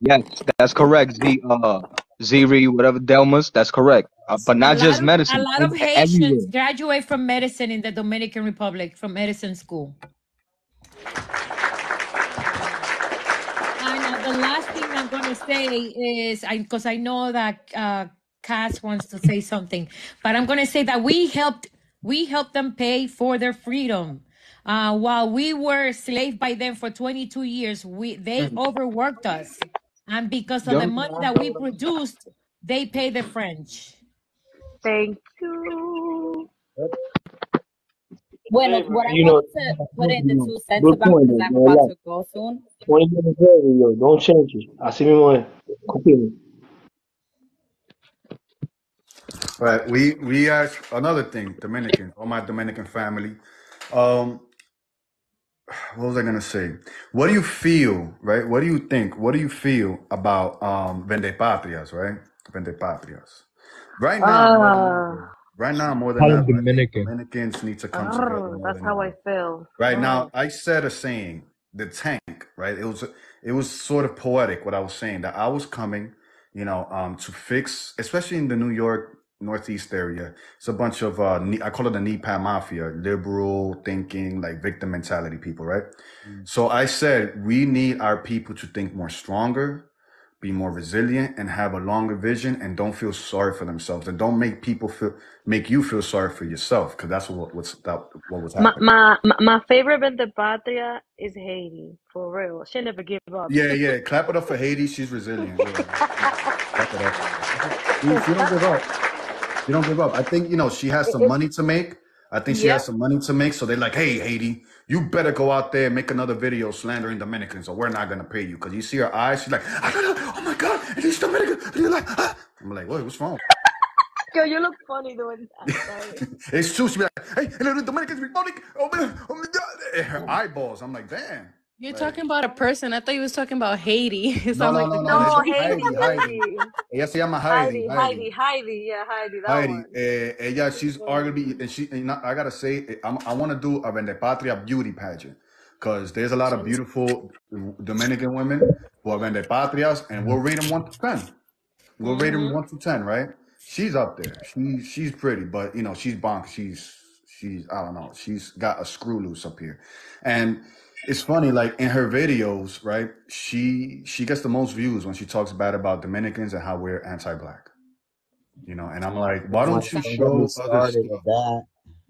Yes, that's correct. Z, uh, Ziri, whatever Delmas, that's correct. Uh, but not just of a lot of ev- Haitians everywhere. graduate from medicine in the Dominican Republic from medicine school. I'm going to say is, because I, know that uh, Cass wants to say something, but I'm going to say that we helped we helped them pay for their freedom. Uh, while we were slave by them for 22 years, we they Mm. overworked us, and because of the money that we produced, they pay the French. Thank you. Bueno, what I You know, wanted to put in the two cents about because I'm about lie. to go soon. 20 minutes early, yo. Don't change it. Así mismo es. Continue. Right. We we asked another thing, Dominican, all my Dominican family. Um, what was I gonna say? What do you feel, right? What do you think? What do you feel about um Vende Patrias, right? Vende Patrias. Right now, more Ah, right now more than Call him ever, Dominican. Dominicans need to come together arr, that's than how I feel. Right now, Oh. I said a saying, the tank, right? It was it was sort of poetic what I was saying that I was coming, you know, um, to fix, especially in the New York Northeast area. It's a bunch of uh, ne- I call it the NEPAD mafia, liberal thinking, like victim mentality people, right? So I said we need our people to think more stronger, be more resilient, and have a longer vision, and don't feel sorry for themselves, and don't make people feel make you feel sorry for yourself, because that's what what's that what was My, happening. my my my favorite Vende Patria is Haiti, for real. She never give up. Yeah, yeah. Clap it up for Haiti. She's resilient. Yeah. Clap it up. She, she don't give up. You don't give up. I think you know she has some *laughs* money to make. I think she has some money to make. So they're like, "Hey, Haiti, you better go out there and make another video slandering Dominicans, or we're not gonna pay you." Because you see her eyes, she's like, "I gotta, oh my god, it is Dominican." And you're like, ah. I'm like, "What? What's wrong?" Yo, you look funny doing that. *laughs* It's true. She be like, hey, in the Dominican Republic, oh my, oh my God. Her eyeballs. I'm like, damn. You're Like, talking about a person. I thought you was talking about Haiti. *laughs* It no, sounds no, like no, no. No, This is Heidi, Heidi. Heidi. Heidi, Ella se llama Heidi. Heidi, Heidi. Heidi, Heidi. Yeah, Heidi, that Heidi, one. eh, ella, she's arguably, and she, and I gotta say, eh, I'm, I want to do a Vende Patria beauty pageant because there's a lot of beautiful Dominican women who are Vende Patrias, and we'll rate them one to ten. We'll rate them Mm-hmm. one to ten, right? She's up there. She, she's pretty, but you know, she's bonk. She's, she's, I don't know. She's got a screw loose up here, and it's funny. Like in her videos, right? She, she gets the most views when she talks bad about Dominicans and how we're anti-black. You know, and I'm like, why don't you Don't get me show other stuff? that.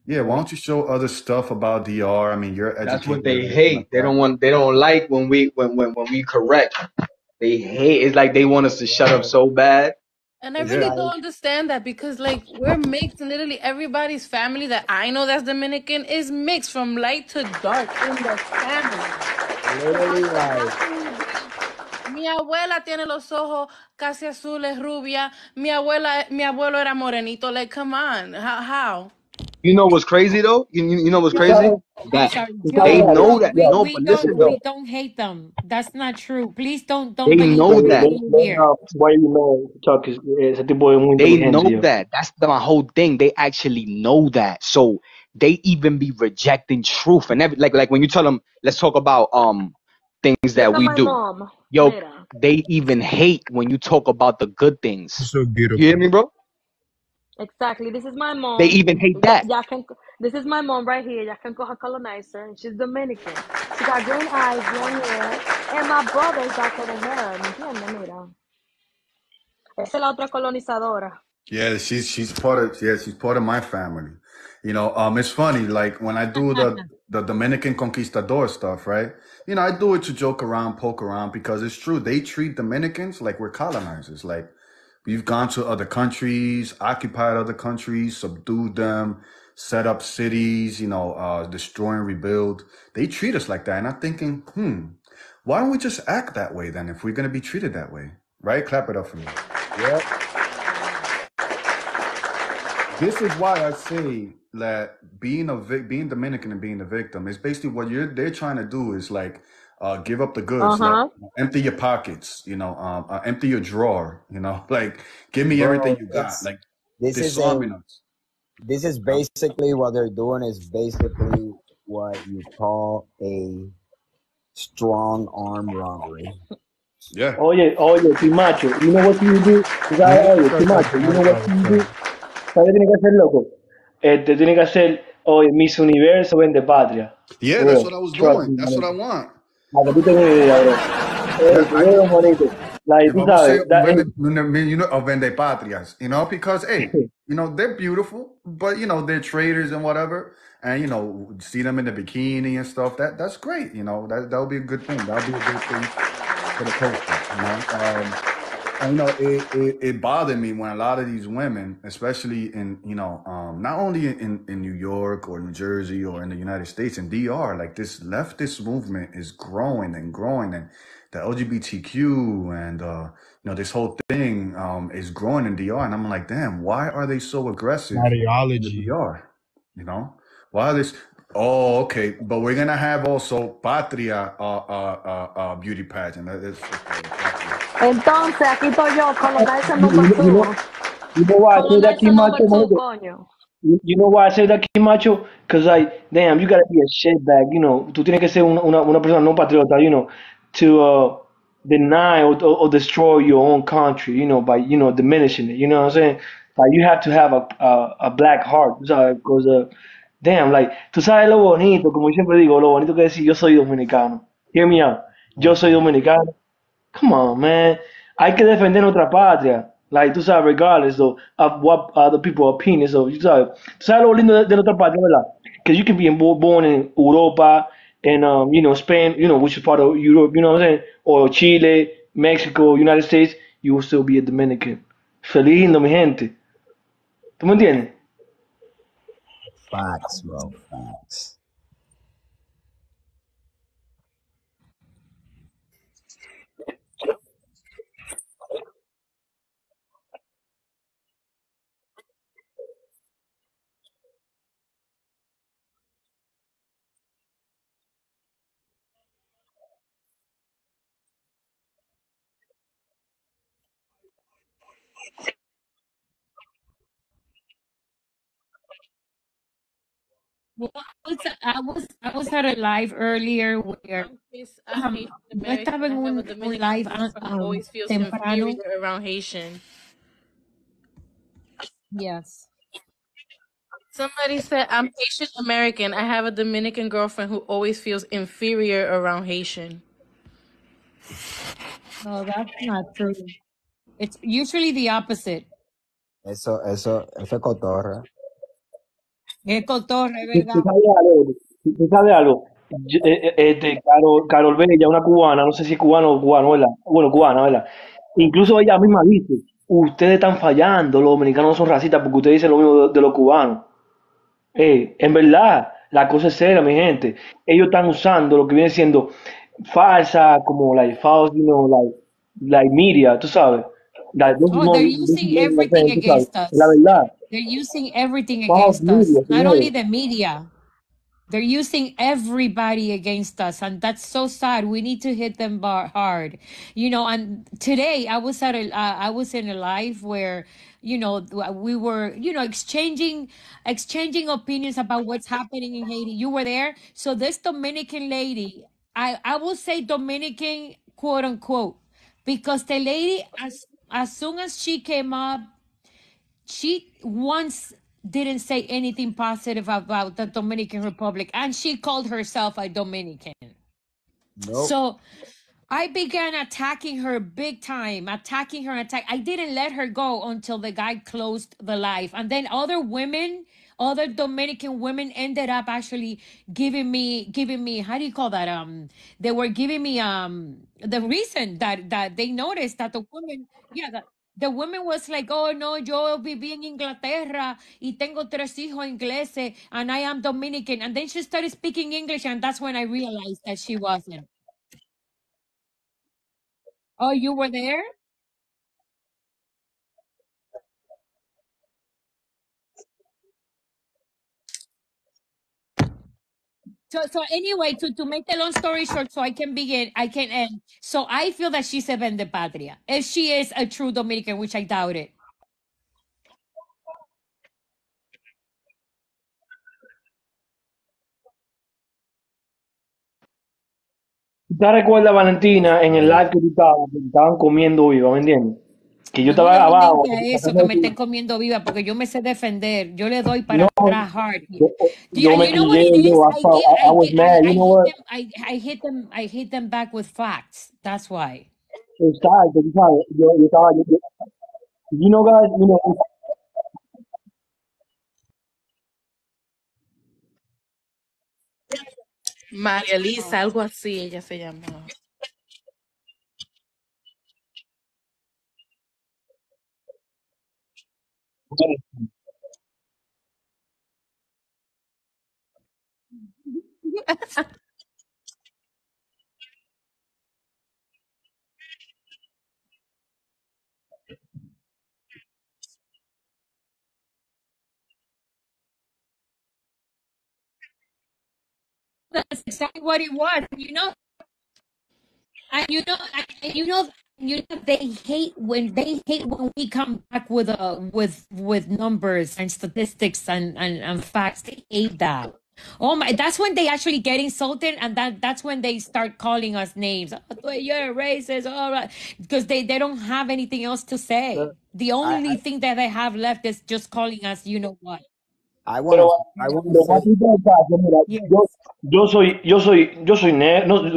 Yeah, why don't you show other stuff about DR? I mean, you're That's what they hate. like They don't want. They don't like when we when when when we correct. They hate. It's like they want us to shut up so bad. And I really like don't understand that because like we're mixed and literally everybody's family that I know that's Dominican is mixed from light to dark in the family. Literally, like, can you be mi abuela tiene los ojos casi azules, rubia. Mi abuela, mi abuelo era morenito. Like, come on, how? how? You know what's crazy though. You you you know what's crazy sabes, I'm that they know that. We No, we but listen don't though. we don't hate them. That's not true. Please don't don't believe know that. that's why you know is ese tipo es They know that. That's the my whole thing. They actually know that. So they even be rejecting truth and every like like when you tell them, let's talk about um things that at we do. mom. Yo, Mira. they even hate when you talk about the good things. So beautiful. You hear me, bro? Exactly. This is my mom. They even hate Ya, that. ya can, this is my mom right here. Ya can call her colonizer, and she's Dominican. She got green eyes, blonde hair, and my brother's darker than her. ¿Me entiendes? Mira. Esa es la otra colonizadora. Yeah, she's she's part of yeah, she's part of my family. You know, um, it's funny, like when I do the *laughs* the Dominican conquistador stuff, right? You know, I do it to joke around, poke around, because it's true. They treat Dominicans like we're colonizers. Like we've gone to other countries, occupied other countries, subdued them, set up cities, you know, uh, destroy and rebuild. They treat us like that. And I'm thinking, hmm, why don't we just act that way then if we're gonna be treated that way? Right? Clap it up for me. Yep. This is why I say that being a vic- being Dominican and being the victim is basically what you're they're trying to do is like uh, give up the goods, like empty your pockets, you know, um, uh, empty your drawer, you know, *laughs* like give me everything you got, like this is a us. this is basically what they're doing is basically what you call a strong arm robbery. Yeah. Oye, oye, Timacho, you know what you do? Tú sabes, oye, Timacho, you know what you do? ¿Sabes qué tiene que hacer, loco? Este, tiene que hacer, oye, Miss Universo vende patria. Yeah, that's what I was doing. That's what I want. Para que tú tengas una idea, bro. Eh, I, bueno, manito. Like, if tú say that, vende, you know, of vende patrias, you know, because hey, you know, they're beautiful, but you know, they're traitors and whatever, and you know, see them in the bikini and stuff. That that's great. You know, that that would be a good thing. That would be a good thing for the culture. You know, um, you know, it, it it bothered me when a lot of these women, especially in you know, um, not only in in New York or New Jersey or in the United States in DR, like this leftist movement is growing and growing, and the LGBTQ and uh, you know this whole thing um, is growing in DR, and I'm like, damn, why are they so aggressive Ideology. DR? You know, why are they? s- Oh, okay, but we're gonna have also Patria uh, uh, uh, uh, beauty pageant. That is, Entonces, aquí estoy yo, number you, you know, two. you know why I say that, coño. You, know why I say that, Kimacho? Because, like, damn, you gotta be a shitbag, you know. Tú tienes que ser una, una, una persona no patriota, you know, to uh, deny or, or, or destroy your own country, you know, by, you know, diminishing it. You know what I'm saying? Like, you have to have a, a, a black heart, because, uh, damn, like, tú sabes lo bonito, como yo siempre digo, lo bonito que es decir, yo soy dominicano. Hear me out. Yo soy dominicano. Come on, man. Hay que defender nuestra patria. Like, tú sabes, regardless of what other people opinion. So, tú sabes, tú sabes lo lindo de, de patria, ¿verdad? Because you can be bo- born in Europa, and, um, you know, Spain, you know, which is part of Europe, you know what I'm saying? Or Chile, Mexico, United States, you will still be a Dominican. Feliz lindo, mi gente. ¿Tú me entiendes? Facts, bro. Facts. Was I was I was at a live earlier where It's- I'm um, Haitian yo American. estaba I en un, un live an- girlfriend who um, always feels temprano. around Haitian. Yes. Somebody said I'm Haitian American. I have a Dominican girlfriend who always feels inferior around Haitian. No, that's not true. It's usually the opposite. Eso, eso, eso es cotorra. Es cotorra, es ¿Tú, verdad. tú sabes algo? Este, Carol, Carol Bella, una cubana, no sé si es cubano o cubano, ¿verdad? Bueno, cubana, ¿verdad? Incluso ella misma dice, ustedes están fallando, los dominicanos no son racistas porque ustedes dicen lo mismo de, de los cubanos. Eh, en verdad, la cosa es seria, mi gente. Ellos están usando lo que viene siendo falsa, como like false, you know, like, like media, tú sabes. Like, is Oh, they're using everything against us. La verdad, They're using everything against us. media, Not only the media. They're using everybody against us, and that's so sad. We need to hit them bar hard, you know. And today, I was at a, uh, I was in a live where, you know, we were, you know, exchanging, exchanging opinions about what's happening in Haiti. You were there, so this Dominican lady, I, I will say Dominican, quote unquote, because the lady, as as soon as she came up, she once didn't say anything positive about the Dominican Republic, and she called herself a Dominican. Nope. So I began attacking her big time, attacking her attack. I didn't let her go until the guy closed the live. And then other women, other Dominican women ended up actually giving me giving me how do you call that? Um they were giving me um the reason that that they noticed that the woman yeah that the woman was like, oh no, yo viví en Inglaterra y tengo tres hijos ingleses and I am Dominican. And then she started speaking English and that's when I realized that she wasn't. Oh, you were there? So, so anyway, to, to make the long story short, so I can begin, I can end. So I feel that she's a vende patria. If she is a true Dominican, which I doubt it. ¿Tú te recuerdas, Valentina, en el live que tú estabas, que estaban comiendo viva, ¿me entiendes? Que yo No estaba abajo. eso, que me estén comiendo viva, porque yo me sé defender. Yo le doy para No, atrás hard. yo, Do you, yo me you know what quillé, it is? yo, I, I felt, get, I, I I was get, mad. I, You know what? them, I, I hit them, I hit them back with facts. That's why. Exacto, tú sabes, yo, yo estaba, yo, yo, you know, guys, you know, María Elisa, algo así ella se llamaba. That's exactly what it was. You know, and you know, and you know, you know, they hate when they hate when we come back with uh with with numbers and statistics and and, and facts. They hate that. Oh my! That's when they actually get insulted, and that that's when they start calling us names. Oh, you're a racist, all right, because they they don't have anything else to say. The only I, thing that they have left is just calling us. You know what? I want to, I want to lo más say, importante, mira, Yes. yo, yo soy, yo soy, yo soy negro, no,